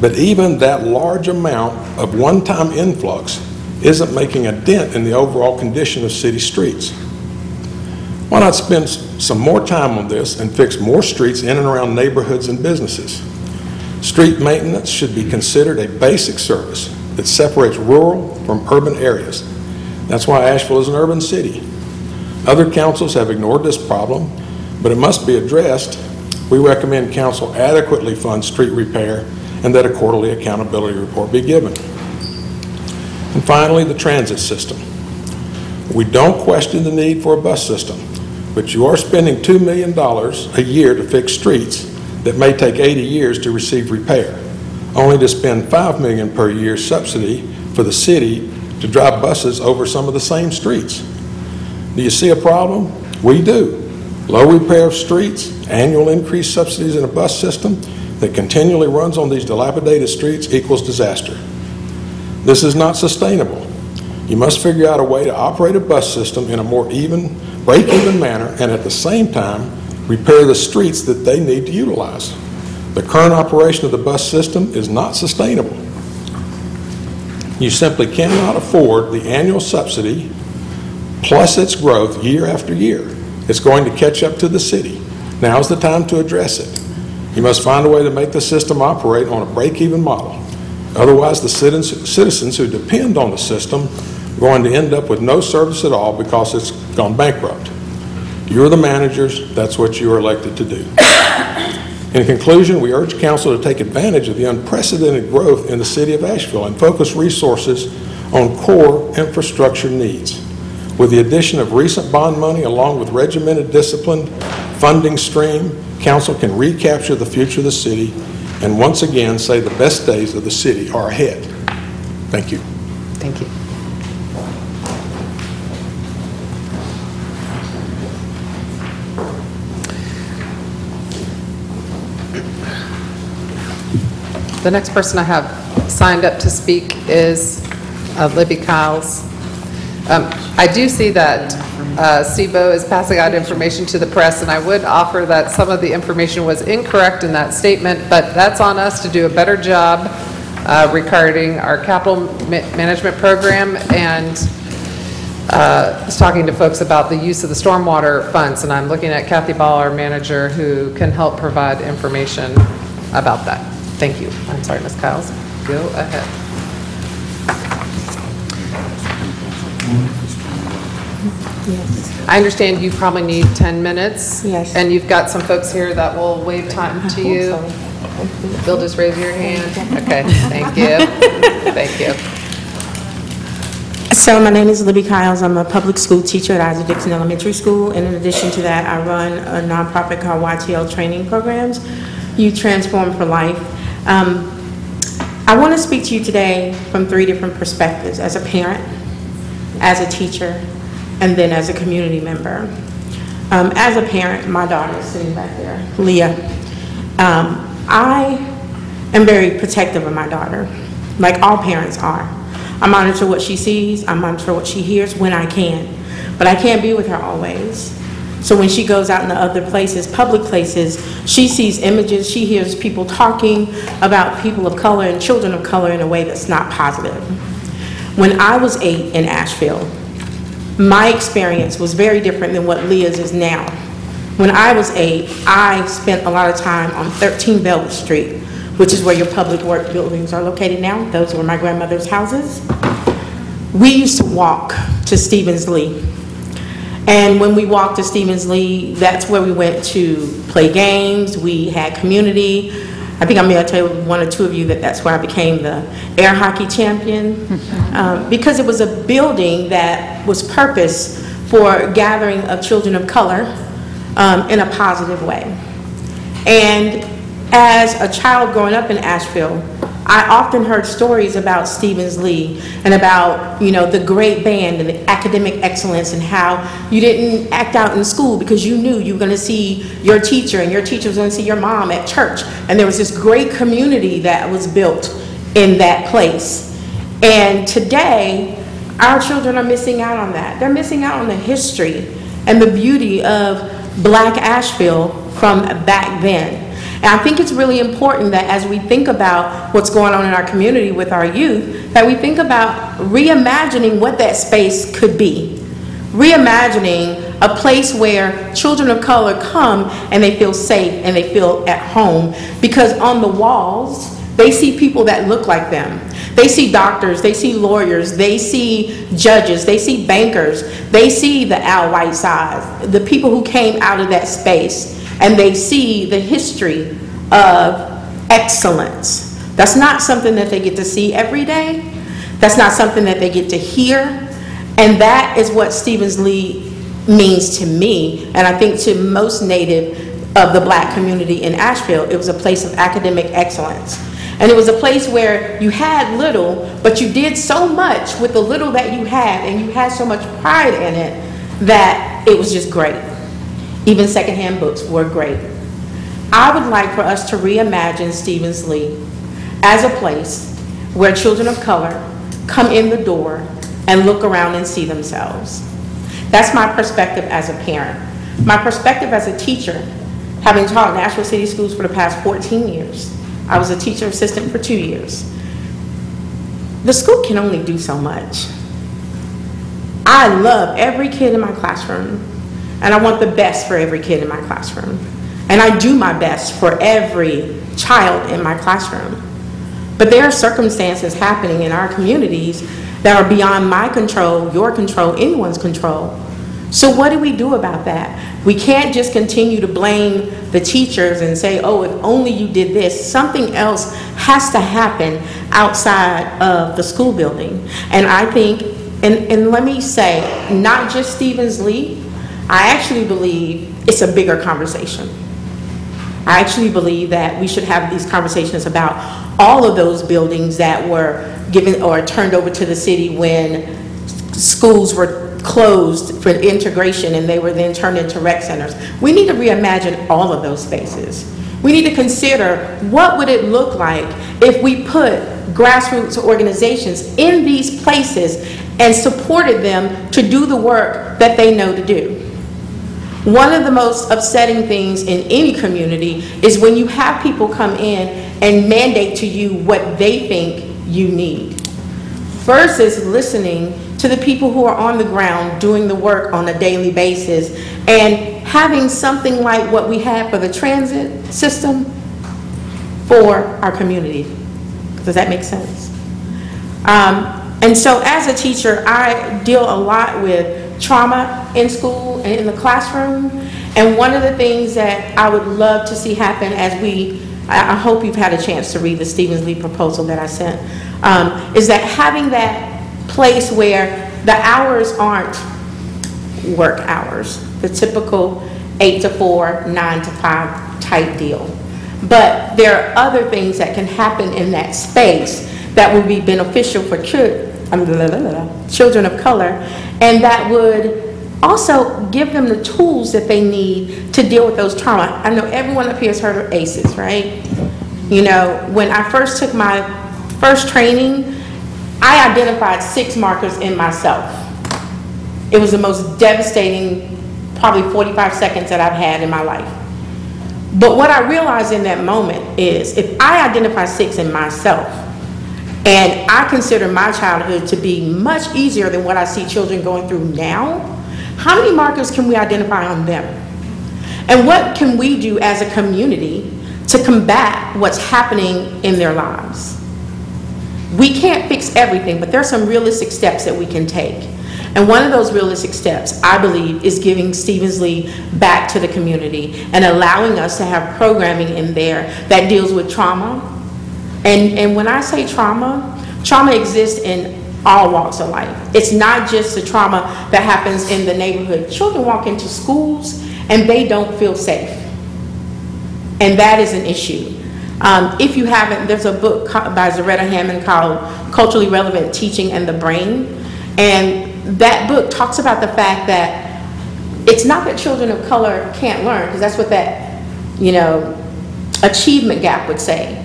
but even that large amount of one-time influx isn't making a dent in the overall condition of city streets. Why not spend some more time on this and fix more streets in and around neighborhoods and businesses? Street maintenance should be considered a basic service that separates rural from urban areas. That's why Asheville is an urban city. Other councils have ignored this problem, but it must be addressed. We recommend council adequately fund street repair and that a quarterly accountability report be given. And finally, the transit system. We don't question the need for a bus system, but you are spending $2 million a year to fix streets that may take 80 years to receive repair, only to spend 5 million per year subsidy for the city to drive buses over some of the same streets. Do you see a problem? We do. Low repair of streets, annual increased subsidies in a bus system that continually runs on these dilapidated streets equals disaster. This is not sustainable. You must figure out a way to operate a bus system in a more even, break-even manner and at the same time repair the streets that they need to utilize. The current operation of the bus system is not sustainable. You simply cannot afford the annual subsidy plus its growth year after year. It's going to catch up to the city. Now's the time to address it. You must find a way to make the system operate on a break-even model. Otherwise, the citizens citizens who depend on the system are going to end up with no service at all because it's gone bankrupt. You're the managers, that's what you are elected to do. In conclusion, we urge council to take advantage of the unprecedented growth in the city of Asheville and focus resources on core infrastructure needs. With the addition of recent bond money along with regimented disciplined funding stream, council can recapture the future of the city and once again say the best days of the city are ahead. Thank you. Thank you. The next person I have signed up to speak is uh, Libby Kyles. Um, I do see that uh, CIBO is passing out information to the press, and I would offer that some of the information was incorrect in that statement, but that's on us to do a better job uh, regarding our capital ma- management program, and uh, was talking to folks about the use of the stormwater funds, and I'm looking at Kathy Ball, our manager, who can help provide information about that. Thank you. I'm sorry, Ms. Kyles. Go ahead. Yes. I understand you probably need 10 minutes. Yes. And you've got some folks here that will waive time to oh, you. They'll just raise your hand. Okay, thank you. Thank you. So my name is Libby Kyles. I'm a public school teacher at Isaac Dickson Elementary School. And in addition to that, I run a nonprofit called YTL Training Programs, You Transform for Life. Um, I want to speak to you today from three different perspectives, as a parent, as a teacher, and then as a community member. Um, As a parent, my daughter is sitting back there, Leah. Um, I am very protective of my daughter, like all parents are. I monitor what she sees, I monitor what she hears when I can, but I can't be with her always. So when she goes out into other places, public places, she sees images, she hears people talking about people of color and children of color in a way that's not positive. When I was eight in Asheville, my experience was very different than what Leah's is now. When I was eight, I spent a lot of time on 13 Velvet Street, which is where your public work buildings are located now. Those were my grandmother's houses. We used to walk to Stephens Lee. And when we walked to Stephens Lee, that's where we went to play games, we had community. I think I may have told one or two of you that that's where I became the air hockey champion. Um, Because it was a building that was purpose for gathering of children of color um, in a positive way. And as a child growing up in Asheville, I often heard stories about Stephens Lee and about, you know, the great band and the academic excellence and how you didn't act out in school because you knew you were going to see your teacher and your teacher was going to see your mom at church. And there was this great community that was built in that place. And today, our children are missing out on that. They're missing out on the history and the beauty of black Asheville from back then. And I think it's really important that as we think about what's going on in our community with our youth, that we think about reimagining what that space could be. Reimagining a place where children of color come and they feel safe and they feel at home. Because on the walls, they see people that look like them. They see doctors, they see lawyers, they see judges, they see bankers, they see the Al Whitesides, the people who came out of that space, and they see the history of excellence. That's not something that they get to see every day. That's not something that they get to hear. And that is what Stephens Lee means to me, and I think to most native of the black community in Asheville. It was a place of academic excellence. And it was a place where you had little, but you did so much with the little that you had, and you had so much pride in it that it was just great. Even secondhand books were great. I would like for us to reimagine Stephens Lee as a place where children of color come in the door and look around and see themselves. That's my perspective as a parent. My perspective as a teacher, having taught in Asheville City Schools for the past 14 years. I was a teacher assistant for two years. The school can only do so much. I love every kid in my classroom, and I want the best for every kid in my classroom. And I do my best for every child in my classroom. But there are circumstances happening in our communities that are beyond my control, your control, anyone's control. So what do we do about that? We can't just continue to blame the teachers and say, oh, if only you did this. Something else has to happen outside of the school building. And I think, and, and let me say, not just Stephens Lee, I actually believe it's a bigger conversation. I actually believe that we should have these conversations about all of those buildings that were given or turned over to the city when schools were closed for integration and they were then turned into rec centers. We need to reimagine all of those spaces. We need to consider what would it look like if we put grassroots organizations in these places and supported them to do the work that they know to do. One of the most upsetting things in any community is when you have people come in and mandate to you what they think you need versus listening to the people who are on the ground doing the work on a daily basis and having something like what we have for the transit system for our community. Does that make sense? Um, and so as a teacher, I deal a lot with trauma in school and in the classroom. And one of the things that I would love to see happen as we, I, hope you've had a chance to read the Stephens Lee proposal that I sent, um, is that having that place where the hours aren't work hours, the typical eight to four, nine to five type deal. But there are other things that can happen in that space that would be beneficial for chil- blah, blah, blah, children of color, and that would also give them the tools that they need to deal with those trauma. I know everyone up here has heard of ACEs, right? You know, when I first took my first training, I identified six markers in myself. It was the most devastating, probably 45 seconds that I've had in my life. But what I realized in that moment is if I identify six in myself, and I consider my childhood to be much easier than what I see children going through now, how many markers can we identify on them? And what can we do as a community to combat what's happening in their lives? We can't fix everything, but there are some realistic steps that we can take. And one of those realistic steps, I believe, is giving Stephens Lee back to the community and allowing us to have programming in there that deals with trauma. And, and when I say trauma, trauma exists in all walks of life. It's not just the trauma that happens in the neighborhood. Children walk into schools and they don't feel safe. And that is an issue. Um, if you haven't, there's a book by Zaretta Hammond called Culturally Relevant Teaching and the Brain. And that book talks about the fact that it's not that children of color can't learn, because that's what that, you know, achievement gap would say.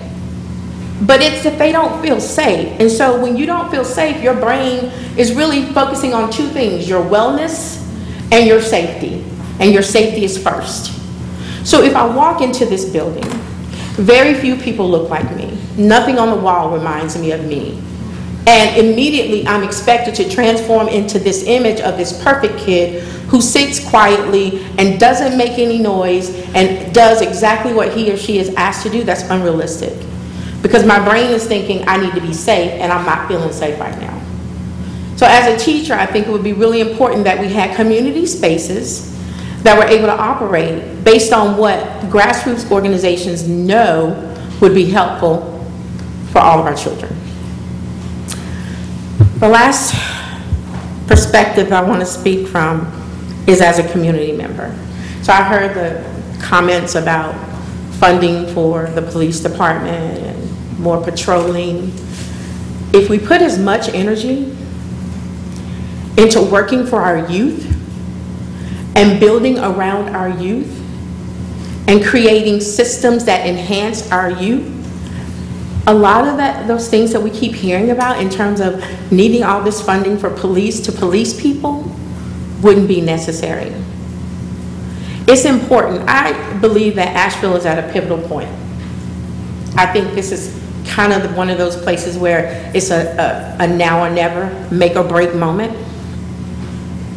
But it's if they don't feel safe. And so when you don't feel safe, your brain is really focusing on two things, your wellness and your safety. And your safety is first. So if I walk into this building, very few people look like me. Nothing on the wall reminds me of me. And immediately I'm expected to transform into this image of this perfect kid who sits quietly and doesn't make any noise and does exactly what he or she is asked to do. That's unrealistic. Because my brain is thinking I need to be safe and I'm not feeling safe right now. So as a teacher, I think it would be really important that we had community spaces that were able to operate based on what grassroots organizations know would be helpful for all of our children. The last perspective I want to speak from is as a community member. So I heard the comments about funding for the police department more patrolling. If we put as much energy into working for our youth and building around our youth and creating systems that enhance our youth, a lot of that, those things that we keep hearing about in terms of needing all this funding for police to police people wouldn't be necessary. It's important. I believe that Asheville is at a pivotal point. I think this is kind of one of those places where it's a, a, a now or never, make or break moment.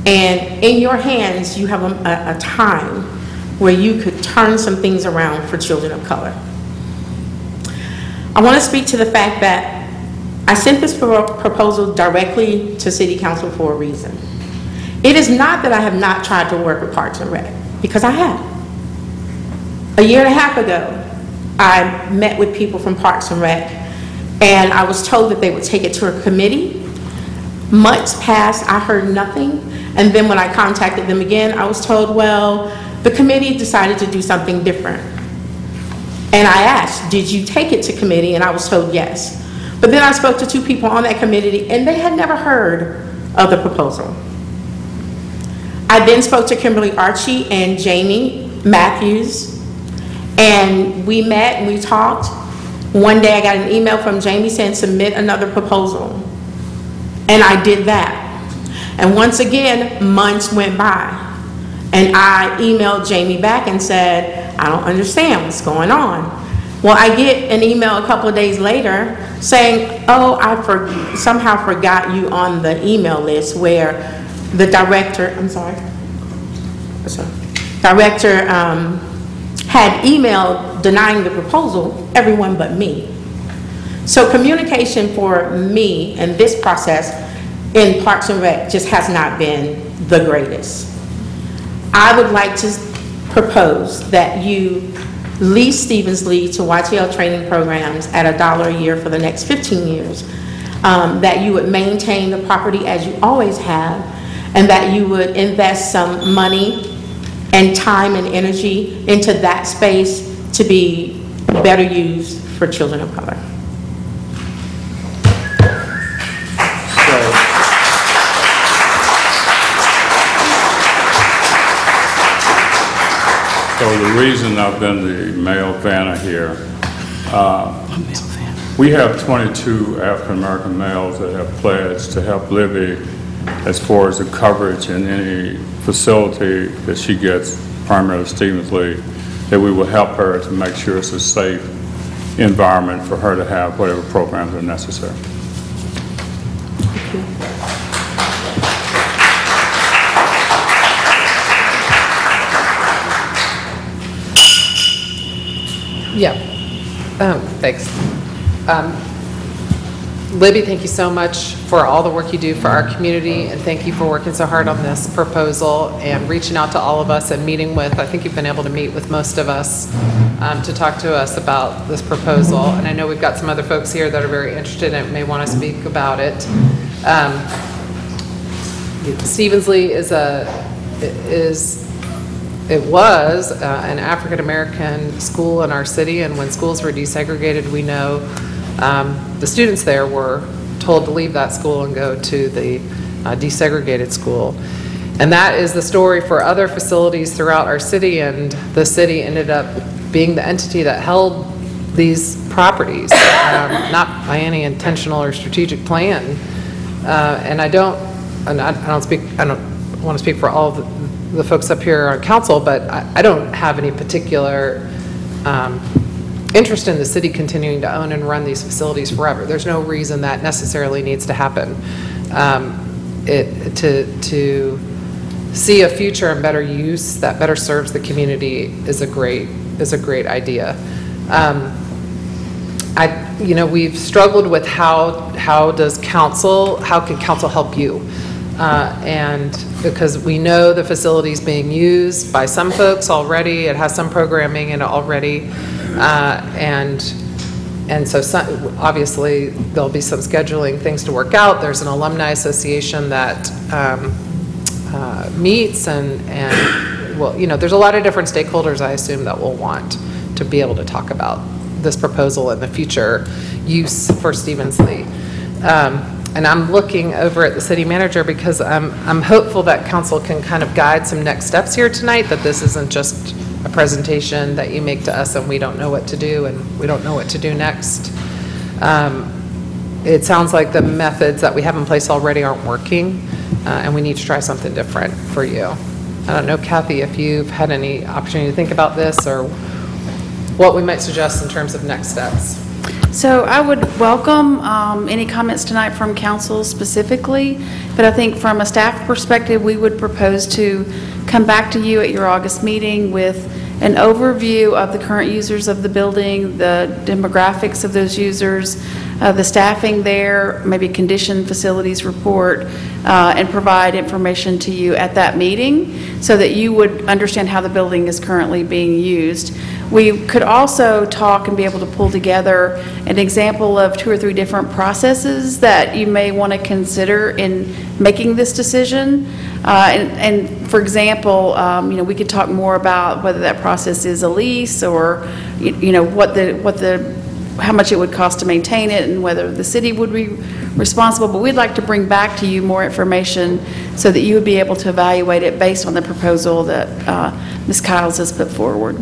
And in your hands, you have a, a time where you could turn some things around for children of color. I want to speak to the fact that I sent this pro- proposal directly to City Council for a reason. It is not that I have not tried to work with Parks and Rec, because I have. A year and a half ago, I met with people from Parks and Rec, and I was told that they would take it to a committee. Months passed, I heard nothing, and then when I contacted them again, I was told, well, the committee decided to do something different. And I asked, did you take it to committee? And I was told yes. But then I spoke to two people on that committee, and they had never heard of the proposal. I then spoke to Kimberlee Archie and Jamie Matthews, and we met and we talked. One day I got an email from Jamie saying, submit another proposal. And I did that. And once again, months went by. And I emailed Jamie back and said, I don't understand what's going on. Well, I get an email a couple of days later saying, oh, I for, somehow forgot you on the email list where the director, I'm sorry, sorry, director um, had emailed denying the proposal, everyone but me. So communication for me in this process in Parks and Rec just has not been the greatest. I would like to propose that you lease Stephens Lee to YTL training programs at a dollar a year for the next 15 years. Um, That you would maintain the property as you always have, and that you would invest some money and time and energy into that space to be better used for children of color. So the reason I've been the male fan here, uh, we have 22 African-American males that have pledged to help Libby as far as the coverage in any facility that she gets, primarily Stephens Lee, that we will help her to make sure it's a safe environment for her to have whatever programs are necessary. Yeah, um, thanks. Um, Libby, thank you so much for all the work you do for our community, and thank you for working so hard on this proposal and reaching out to all of us and meeting with, I think you've been able to meet with most of us um, to talk to us about this proposal. And I know we've got some other folks here that are very interested and may want to speak about it. Um, Stephens Lee is a, is it was uh, an African-American school in our city, and when schools were desegregated, we know um, the students there were told to leave that school and go to the uh, desegregated school. And that is the story for other facilities throughout our city, and the city ended up being the entity that held these properties, um, not by any intentional or strategic plan. Uh, And I don't, and I I don't speak, I don't want to speak for all the the folks up here on council, but I, I don't have any particular um, interest in the city continuing to own and run these facilities forever. There's no reason that necessarily needs to happen. Um, It, to, to see a future and better use that better serves the community is a great, is a great idea. Um, I, you know, we've struggled with how, how does council, how can council help you? Uh, And because we know the facility's being used by some folks already, it has some programming and already. Uh, And, and so some, obviously, there'll be some scheduling things to work out. There's an alumni association that um, uh, meets and, and, well, you know, there's a lot of different stakeholders, I assume, that will want to be able to talk about this proposal and the future use for Stephens Lee. Um, And I'm looking over at the city manager because I'm, I'm hopeful that council can kind of guide some next steps here tonight, that this isn't just a presentation that you make to us and we don't know what to do and we don't know what to do next. Um, It sounds like the methods that we have in place already aren't working, uh, and we need to try something different for you. I don't know, Kathy, if you've had any opportunity to think about this or what we might suggest in terms of next steps. So I would welcome um, any comments tonight from council specifically, but I think from a staff perspective, we would propose to come back to you at your August meeting with an overview of the current users of the building, the demographics of those users, uh, the staffing there, maybe condition facilities report, uh, and provide information to you at that meeting so that you would understand how the building is currently being used. We could also talk and be able to pull together an example of two or three different processes that you may want to consider in making this decision. Uh, And, and for example, um, you know, we could talk more about whether that process is a lease or, you you know, what the, what the, how much it would cost to maintain it and whether the city would be responsible. But we'd like to bring back to you more information so that you would be able to evaluate it based on the proposal that uh, Ms. Kyles has put forward.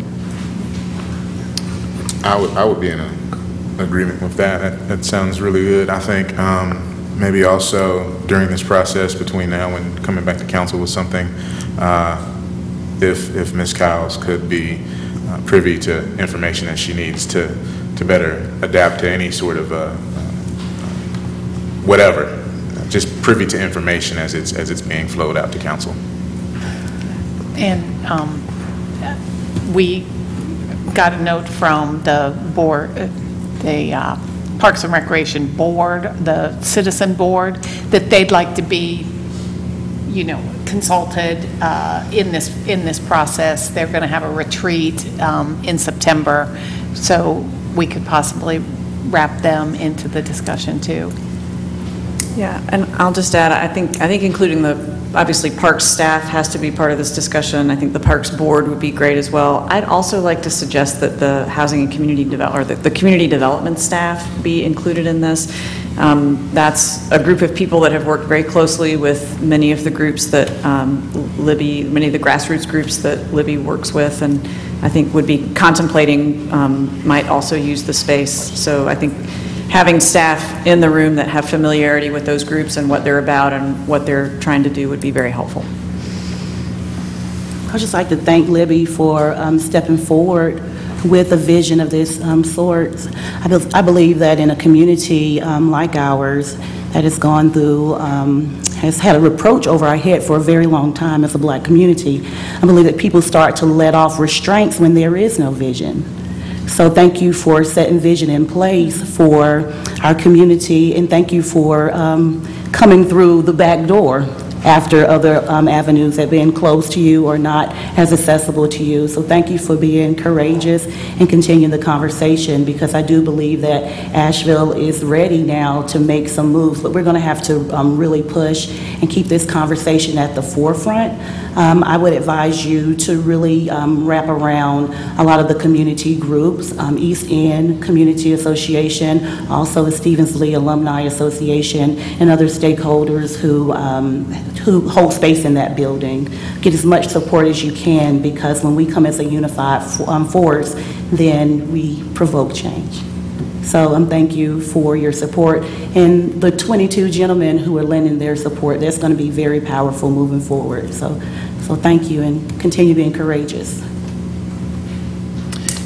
I would, I would be in a- agreement with that. That, that sounds really good. I think um, maybe also during this process between now and coming back to council with something, uh, if, if Ms. Kyles could be uh, privy to information that she needs to, to better adapt to any sort of, uh, whatever, just privy to information as it's, as it's being flowed out to council. And um, we got a note from the board, the uh, Parks and Recreation Board, the Citizen Board, that they'd like to be, you know, consulted uh, in this, in this process. They're going to have a retreat um, in September, so we could possibly wrap them into the discussion, too. Yeah, and I'll just add, I think, I think including the, obviously, Parks staff has to be part of this discussion. I think the Parks Board would be great as well. I'd also like to suggest that the Housing and Community Develop, or the, the Community Development staff be included in this. Um, That's a group of people that have worked very closely with many of the groups that um, Libby, many of the grassroots groups that Libby works with, and I think would be contemplating, um, might also use the space. So I think having staff in the room that have familiarity with those groups and what they're about and what they're trying to do would be very helpful. I'd just like to thank Libby for um, stepping forward with a vision of this um, sort. I bel- I believe that in a community um, like ours that has gone through, um, has had a reproach over our head for a very long time as a black community, I believe that people start to let off restraints when there is no vision. So thank you for setting vision in place for our community, and thank you for um, coming through the back door after other um, avenues have been closed to you or not as accessible to you. So thank you for being courageous and continuing the conversation, because I do believe that Asheville is ready now to make some moves, but we're going to have to um, really push and keep this conversation at the forefront. Um, I would advise you to really um, wrap around a lot of the community groups, um, East End Community Association, also the Stephens Lee Alumni Association, and other stakeholders who, um, who hold space in that building. Get as much support as you can, because when we come as a unified um, force, then we provoke change. So um, thank you for your support. And the 22 gentlemen who are lending their support, that's going to be very powerful moving forward. So, so thank you and continue being courageous.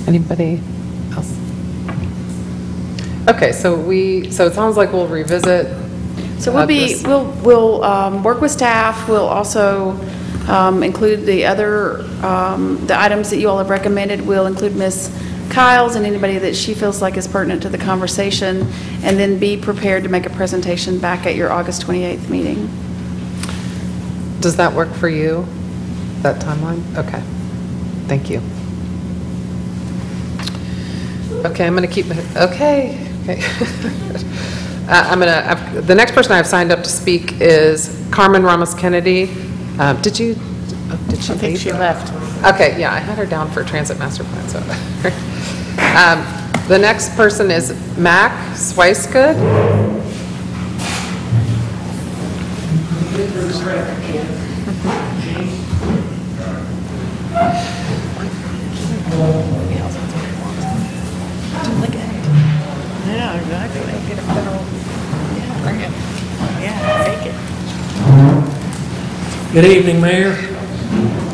Anybody else? Okay, so we, so it sounds like we'll revisit. So we'll be, we'll, we'll um, work with staff, we'll also um, include the other, um, the items that you all have recommended, we'll include Ms. Kyles and anybody that she feels like is pertinent to the conversation, and then be prepared to make a presentation back at your August 28th meeting. Does that work for you, that timeline? Okay, thank you. Okay, I'm going to keep, okay, okay. Uh, I'm going to, the next person I've signed up to speak is Carmen Ramos Kennedy. Um, Did you, oh, did she I think leave? she left. Okay, yeah, I had her down for transit master plan, so. Um, The next person is Mac Swicegood. Yeah, exactly. Get a federal, yeah, bring it. Yeah, take it. Good evening, Mayor,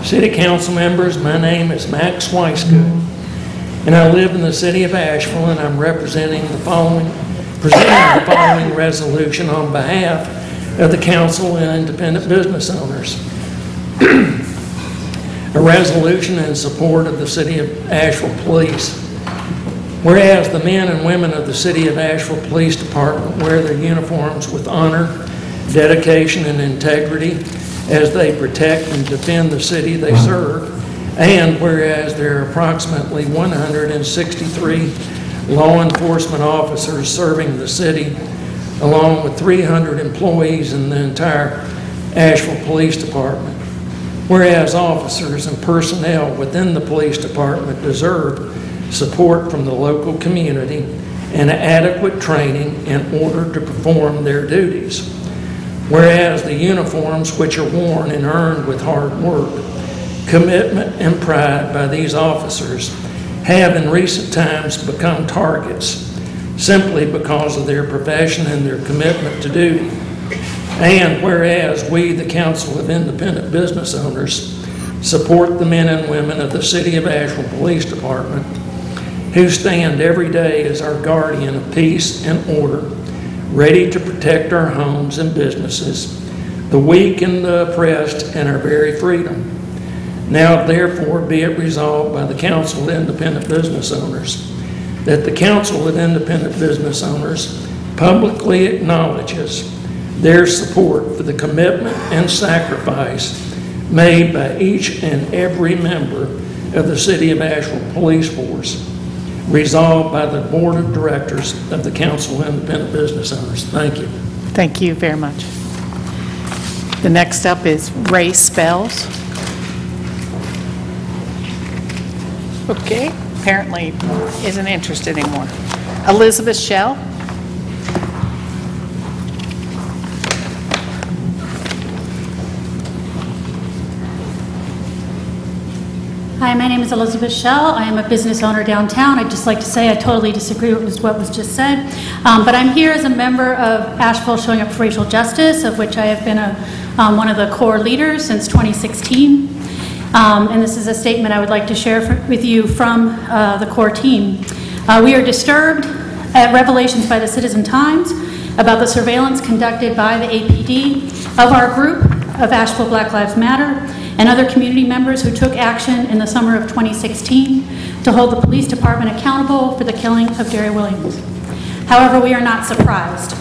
City Council members. My name is Mac Swicegood, and I live in the city of Asheville, and I'm representing the following, presenting the following resolution on behalf of the council and independent business owners. A resolution in support of the city of Asheville Police. Whereas the men and women of the City of Asheville Police Department wear their uniforms with honor, dedication, and integrity as they protect and defend the city they serve, And whereas there are approximately 163 law enforcement officers serving the city, along with 300 employees in the entire Asheville Police Department. Whereas officers and personnel within the police department deserve support from the local community and adequate training in order to perform their duties. Whereas the uniforms which are worn and earned with hard work, commitment, and pride by these officers have in recent times become targets simply because of their profession and their commitment to duty. And whereas we, the Council of Independent Business Owners, support the men and women of the City of Asheville Police Department who stand every day as our guardian of peace and order, ready to protect our homes and businesses, the weak and the oppressed, and our very freedom. Now therefore be it resolved by the Council of Independent Business Owners that the Council of Independent Business Owners publicly acknowledges their support for the commitment and sacrifice made by each and every member of the City of Asheville Police Force, resolved by the Board of Directors of the Council of Independent Business Owners. Thank you. Thank you very much. The next up is Ray Spells. Okay, apparently isn't interested anymore. Elizabeth Shell? Hi, my name is Elizabeth Shell. I am a business owner downtown. I'd just like to say I totally disagree with what was just said. Um, But I'm here as a member of Asheville Showing Up for Racial Justice, of which I have been a, um, one of the core leaders since 2016. Um, And this is a statement I would like to share for- with you from uh, the core team. Uh, We are disturbed at revelations by the Citizen Times about the surveillance conducted by the APD of our group of Asheville Black Lives Matter and other community members who took action in the summer of 2016 to hold the police department accountable for the killing of Jerry Williams. However, we are not surprised.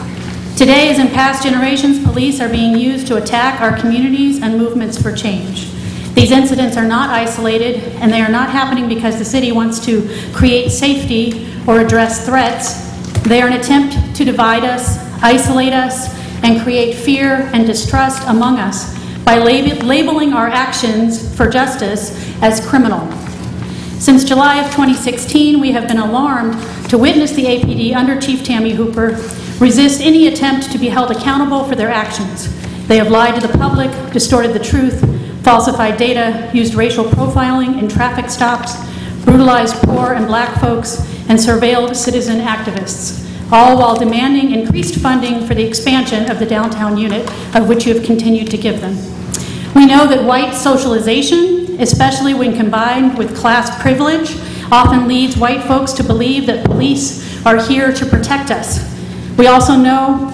Today, as in past generations, police are being used to attack our communities and movements for change. These incidents are not isolated, and they are not happening because the city wants to create safety or address threats. They are an attempt to divide us, isolate us, and create fear and distrust among us by lab- labeling our actions for justice as criminal. Since July of 2016, we have been alarmed to witness the APD under Chief Tammy Hooper resist any attempt to be held accountable for their actions. They have lied to the public, distorted the truth, falsified data, used racial profiling in traffic stops, brutalized poor and black folks, and surveilled citizen activists, all while demanding increased funding for the expansion of the downtown unit, of which you have continued to give them. We know that white socialization, especially when combined with class privilege, often leads white folks to believe that police are here to protect us. We also know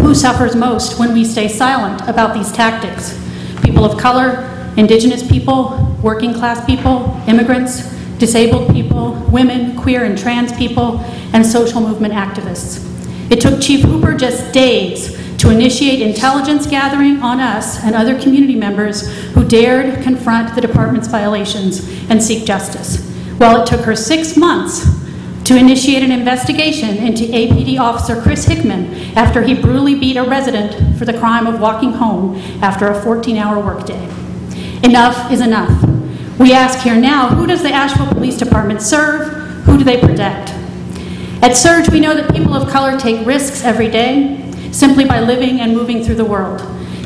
who suffers most when we stay silent about these tactics. People of color, indigenous people, working class people, immigrants, disabled people, women, queer and trans people, and social movement activists. It took Chief Hooper just days to initiate intelligence gathering on us and other community members who dared confront the department's violations and seek justice, while it took her six months to initiate an investigation into APD officer Chris Hickman after he brutally beat a resident for the crime of walking home after a 14-hour workday. Enough is enough. We ask here now, who does the Asheville Police Department serve? Who do they protect? At SURJ, we know that people of color take risks every day simply by living and moving through the world.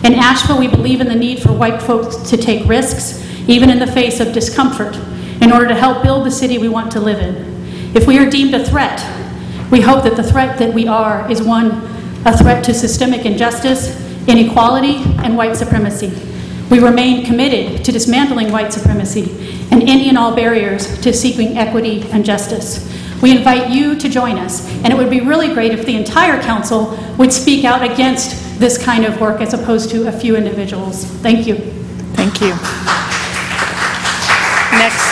In Asheville, we believe in the need for white folks to take risks, even in the face of discomfort, in order to help build the city we want to live in. If we are deemed a threat, we hope that the threat that we are is one, a threat to systemic injustice, inequality, and white supremacy. We remain committed to dismantling white supremacy and any and all barriers to seeking equity and justice. We invite you to join us, and it would be really great if the entire council would speak out against this kind of work as opposed to a few individuals. Thank you. Thank you. Next,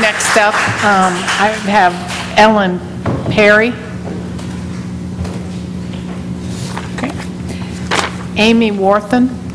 next up, um, I have Ellen Perry. Okay. Amy Warthen.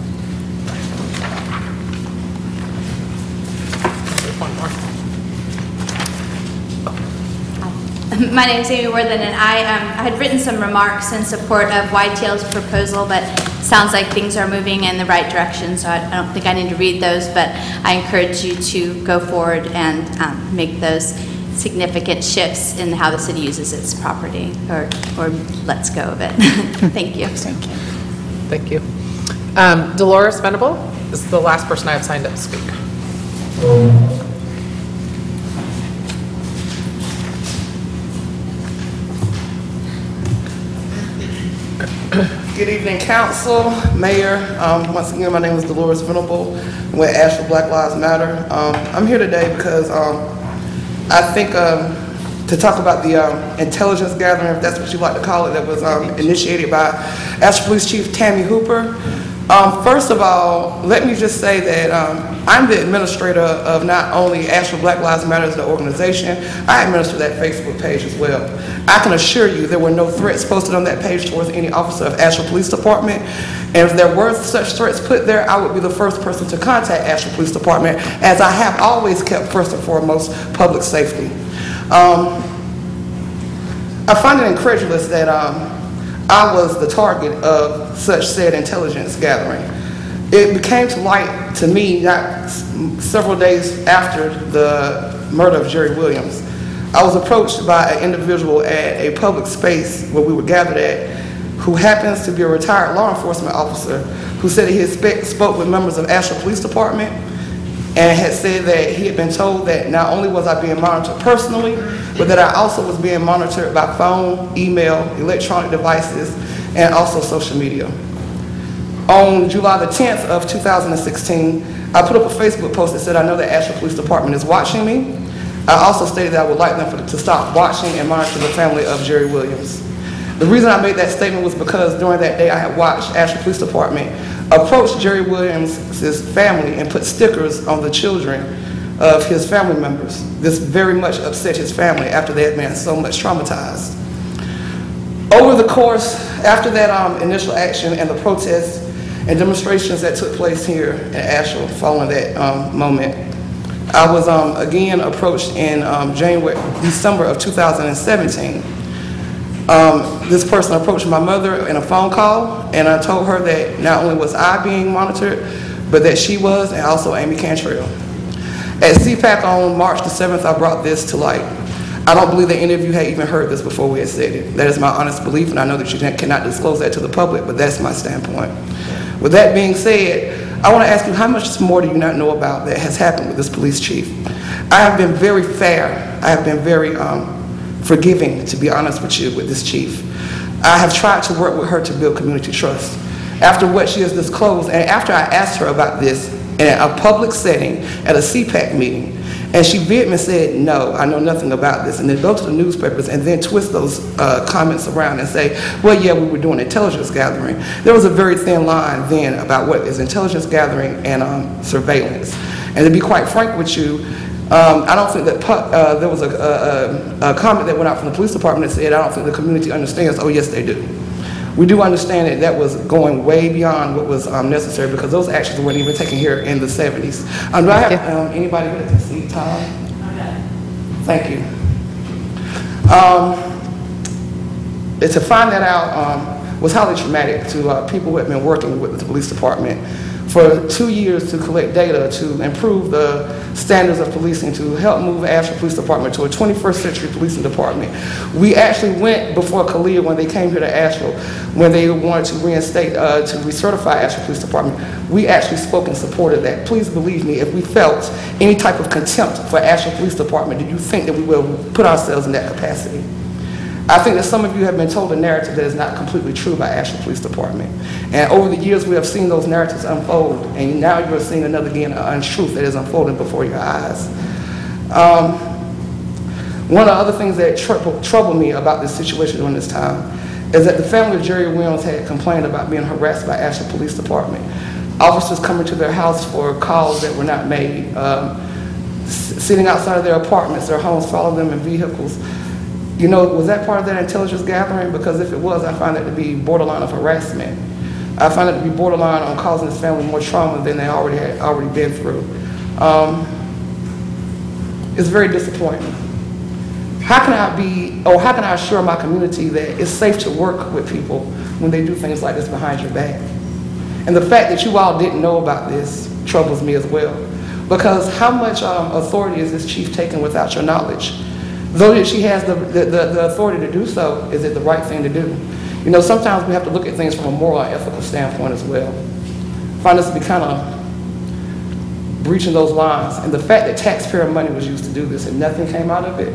My name's Amy Worthen, and I, um, I had written some remarks in support of YTL's proposal, but it sounds like things are moving in the right direction, so I I don't think I need to read those, but I encourage you to go forward and um, make those significant shifts in how the city uses its property, or, or lets go of it. Thank you. Thank you. Thank you. Um, Dolores Venable is the last person I have signed up to speak. Good evening, council, mayor. Um, Once again, my name is Dolores Venable. With Asheville Black Lives Matter. Um, I'm here today because um, I think um, to talk about the um, intelligence gathering, if that's what you like to call it, that was um, initiated by Asheville Police Chief Tammy Hooper. Um, First of all, let me just say that um, I'm the administrator of not only Asheville Black Lives Matter the organization, I administer that Facebook page as well. I can assure you, there were no threats posted on that page towards any officer of Asheville Police Department. And if there were such threats put there, I would be the first person to contact Asheville Police Department, as I have always kept first and foremost public safety. Um, I find it incredulous that um, I was the target of such said intelligence gathering. It became to light to me not several days after the murder of Jerry Williams. I was approached by an individual at a public space where we were gathered at who happens to be a retired law enforcement officer who said he had spoke with members of Asheville Police Department and had said that he had been told that not only was I being monitored personally, but that I also was being monitored by phone, email, electronic devices, and also social media. On July the 10th of 2016, I put up a Facebook post that said, I know the Asheville Police Department is watching me. I also stated that I would like them for- to stop watching and monitor the family of Jerry Williams. The reason I made that statement was because during that day I had watched Asheville Police Department approach Jerry Williams' family and put stickers on the children of his family members. This very much upset his family after they had been so much traumatized. Over the course, after that um, initial action and the protests and demonstrations that took place here in Asheville following that um, moment, I was um, again approached in um, January, December of 2017. Um, This person approached my mother in a phone call, and I told her that not only was I being monitored, but that she was, and also Amy Cantrell. At CPAC on March the 7th, I brought this to light. I don't believe that any of you had even heard this before we had said it. That is my honest belief, and I know that you cannot disclose that to the public, but that's my standpoint. With that being said, I want to ask you, how much more do you not know about that has happened with this police chief? I have been very fair. I have been very um, forgiving, to be honest with you, with this chief. I have tried to work with her to build community trust. After what she has disclosed, and after I asked her about this in a public setting at a CPAC meeting, and she vehemently said, no, I know nothing about this, and then go to the newspapers and then twist those uh, comments around and say, well, yeah, we were doing intelligence gathering. There was a very thin line then about what is intelligence gathering and um, surveillance. And to be quite frank with you, um, I don't think that, uh, there was a, a, a- a comment that went out from the police department that said, I don't think the community understands. Oh, yes, they do. We do understand that that was going way beyond what was um, necessary because those actions weren't even taken here in the 70s. Um, do I have um, anybody that can see Tom? Thank you. Um, to find that out um, was highly traumatic to uh, people who had been working with the police department for two years to collect data to improve the standards of policing, to help move Asheville Police Department to a 21st century policing department. We actually went before CALEA when they came here to Asheville, when they wanted to reinstate, uh, to recertify Asheville Police Department. We actually spoke in support of that. Please believe me, if we felt any type of contempt for Asheville Police Department, do you think that we will put ourselves in that capacity? I think that some of you have been told a narrative that is not completely true by Asheville Police Department. And over the years, we have seen those narratives unfold, and now you're seeing another again an untruth that is unfolding before your eyes. Um, one of the other things that trouble, troubled me about this situation during this time is that the family of Jerry Williams had complained about being harassed by Asheville Police Department. Officers coming to their house for calls that were not made, um, sitting outside of their apartments, their homes, following them in vehicles. You know, was that part of that intelligence gathering? Because if it was, I find that to be borderline of harassment. I find it to be borderline on causing this family more trauma than they already had already been through. Um, it's very disappointing. How can I be, or how can I assure my community that it's safe to work with people when they do things like this behind your back? And the fact that you all didn't know about this troubles me as well. Because how much um, authority is this chief taking without your knowledge? Though that she has the, the, the authority to do so, is it the right thing to do? You know, sometimes we have to look at things from a moral ethical standpoint as well. I find this to be kind of breaching those lines. And the fact that taxpayer money was used to do this and nothing came out of it.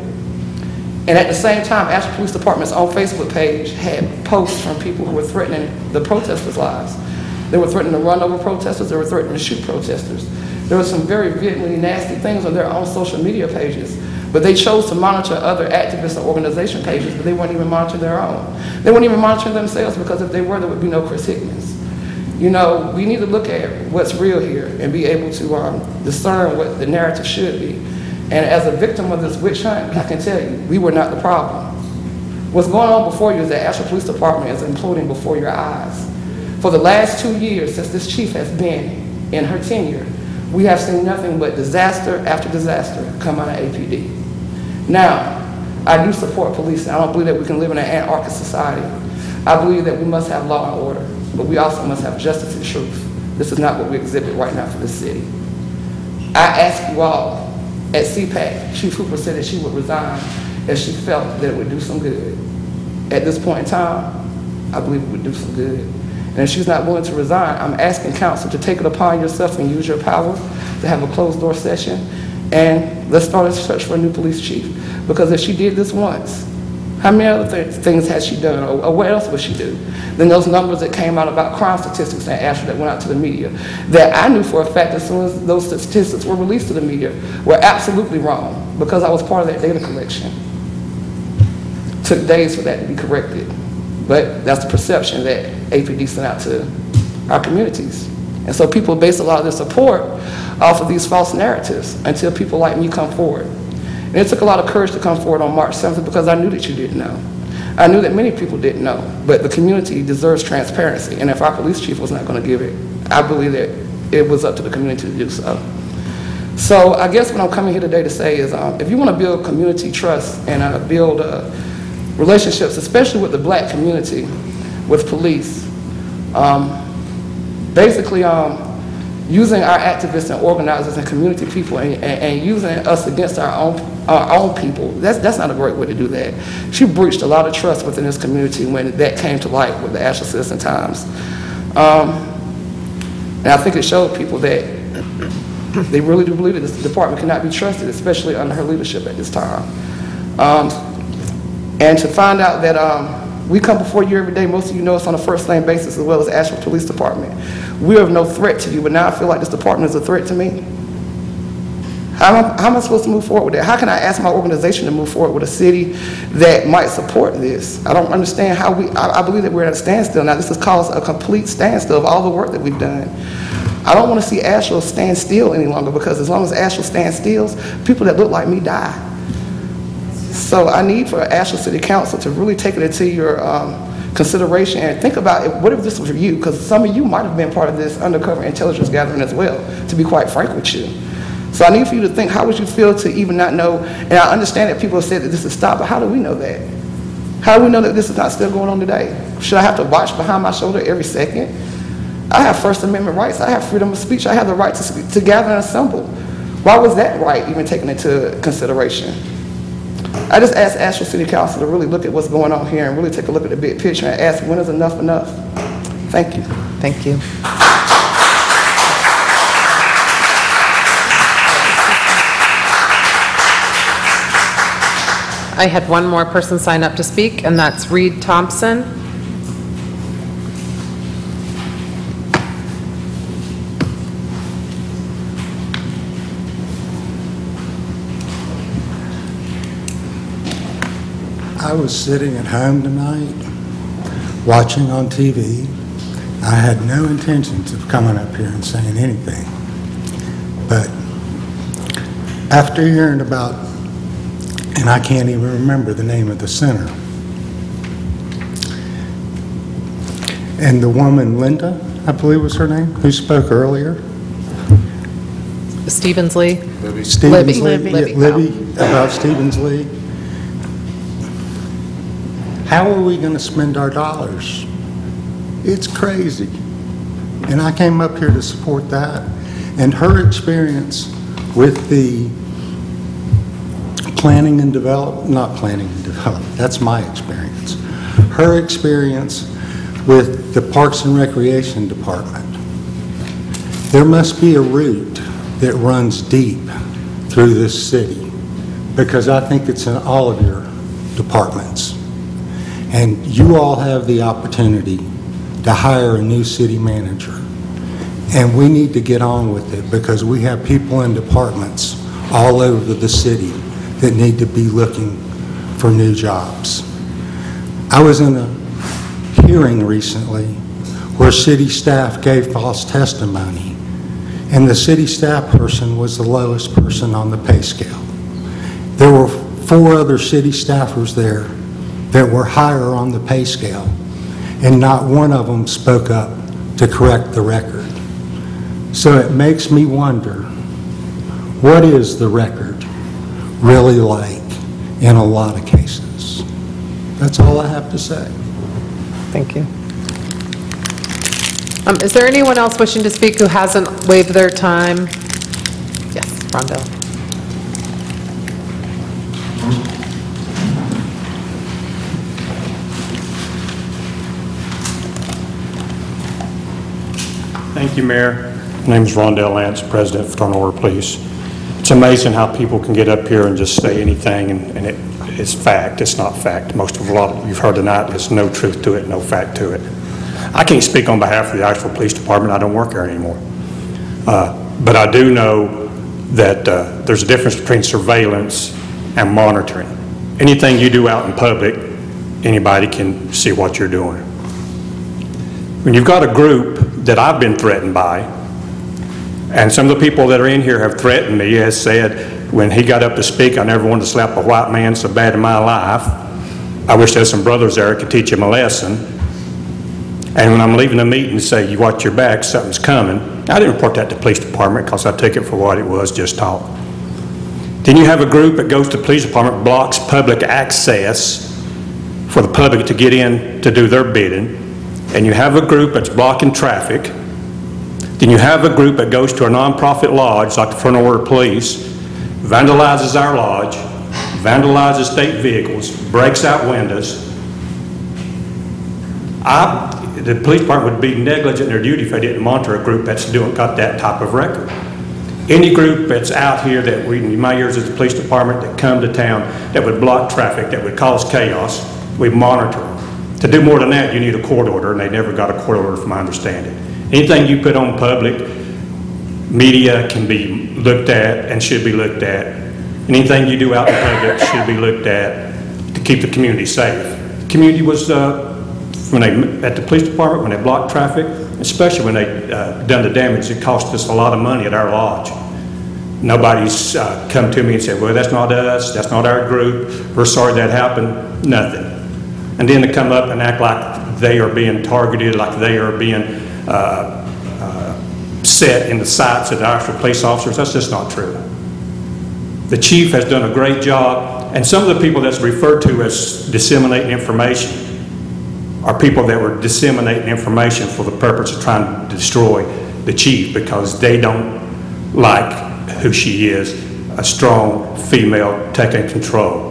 And at the same time, Asheville Police Department's own Facebook page had posts from people who were threatening the protesters' lives. They were threatening to run over protesters, they were threatening to shoot protesters. There were some very vehemently nasty things on their own social media pages. But they chose to monitor other activist and organization pages, but they weren't even monitoring their own. They weren't even monitoring themselves because if they were, there would be no Chris Hickmans. You know, we need to look at what's real here and be able to um, discern what the narrative should be. And as a victim of this witch hunt, I can tell you, we were not the problem. What's going on before you is that Asheville Police Department is imploding before your eyes. For the last two years, since this chief has been in her tenure, we have seen nothing but disaster after disaster come out of APD. Now, I do support policing. I don't believe that we can live in an anarchist society. I believe that we must have law and order, but we also must have justice and truth. This is not what we exhibit right now for this city. I ask you all, at CPAC, Chief Hooper said that she would resign if she felt that it would do some good. At this point in time, I believe it would do some good. And if she's not willing to resign, I'm asking council to take it upon yourself and use your power to have a closed door session. And let's start a search for a new police chief. Because if she did this once, how many other th- things has she done, or, or what else would she do? Then those numbers that came out about crime statistics in Asheville that went out to the media, that I knew for a fact as soon as those statistics were released to the media, were absolutely wrong, because I was part of that data collection. Took days for that to be corrected, but that's the perception that APD sent out to our communities. And so people base a lot of their support off of these false narratives until people like me come forward. And it took a lot of courage to come forward on March 7th because I knew that you didn't know. I knew that many people didn't know, but the community deserves transparency. And if our police chief was not going to give it, I believe that it was up to the community to do so. So I guess what I'm coming here today to say is um, if you want to build community trust and uh, build uh, relationships, especially with the black community, with police, um, basically um, using our activists and organizers and community people and, and, and using us against our own, our own people, that's, that's not a great way to do that. She breached a lot of trust within this community when that came to light with the Asheville Citizen Times. Um, and I think it showed people that they really do believe that this department cannot be trusted, especially under her leadership at this time. Um, and to find out that um, we come before you every day, most of you know us on a first name basis as well as Asheville Police Department. We are of no threat to you, but now I feel like this department is a threat to me. How am, I, how am I supposed to move forward with that? How can I ask my organization to move forward with a city that might support this? I don't understand how we, I, I believe that we're at a standstill now. This has caused a complete standstill of all the work that we've done. I don't want to see Asheville stand still any longer because as long as Asheville stands still, people that look like me die. So I need for Asheville City Council to really take it into your um, consideration and think about it, what if this was for you? Because some of you might have been part of this undercover intelligence gathering as well, to be quite frank with you. So I need for you to think, how would you feel to even not know, and I understand that people have said that this is stopped, but how do we know that? How do we know that this is not still going on today? Should I have to watch behind my shoulder every second? I have First Amendment rights. I have freedom of speech. I have the right to, to gather and assemble. Why was that right even taken into consideration? I just ask Asheville City Council to really look at what's going on here and really take a look at the big picture and ask when is enough enough? Thank you. Thank you. I had one more person sign up to speak, and that's Reed Thompson. I was sitting at home tonight, watching on TV. I had no intentions of coming up here and saying anything. But after hearing about, and I can't even remember the name of the center, and the woman, Linda, I believe was her name, who spoke earlier, Stephens Lee? Stephens Lee, Libby. yeah, Libby, about Stephens Lee. How are we going to spend our dollars? It's crazy. And I came up here to support that. And her experience with the planning and develop, not planning and development, that's my experience. Her experience with the Parks and Recreation Department. There must be a route that runs deep through this city, because I think it's in all of your departments. And you all have the opportunity to hire a new city manager. And we need to get on with it, because we have people in departments all over the city that need to be looking for new jobs. I was in a hearing recently where city staff gave false testimony, and the city staff person was the lowest person on the pay scale. There were four other city staffers there that were higher on the pay scale, and not one of them spoke up to correct the record. So it makes me wonder, what is the record really like in a lot of cases? That's all I have to say. Thank you. Um, Is there anyone else wishing to speak who hasn't waived their time? Yes, Rondell. You, Mayor. My name is Rondell Lance, President of Fraternal Order Police. It's amazing how people can get up here and just say anything, and and it is fact. It's not fact. Most of, a lot you've heard tonight, there's no truth to it, no fact to it. I can't speak on behalf of the Asheville Police Department. I don't work there anymore. Uh, But I do know that uh, there's a difference between surveillance and monitoring. Anything you do out in public, anybody can see what you're doing. When you've got a group that I've been threatened by, and some of the people that are in here have threatened me, has said, when he got up to speak, I never wanted to slap a white man so bad in my life. I wish there was some brothers there that could teach him a lesson. And when I'm leaving the meeting, say, you watch your back, something's coming. I didn't report that to the police department because I took it for what it was, just talk. Then you have a group that goes to the police department, blocks public access for the public to get in to do their bidding. And you have a group that's blocking traffic. Then you have a group that goes to a nonprofit lodge, like the Fraternal Order Police, vandalizes our lodge, vandalizes state vehicles, breaks out windows. I, the police department would be negligent in their duty if they didn't monitor a group that's doing, got that type of record. Any group that's out here that we, in my years as the police department, that come to town, that would block traffic, that would cause chaos, we monitor them. To do more than that, you need a court order, and they never got a court order from my understanding. Anything you put on public, media can be looked at and should be looked at. Anything you do out in public should be looked at to keep the community safe. The community was, uh, when they, at the police department, when they blocked traffic, especially when they uh, done the damage, it cost us a lot of money at our lodge. Nobody's uh, come to me and said, well, that's not us, that's not our group, we're sorry that happened, nothing. And then to come up and act like they are being targeted, like they are being uh, uh, set in the sights of the actual police officers, that's just not true. The chief has done a great job, and some of the people that's referred to as disseminating information are people that were disseminating information for the purpose of trying to destroy the chief because they don't like who she is, a strong female taking control.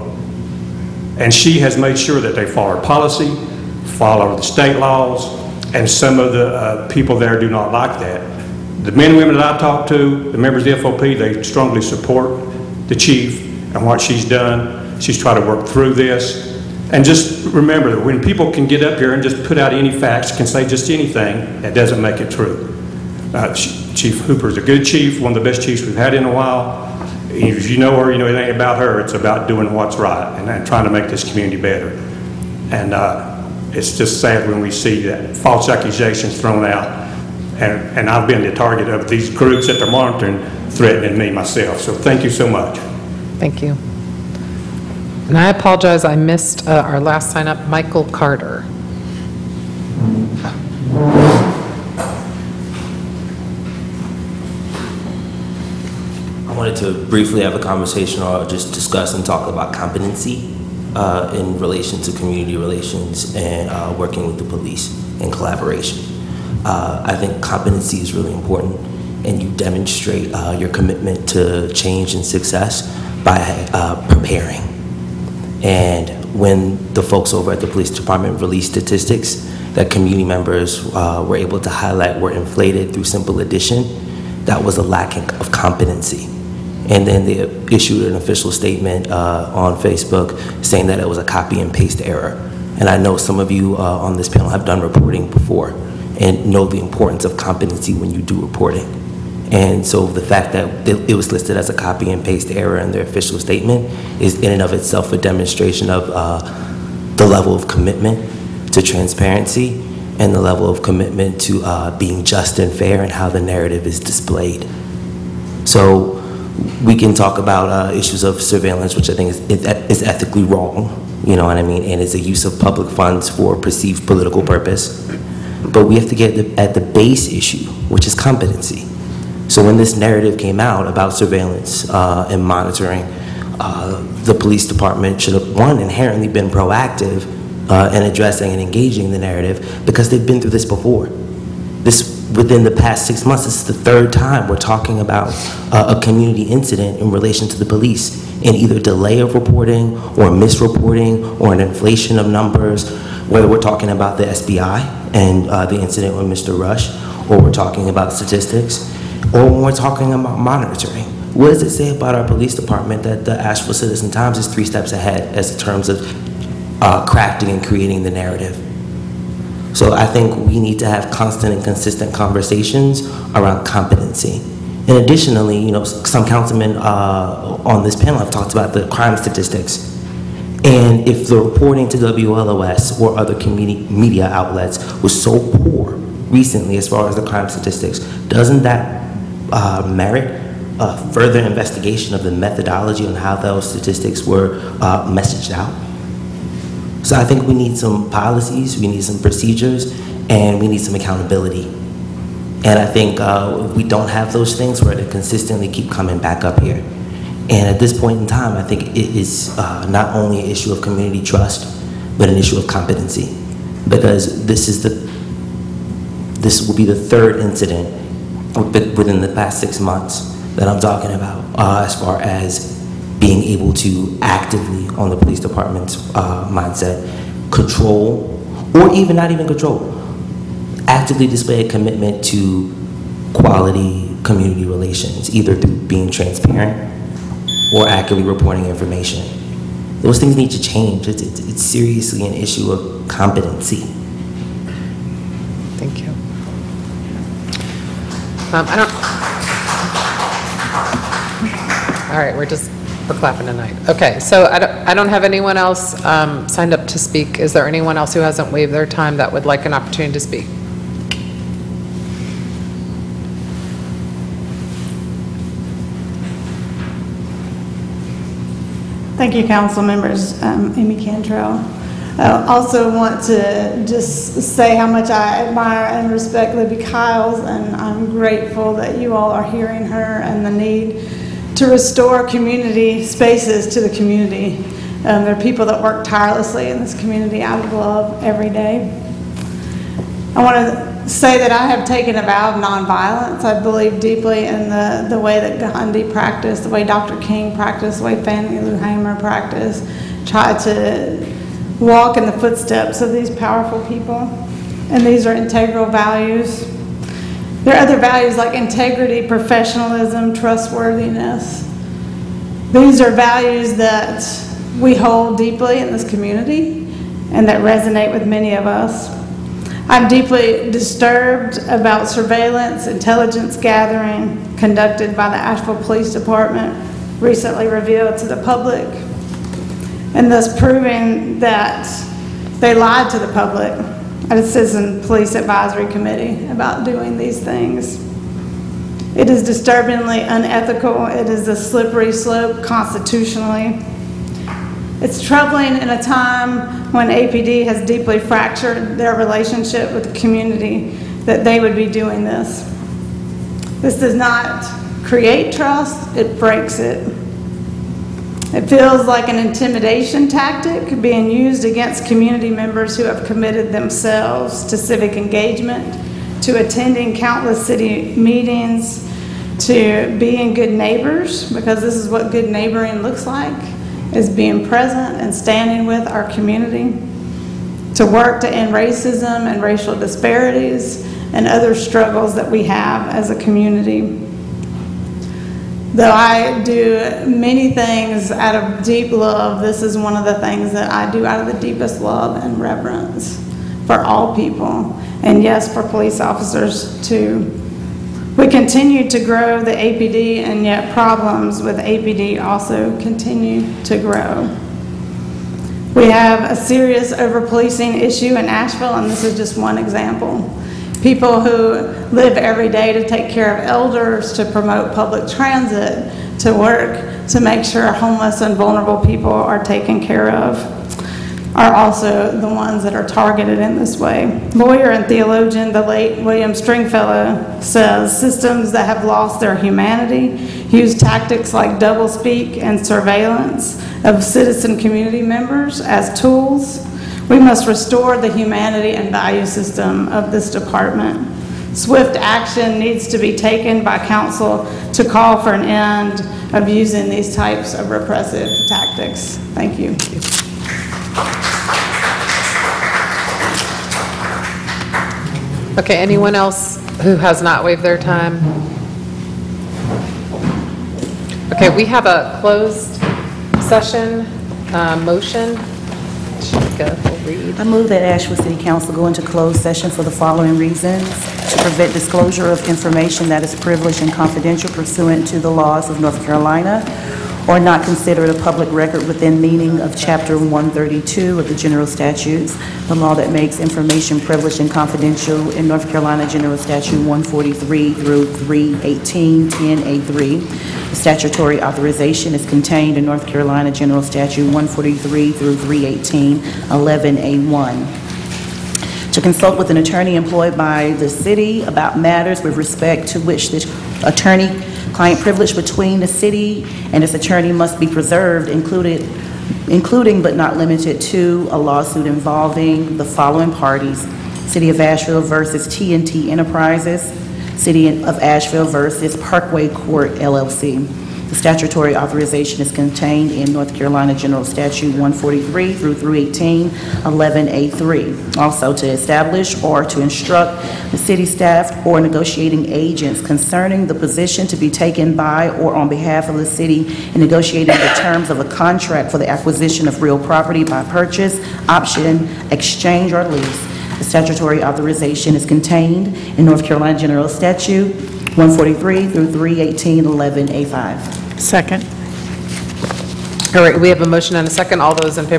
And she has made sure that they follow policy, follow the state laws, and some of the uh, people there do not like that. The men and women that I talk to, the members of the FOP, they strongly support the chief and what she's done. She's tried to work through this. And just remember that when people can get up here and just put out any facts, can say just anything, that doesn't make it true. Uh, Chief Hooper's a good chief, one of the best chiefs we've had in a while. If you know her, you know anything about her, it's about doing what's right and, and trying to make this community better. And uh, it's just sad when we see that false accusations thrown out. And, and I've been the target of these groups that they're monitoring threatening me myself. So thank you so much. Thank you. And I apologize, I missed uh, our last sign-up, Michael Carter. Wanted to briefly have a conversation or just discuss and talk about competency. uh, in relation to community relations and uh, working with the police in collaboration. Uh, I think competency is really important, and you demonstrate uh, your commitment to change and success by uh, preparing. And when the folks over at the police department released statistics that community members uh, were able to highlight were inflated through simple addition, that was a lack of competency. And then they issued an official statement uh, on Facebook saying that it was a copy and paste error. And I know some of you uh, on this panel have done reporting before and know the importance of competency when you do reporting. And so the fact that it was listed as a copy and paste error in their official statement is in and of itself a demonstration of uh, the level of commitment to transparency and the level of commitment to uh, being just and fair and how the narrative is displayed. So we can talk about uh, issues of surveillance, which I think is, is ethically wrong, you know what I mean, and is a use of public funds for perceived political purpose. But we have to get at the base issue, which is competency. So when this narrative came out about surveillance uh, and monitoring, uh, the police department should have, one, inherently been proactive uh, in addressing and engaging the narrative because they've been through this before. This, within the past six months, this is the third time we're talking about uh, a community incident in relation to the police in either delay of reporting or misreporting or an inflation of numbers, whether we're talking about the SBI and uh, the incident with Mr. Rush, or we're talking about statistics, or when we're talking about monitoring. What does it say about our police department that the Asheville Citizen Times is three steps ahead as in terms of uh, crafting and creating the narrative? So I think we need to have constant and consistent conversations around competency. And additionally, you know, some councilmen uh, on this panel have talked about the crime statistics. And if the reporting to WLOS or other media outlets was so poor recently as far as the crime statistics, doesn't that uh, merit a further investigation of the methodology on how those statistics were uh, messaged out? So I think we need some policies, we need some procedures, and we need some accountability. And I think uh, if we don't have those things, we're to consistently keep coming back up here. And at this point in time, I think it is uh, not only an issue of community trust, but an issue of competency. Because this is the, this will be the third incident within the past six months that I'm talking about, uh, as far as being able to actively, on the police department's uh, mindset, control, or even not even control, actively display a commitment to quality community relations, either through being transparent or accurately reporting information. Those things need to change. It's, it's, it's seriously an issue of competency. Thank you. Um, I don't, all right, we're just, we're clapping tonight. Okay, so I don't, I don't have anyone else um, signed up to speak. Is there anyone else who hasn't waived their time that would like an opportunity to speak? Thank you, council members. Um, Amy Cantrell. I also want to just say how much I admire and respect Libby Kyles, and I'm grateful that you all are hearing her and the need to restore community spaces to the community. Um, There are people that work tirelessly in this community I love every day. I want to say that I have taken a vow of nonviolence. I believe deeply in the, the way that Gandhi practiced, the way Dr. King practiced, the way Fannie Lou Hamer practiced, try to walk in the footsteps of these powerful people. And these are integral values. There are other values like integrity, professionalism, trustworthiness. These are values that we hold deeply in this community and that resonate with many of us. I'm deeply disturbed about surveillance, intelligence gathering conducted by the Asheville Police Department recently revealed to the public, and thus proving that they lied to the public at a Citizen Police Advisory Committee about doing these things. It is disturbingly unethical. It is a slippery slope constitutionally. It's troubling in a time when APD has deeply fractured their relationship with the community that they would be doing this. This does not create trust, it breaks it. It feels like an intimidation tactic being used against community members who have committed themselves to civic engagement, to attending countless city meetings, to being good neighbors, because this is what good neighboring looks like, is being present and standing with our community, to work to end racism and racial disparities and other struggles that we have as a community. Though I do many things out of deep love, this is one of the things that I do out of the deepest love and reverence for all people, and yes, for police officers too. We continue to grow the APD, and yet problems with APD also continue to grow. We have a serious over-policing issue in Asheville, and this is just one example. People who live every day to take care of elders, to promote public transit, to work to make sure homeless and vulnerable people are taken care of, are also the ones that are targeted in this way. Lawyer and theologian, the late William Stringfellow, says systems that have lost their humanity use tactics like doublespeak and surveillance of citizen community members as tools. We must restore the humanity and value system of this department. Swift action needs to be taken by council to call for an end of using these types of repressive tactics. Thank you. Okay, anyone else who has not waived their time? Okay, we have a closed session uh, motion. Will read. I move that Asheville City Council go into closed session for the following reasons: to prevent disclosure of information that is privileged and confidential pursuant to the laws of North Carolina, or not considered a public record within meaning of Chapter 132 of the General Statutes, the law that makes information privileged and confidential in North Carolina General Statute 143 through 318, 10A3. The statutory authorization is contained in North Carolina General Statute 143 through 318, 11A1 to consult with an attorney employed by the city about matters with respect to which the attorney-client privilege between the city and its attorney must be preserved, included, including but not limited to a lawsuit involving the following parties: City of Asheville versus TNT Enterprises, City of Asheville versus Parkway Court LLC. The statutory authorization is contained in North Carolina General Statute 143 through 318, 11A3. Also, to establish or to instruct the city staff or negotiating agents concerning the position to be taken by or on behalf of the city in negotiating the terms of a contract for the acquisition of real property by purchase, option, exchange, or lease. The statutory authorization is contained in North Carolina General Statute 143 through 318, 11A5. Second. All right, we have a motion and a second. All those in favor